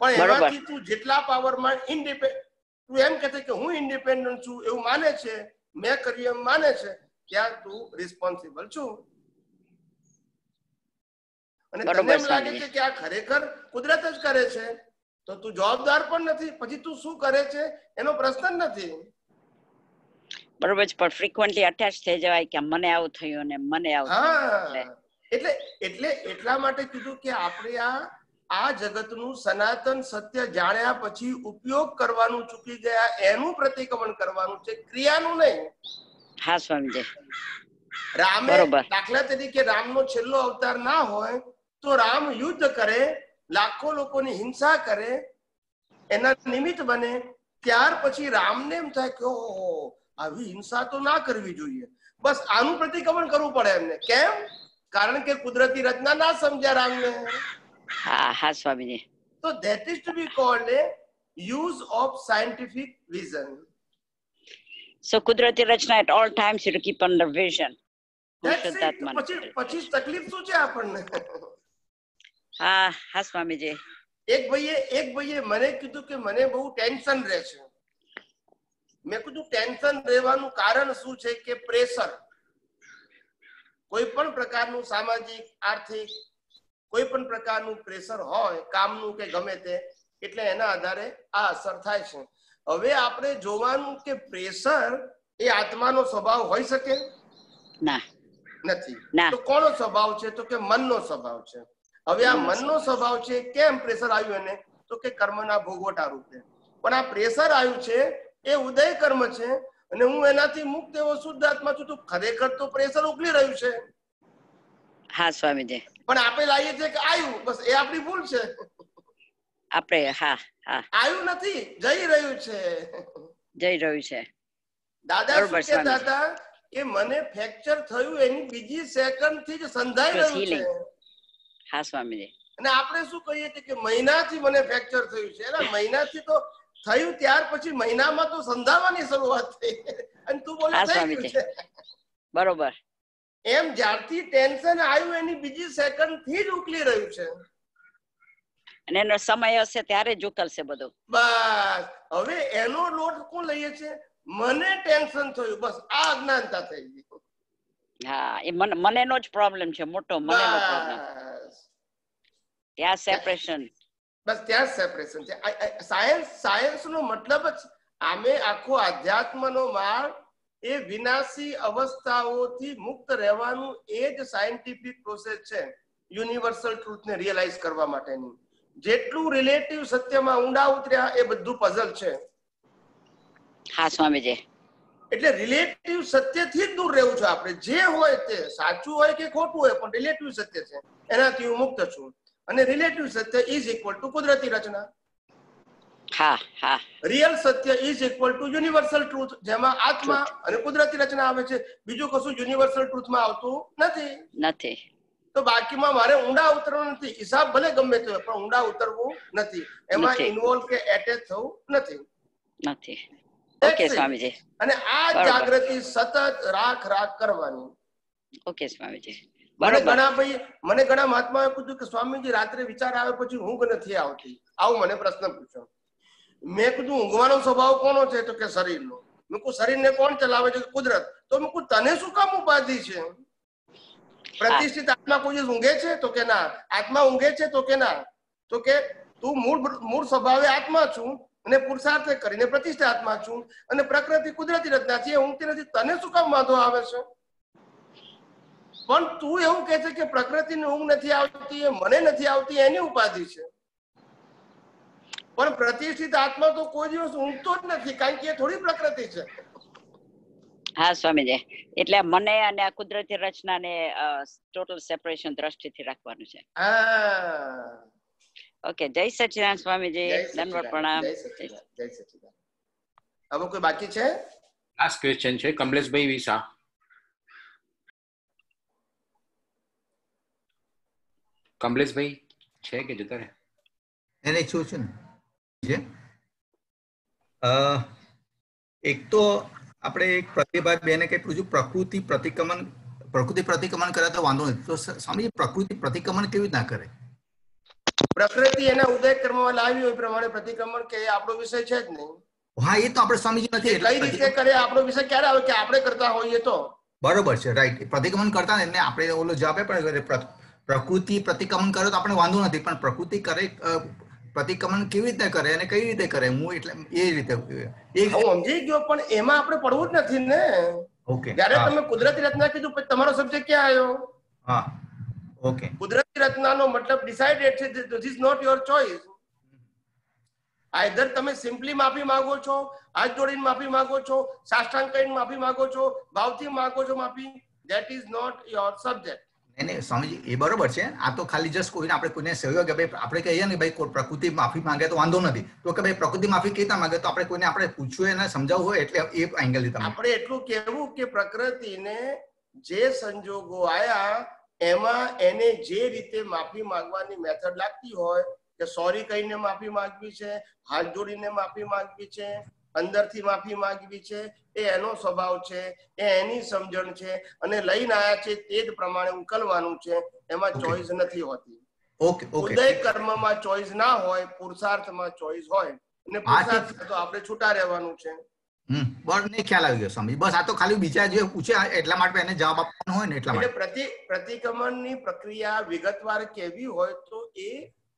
[SPEAKER 2] પણ. એમાંથી તું જેટલા પાવરમાં ઇન્ડિપેન્ડ તું એમ કહે છે કે હું ઇન્ડિપેન્ડન્ટ છું એવું માને છે મેં કર્યું એમ માને છે ત્યાં તું રિસ્પોન્સિબલ છું. અને તને એમ લાગે છે કે આ ખરેખર કુદરત જ કરે છે? તો તું જવાબદાર પણ નથી પછી તું શું કરે છે? એનો પ્રશ્ન જ નથી.
[SPEAKER 19] બરોબર છે પણ ફ્રીક્વન્ટલી અટેચ થઈ જવાય કે મને આવું થયું ને મને આવું થયું.
[SPEAKER 2] એટલે એટલે એટલા માટે કીધું કે આપણે આ આ જગતનું સનાતન સત્ય જાણ્યા પછી ઉપયોગ કરવાનું ચૂકી ગયા એનું પ્રતિક્રમણ કરવાનું છે ક્રિયાનું નહીં.
[SPEAKER 19] હા સ્વામીજી.
[SPEAKER 2] રામે દાખલા તરીકે રામનો છેલ્લો અવતાર ના હોય તો રામ યુદ્ધ કરે લાખો લોકોની હિંસા કરે એના નિમિત્ત બને ત્યાર પછી રામને એમ થાય કે ઓહો આવી હિંસા તો ના કરવી જોઈએ. બસ આનું પ્રતિક્રમણ કરવું પડે એમને. કેમ? કારણ કે કુદરતી રચના ના સમજ્યા રામને.
[SPEAKER 19] હા હા સ્વામીજી.
[SPEAKER 2] તો that is to be called a use of scientific vision
[SPEAKER 19] so કુદરતી રચના at all times you keep under vision
[SPEAKER 2] પછી પછી તકલીફ શું છે આપણને?
[SPEAKER 19] હા હા સ્વામીજી.
[SPEAKER 2] એક ભાઈએ એક ભાઈએ મને કીધું કે મને બહુ ટેન્શન રહે છે. મેં કીધું ટેન્શન રહેવાનું કારણ શું છે કે પ્રેશર? કોઈ પણ પ્રકારનું સામાજિક આર્થિક કોઈ પણ પ્રકારનું પ્રેશર હોય કામનું કે ગમે તે એટલે એના આધારે આ અસર થાય છે. હવે આપણે જોવાનું કે પ્રેશર એ આત્માનો સ્વભાવ હોઈ શકે?
[SPEAKER 19] ના.
[SPEAKER 2] નથી. તો કોનો સ્વભાવ છે? તો કે મનનો સ્વભાવ છે. હવે આ મનનો સ્વભાવ છે કેમ પ્રેશર આવ્યું એને? તો કે કર્મના ભોગવટા રૂપે પણ આ પ્રેશર આવ્યું છે એ ઉદય કર્મ છે અને હું એનાથી મુક્ત એવો શુદ્ધ આત્મા છું તો ખરેખર તો પ્રેશર ઉકલી રહ્યું છે.
[SPEAKER 19] હા સ્વામીજી.
[SPEAKER 2] પણ આપણે લાવીએ છીએ કે આવ્યું બસ એ આપણી ભૂલ છે.
[SPEAKER 19] આપણે હા હા.
[SPEAKER 2] આવ્યું નથી જઈ રહ્યું છે.
[SPEAKER 19] જઈ રહ્યું છે.
[SPEAKER 2] દાદા શું કહેતા. હતા? કે મને ફ્રેક્ચર થયું એની બીજી સેકન્ડથી જ સંધાઈ રહ્યું છે.
[SPEAKER 19] હા સ્વામીજી.
[SPEAKER 2] અને આપણે શું કહીએ છીએ કે મહિનાથી મને ફ્રેક્ચર થયું છે. એટલે મહિનાથી તો થયું ત્યાર પછી મહિનામાં તો સંધાવાની શરૂઆત થઈ. અને તું બોલે થઈ ગયું છે.
[SPEAKER 19] બરોબર.
[SPEAKER 2] એમ જ્યારથી ટેન્શન આવ્યું એની બીજી સેકન્ડથી જ ઉકલી રહ્યું છે.
[SPEAKER 19] અને એનો સમય હશે ત્યારે જ ઉકલશે બધું.
[SPEAKER 2] બસ. હવે એનો લોટ કોણ લઈએ છે મને ટેન્શન થયું. બસ આ અજ્ઞાનતા થઈ ગઈ.
[SPEAKER 19] હા એ મને મનેનો જ પ્રોબ્લેમ છે મોટો મનેનો પ્રોબ્લેમ ત્યાં સેપરેશન
[SPEAKER 2] બસ ત્યાં સેપરેશન છે. સાયન્સ સાયન્સ નો મતલબ જ આમે આખો આધ્યાત્મનો માર્ગ એ વિનાશી અવસ્થાઓથી મુક્ત રહેવાનું એ જ સાયન્ટિફિક પ્રોસેસ છે યુનિવર્સલ ટ્રુથ ને રિયલાઇઝ કરવા માટેની. જેટલું રિલેટિવ સત્યમાં ઊંડા ઉતર્યા એ બધું પઝલ છે.
[SPEAKER 19] હા સ્વામીજી.
[SPEAKER 2] એટલે રિલેટિવ સત્યથી જ દૂર રહેવું છે આપણે. જે હોય તે સાચું હોય કે ખોટું હોય પણ રિલેટિવ સત્ય છે. એનાથી હું મુક્ત છું. અને રિલેટિવ સત્ય ઇઝ ઇક્વલ ટુ કુદરતી રચના.
[SPEAKER 19] હા હા.
[SPEAKER 2] Real Satya is equal to universal truth જેમાં આત્મા અને કુદરતી રચના આવે છે. બીજું કશું યુનિવર્સલ ટ્રુથમાં આવતું નથી.
[SPEAKER 19] નથી.
[SPEAKER 2] તો બાકીમાં મારે ઊંડા ઉતરવું નથી. હિસાબ ભલે ગમે તે પણ ઊંડા ઉતરવું નથી. એમાં ઇન્વોલ્વ કે એટેચ થવું નથી.
[SPEAKER 19] નથી. ઓકે. સ્વામીજી.
[SPEAKER 2] અને આ જાગૃતિ સતત રાખ રાખ કરવાની.
[SPEAKER 19] ઓકે સ્વામીજી.
[SPEAKER 2] મને ઘણા ભાઈ મને ઘણા મહાત્માએ પૂછ્યું કે સ્વામીજી રાત્રે વિચાર આવે પછી ઊંઘ નથી આવતી. આવું મને પ્રશ્ન પૂછ્યો. મેં કીધું ઊંઘવાનો સ્વભાવ કોનો છે? તો કે શરીરનો. મેં કહું શરીરને કોણ ચલાવે છે? કુદરત. તો મેં કહું તને શું કામ ઉપાધિ છે? પ્રતિષ્ઠિત આત્મા કોઈ ઊંઘે છે? તો કે ના. આત્મા ઊંઘે છે? તો કે ના. તો કે તું મૂળ મૂળ સ્વભાવે આત્મા છું અને પુરુષાર્થ કરીને પ્રતિષ્ઠિત આત્મા છું અને પ્રકૃતિ કુદરતી રચના છે ઊંઘતી નથી. તને શું કામ વાંધો આવે છે? પણ તું એવું કહે છે કે પ્રકૃતિની ઊંઘ નથી આવતી એ મને નથી આવતી એની ઉપાધિ છે. પણ પ્રતિષ્ઠિત આત્મા તો કોઈ દિવસ ઊંઘતો જ નથી કારણ કે એ થોડી પ્રકૃતિ છે.
[SPEAKER 19] હા સ્વામીજી. એટલે મને અને આ કુદરતી રચનાને ટોટલ સેપરેશન દ્રષ્ટિથી રાખવાનું છે.
[SPEAKER 2] હા.
[SPEAKER 19] ઓકે જય સચિદાન સ્વામીજી.
[SPEAKER 2] ધન્યવાદ
[SPEAKER 19] પ્રણામ.
[SPEAKER 2] જય સચિદાન હવે કોઈ બાકી છે?
[SPEAKER 4] લાસ્ટ ક્વેશ્ચન છે કમલેશભાઈ વિસા કમલેશભાઈ છે કે જતા રહે?
[SPEAKER 20] એને છું છું ને. એક તો આપણે એક પ્રતિભા બેને કંઈ પૂછ્યું પ્રકૃતિ પ્રતિક્રમણ પ્રકૃતિ પ્રતિક્રમણ કરે તો વાંધો નથી તો સ- સ્વામીજી પ્રકૃતિ પ્રતિક્રમણ કેવી રીતના કરે?
[SPEAKER 2] પ્રકૃતિ એના ઉદય કર્મમાં લાવી હોય પ્રમાણે પ્રતિક્રમણ કે આપણો વિષય છે જ નહીં.
[SPEAKER 20] હા એ તો આપણે સ્વામીજી નથી
[SPEAKER 2] કઈ રીતે કરે આપણો વિષય ક્યારે આવે કે આપણે કરતા હોઈએ તો?
[SPEAKER 20] બરોબર છે રાઈટ. પ્રતિક્રમણ કરતા ને આપણે ઓલો જવાબ પ્ર- પ્રકૃતિ પ્રતિક્રમણ કરે તો આપણે વાંધો નથી પણ પ્રકૃતિ કરે પ્રતિક્રમણ કેવી રીતે કરે અને કઈ રીતે કરે? હું એટલે એ રીતે
[SPEAKER 2] સમજી ગયો પણ એમાં આપણે પડવું જ નથી ને.
[SPEAKER 20] ઓકે
[SPEAKER 2] જયારે તમે કુદરતી રચના કીધું પછી તમારો સબ્જેક્ટ ક્યાં આવ્યો?
[SPEAKER 20] હા ઓકે.
[SPEAKER 2] કુદરતી રચનાનો મતલબ ડિસાઇડેડ છે this is not your choice either તમે સિમ્પલી માફી માંગો છો હાથ જોડીને માફી માંગો છો સાષ્ટાંગ કરીને માફી માંગો છો ભાવથી માંગો છો માફી that is not your subject
[SPEAKER 20] નહીં સ્વામીજી, એ બરોબર છે. આ તો ખાલી જસ્ટ કોઈને આપણે કોઈને સહયોગ કે ભાઈ આપણે કહીએ ને ભાઈ પ્રકૃતિ માફી માંગે તો વાંધો નથી. તો કે ભાઈ, પ્રકૃતિ માફી કેતા માંગે તો આપણે કોઈને આપણે પૂછવું એને, સમજાવવું હોય એટલે એ એંગલ લીધા
[SPEAKER 2] આપણે એટલું કહેવું કે પ્રકૃતિને જે સંજોગો આયા, એમાં એને જે રીતે માફી માંગવાની મેથડ લાગતી હોય, કે સોરી કહીને માફી માંગવી છે હાથ જોડીને માફી માંગવી છે અંદરથી માફી માંગવી છે એ એનો સ્વભાવ છે એ એની સમજણ છે અને લઈને આયા છે તે જ પ્રમાણે ઉકલવાનું છે એમાં ચોઈસ નથી હોતી.
[SPEAKER 20] ઓકે ઓકે
[SPEAKER 2] ઉદય કર્મમાં ચોઈસ ના હોય પુરુષાર્થમાં ચોઈસ હોય અને પુરુષાર્થ તો આપણે છૂટા રહેવાનું છે.
[SPEAKER 20] બસ નહીં ખ્યાલ આવી ગયો બસ આ તો ખાલી બીજા જે પૂછ્યા એટલા માટે એને જવાબ આપવાનો હોય ને એટલા માટે.
[SPEAKER 2] પ્રતિક્રમણની પ્રક્રિયા વિગતવાર કેવી હોય તો એ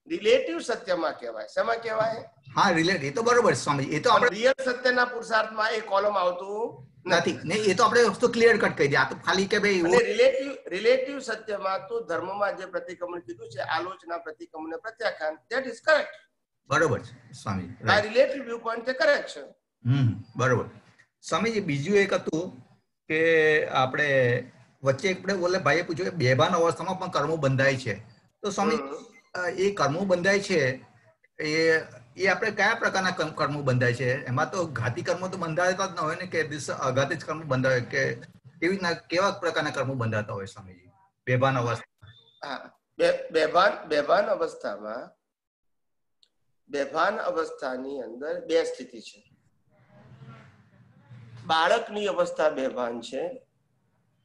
[SPEAKER 2] રિલેટિવ સત્યમાં કહેવાય. શેમાં કહેવાય?
[SPEAKER 20] હા રિલેટિવ એ તો બરોબર સ્વામી એ તો આપણે
[SPEAKER 2] રિયલ સત્યના પુરુષાર્થમાં એ કોલમ આવતું
[SPEAKER 20] નથી. ને એ તો આપણે વસ્તુ ક્લિયર કટ કહી દે આ તો ખાલી કે ભાઈ
[SPEAKER 2] રિલેટિવ રિલેટિવ સત્યમાં તો ધર્મમાં જે પ્રતિક્રમણ કીધું છે આલોચના પ્રતિક્રમણ પ્રત્યાખ્યાન ધેટ ઇઝ કરેક્ટ
[SPEAKER 20] બરોબર છે સ્વામી.
[SPEAKER 2] આ રિલેટિવ વ્યૂ પોઈન્ટ છે કરેક્ટ છે.
[SPEAKER 20] હમ બરોબર. સ્વામીજી બીજું એક હતું કે આપણે વચ્ચે આપણે બોલે ભાઈએ પૂછ્યું કે બેભાન અવસ્થામાં પણ કર્મો બંધાય છે. તો સ્વામી એ કર્મો બંધાય છે. એ એ આપણે કયા પ્રકારના કર્મો બંધાય છે? એમાં તો ઘાતી કર્મો તો બંધાતા જ ન હોય ને કે અઘાતી જ કર્મો બંધાય કે કેવી રીતના, કેવા પ્રકારના કર્મો બંધાતા હોય સ્વામીજી? બેભાન અવસ્થા.
[SPEAKER 2] બેભાન બેભાન અવસ્થામાં, બેભાન અવસ્થાની અંદર બે સ્થિતિ છે. બાળકની અવસ્થા બેભાન છે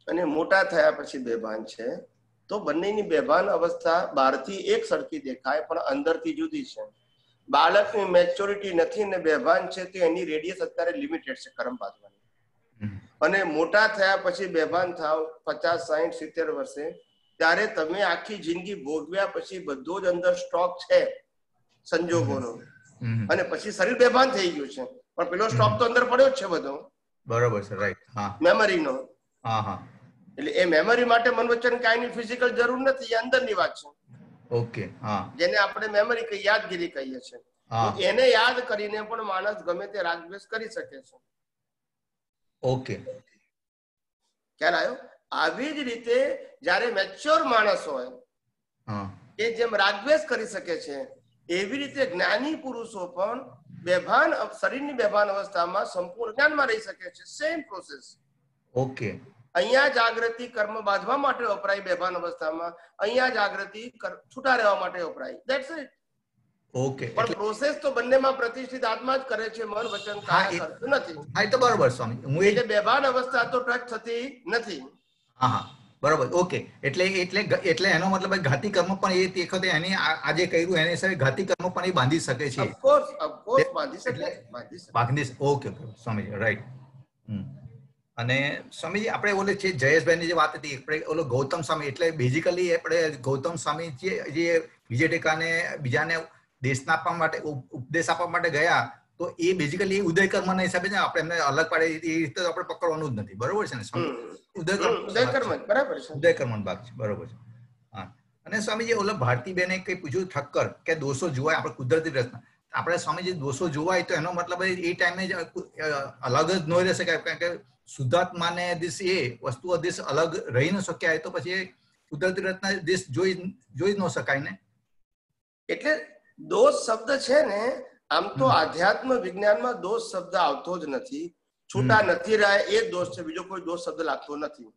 [SPEAKER 2] અને મોટા થયા પછી બેભાન છે. તો બંનેની બેભાન અવસ્થા બહારથી એક સરખી દેખાય પણ અંદરથી જુદી છે. બાળકની મેચ્યોરિટી નથી અને બેભાન છે તો એની રેડિયસ અત્યારે લિમિટેડ છે કરમ બાંધવાની અને મોટા થયા પછી બેભાન થાવ પચાસ સાહીઠ સિત્તેર વર્ષે ત્યારે તમે આખી જિંદગી ભોગવ્યા પછી બધો જ અંદર સ્ટોક છે સંજોગોનો. અને પછી શરીર બેભાન થઈ ગયું છે. પણ પેલો સ્ટોક તો અંદર પડ્યો જ છે બધો.
[SPEAKER 20] બરોબર છે રાઈટ હા.
[SPEAKER 2] મેમરીનો
[SPEAKER 20] હા હા.
[SPEAKER 2] એટલે એ મેમરી માટે મન વચન કાયની ફિઝિકલ જરૂર નથી એ અંદરની વાત છે.
[SPEAKER 20] ઓકે હા.
[SPEAKER 2] જેને આપણે મેમરી કે યાદગીરી કહીએ છીએ. એને યાદ કરીને પણ માણસ ગમે તે રાગદ્વેષ કરી શકે છે.
[SPEAKER 20] ઓકે
[SPEAKER 2] ખ્યાલ આવ્યો? આવી જ રીતે જ્યારે મેચ્યોર માણસ હોય એ જેમ રાગદ્વેષ કરી શકે છે એવી રીતે જ્ઞાની પુરુષો પણ બેભાન શરીરની બેભાન અવસ્થામાં સંપૂર્ણ જ્ઞાનમાં રહી શકે છે. સેમ પ્રોસેસ
[SPEAKER 20] ઓકે
[SPEAKER 2] અહીંયા જાગૃતિ કર્મ બાંધવા માટે વપરાય બેભાન અવસ્થામાં. અહીંયા જાગૃતિ છૂટા રહેવા માટે વપરાય. દેટ્સ ઇટ
[SPEAKER 20] ઓકે
[SPEAKER 2] પણ પ્રોસેસ તો બંનેમાં પ્રતિષ્ઠિત આત્મા જ કરે છે મન વચન કાયા કરતું નથી.
[SPEAKER 20] હા એ તો બરોબર સ્વામી. હું
[SPEAKER 2] એટલે બેભાન અવસ્થા તો ટચ થતી નથી.
[SPEAKER 20] હા હા. બરોબર. ઓકે એટલે એટલે એટલે એનો મતલબ ઘાતી કર્મ પણ એ તે વખતે એને આજે કર્યું એને સાથે ઘાતી કર્મ પણ એ બાંધી શકે છે.
[SPEAKER 2] ઓફકોર્સ ઓફકોર્સ બાંધી શકે બાંધી શકે.
[SPEAKER 20] ઓકે ઓકે સ્વામીજી રાઈટ અને સ્વામીજી આપણે ઓલે છે જયેશભાઈની જે વાત હતી આપણે ઓલો ગૌતમ સ્વામી એટલે બેઝિકલી આપણે ગૌતમ સ્વામી જે જે વિજય ટેકાને બીજાને દેશના આપવા માટે ઉપદેશ આપવા માટે ગયા તો એ બેઝિકલી ઉદય કર્મના હિસાબે છે આપણે એમને અલગ પાડે એ રીતે આપણે પકડવાનું જ નથી. બરોબર છે ને સ્વામી? ઉદય કર્મ
[SPEAKER 2] હમ, ઉદય કર્મ જ, બરાબર છે.
[SPEAKER 20] ઉદય ભાગ છે બરોબર છે. હા. અને સ્વામીજી ઓલો ભારતીબેને કઈ પૂછ્યું ઠક્કર કે દોષો જોવાય? આપણે કુદરતી પ્રશ્ન. આપણે સ્વામીજી દોષો જોવાય તો એનો મતલબ એ ટાઈમે જ અલગ જ ન રહી શકાય કારણ કે શુદ્ધાત્માને દિશ એ વસ્તુઓ દિશ અલગ રહી ન શક્યા હોય તો પછી કુદરતી રત્ન દિશ જોઈ જોઈ ન શકાય ને?
[SPEAKER 2] એટલે દોષ શબ્દ છે ને આમ તો આધ્યાત્મ વિજ્ઞાનમાં દોષ શબ્દ આવતો જ નથી. છૂટા નથી રહ્યા એ દોષ છે બીજો કોઈ દોષ શબ્દ લાગતો નથી.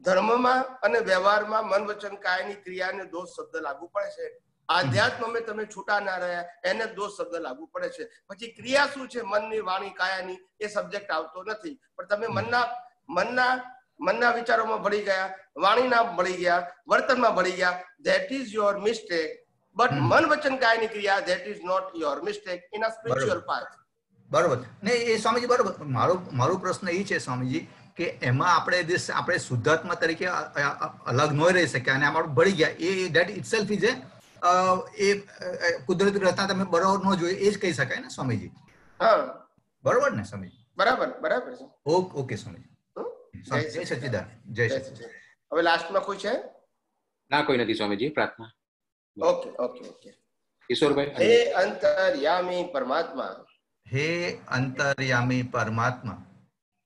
[SPEAKER 2] ધર્મમાં અને વ્યવહારમાં મન વચન કાયની ક્રિયાને દોષ શબ્દ લાગુ પડે છે. આધ્યાત્મમાં તમે છૂટા ના રહ્યા એને દોષ શબ્દ લાગુ પડે છે. પછી ક્રિયા શું છે? મનની વાણી કાયાની એ સબ્જેક્ટ આવતો નથી. પણ તમે મનના મનના મનના વિચારોમાં ભળી ગયા વાણીના ભળી ગયા વર્તનમાં ભળી ગયા that is your mistake but મન વચન કાયની ક્રિયા that is not your mistake in a spiritual path
[SPEAKER 20] બરોબર. ને એ સ્વામીજી બરોબર. મારો મારો પ્રશ્ન એ છે સ્વામીજી કે એમાં આપણે જે આપણે શુદ્ધાત્મા તરીકે અલગ ન રહી શક્યા અને આમાં ભળી ગયા. એ દેટ ઇટ સેલ્ફ ઇઝ એ એ કુદરતી રચના તમે બરોબર ન જોઈએ એ જ કહી શકાય ને સ્વામીજી?
[SPEAKER 2] હા.
[SPEAKER 20] બરોબર ને સ્વામીજી?
[SPEAKER 2] બરાબર બરાબર છે.
[SPEAKER 20] Okay okay Swamiji. જય સચિદાન જય સચિદાન
[SPEAKER 2] હવે લાસ્ટમાં કોઈ છે?
[SPEAKER 4] ના કોઈ નથી સ્વામીજી પ્રાર્થના.
[SPEAKER 2] Okay okay okay.
[SPEAKER 4] કિશોરભાઈ
[SPEAKER 2] હે અંતર્યામી પરમાત્મા.
[SPEAKER 20] હે અંતર્યામી પરમાત્મા.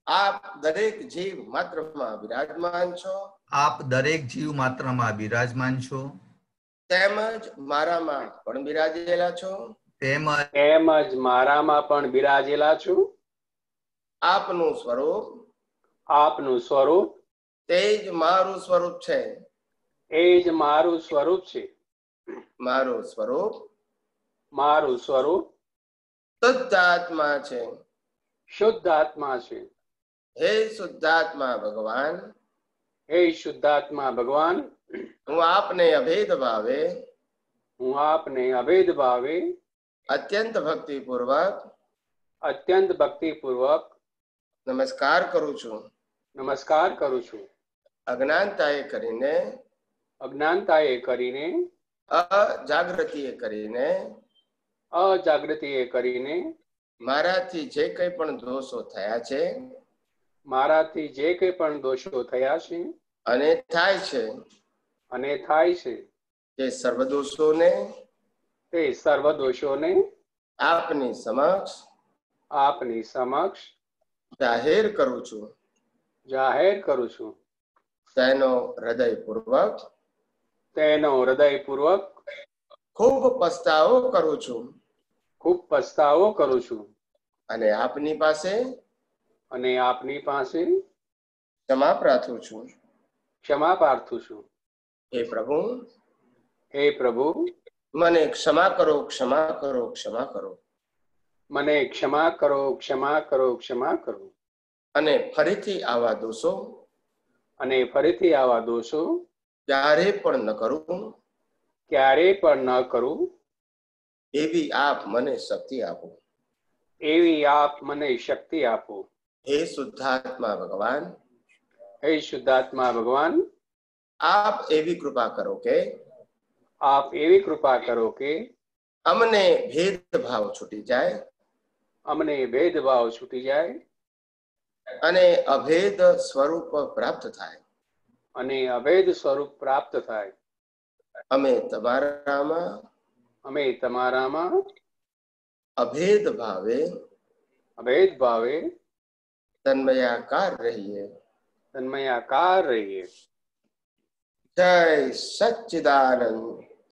[SPEAKER 2] આપ દરેક જીવ માત્રમાં બિરાજમાન છો.
[SPEAKER 20] આપ દરેક જીવ માત્રમાં બિરાજમાન છો.
[SPEAKER 2] તેમજ મારામાં પણ બિરાજેલા છો?
[SPEAKER 20] તેમજ
[SPEAKER 1] તેમજ મારામાં પણ બિરાજેલા છું.
[SPEAKER 2] આપનું સ્વરૂપ?
[SPEAKER 1] આપનું સ્વરૂપ?
[SPEAKER 2] તે જ મારું સ્વરૂપ છે.
[SPEAKER 1] એ જ મારું સ્વરૂપ છે.
[SPEAKER 2] મારું સ્વરૂપ?
[SPEAKER 1] મારું સ્વરૂપ?
[SPEAKER 2] શુદ્ધાત્મા છે.
[SPEAKER 1] શુદ્ધ આત્મા છે.
[SPEAKER 2] હે શુદ્ધાત્મા ભગવાન.
[SPEAKER 1] હે શુદ્ધાત્મા ભગવાન.
[SPEAKER 2] હું આપને અભેદ ભાવે
[SPEAKER 1] હું આપને અભેદ ભાવે
[SPEAKER 2] અત્યંત ભક્તિપૂર્વક
[SPEAKER 1] અત્યંત ભક્તિપૂર્વક
[SPEAKER 2] નમસ્કાર કરું છું.
[SPEAKER 1] નમસ્કાર કરું છું.
[SPEAKER 2] અજ્ઞાનતાએ કરીને
[SPEAKER 1] અજ્ઞાનતાએ કરીને
[SPEAKER 2] અજાગૃતિએ કરીને
[SPEAKER 1] અજાગૃતિએ કરીને
[SPEAKER 2] મારાથી જે કંઈ પણ દોષો થયા છે
[SPEAKER 1] મારાથી જે કંઈ પણ દોષો થયા છે
[SPEAKER 2] અને થાય છે
[SPEAKER 1] અને થાય છે.
[SPEAKER 2] તે સર્વ દોષોને
[SPEAKER 1] તે સર્વ દોષોને
[SPEAKER 2] આપની સમક્ષ
[SPEAKER 1] આપની સમક્ષ
[SPEAKER 2] જાહેર કરું છું.
[SPEAKER 1] જાહેર કરું છું.
[SPEAKER 2] તેનો હૃદયપૂર્વક
[SPEAKER 1] તેનો હૃદયપૂર્વક
[SPEAKER 2] ખૂબ પસ્તાવો કરું છું.
[SPEAKER 1] ખૂબ પસ્તાવો કરું છું.
[SPEAKER 2] અને આપની પાસે
[SPEAKER 1] અને આપની પાસે
[SPEAKER 2] ક્ષમા પ્રાર્થું છું.
[SPEAKER 1] ક્ષમા પ્રાર્થું છું.
[SPEAKER 2] હે પ્રભુ.
[SPEAKER 1] હે પ્રભુ.
[SPEAKER 2] મને ક્ષમા કરો ક્ષમા કરો ક્ષમા કરો.
[SPEAKER 1] મને ક્ષમા કરો ક્ષમા કરો ક્ષમા કરો.
[SPEAKER 2] અને ફરીથી આવા દોષો.
[SPEAKER 1] અને ફરીથી આવા દોષો.
[SPEAKER 2] ક્યારે પણ ન કરું.
[SPEAKER 1] ક્યારે પણ ન કરું.
[SPEAKER 2] એવી આપ મને શક્તિ આપો.
[SPEAKER 1] એવી આપ મને શક્તિ આપો.
[SPEAKER 2] હે શુદ્ધાત્મા ભગવાન.
[SPEAKER 1] હે શુદ્ધાત્મા ભગવાન.
[SPEAKER 2] આપ એવી કૃપા કરો કે
[SPEAKER 1] આપ એવી કૃપા કરો કે
[SPEAKER 2] અમને ભેદભાવ છૂટી જાય
[SPEAKER 1] અમને ભેદભાવ છૂટી જાય
[SPEAKER 2] અને અભેદ સ્વરૂપ પ્રાપ્ત થાય.
[SPEAKER 1] અને અભેદ સ્વરૂપ પ્રાપ્ત થાય.
[SPEAKER 2] અમે તમારામાં
[SPEAKER 1] અમે તમારામાં
[SPEAKER 2] અભેદ ભાવે
[SPEAKER 1] અભેદ ભાવે
[SPEAKER 2] તન્મયાકાર રહીએ.
[SPEAKER 1] તન્મયાકાર રહીએ.
[SPEAKER 2] જય સચ્ચિદાનંદ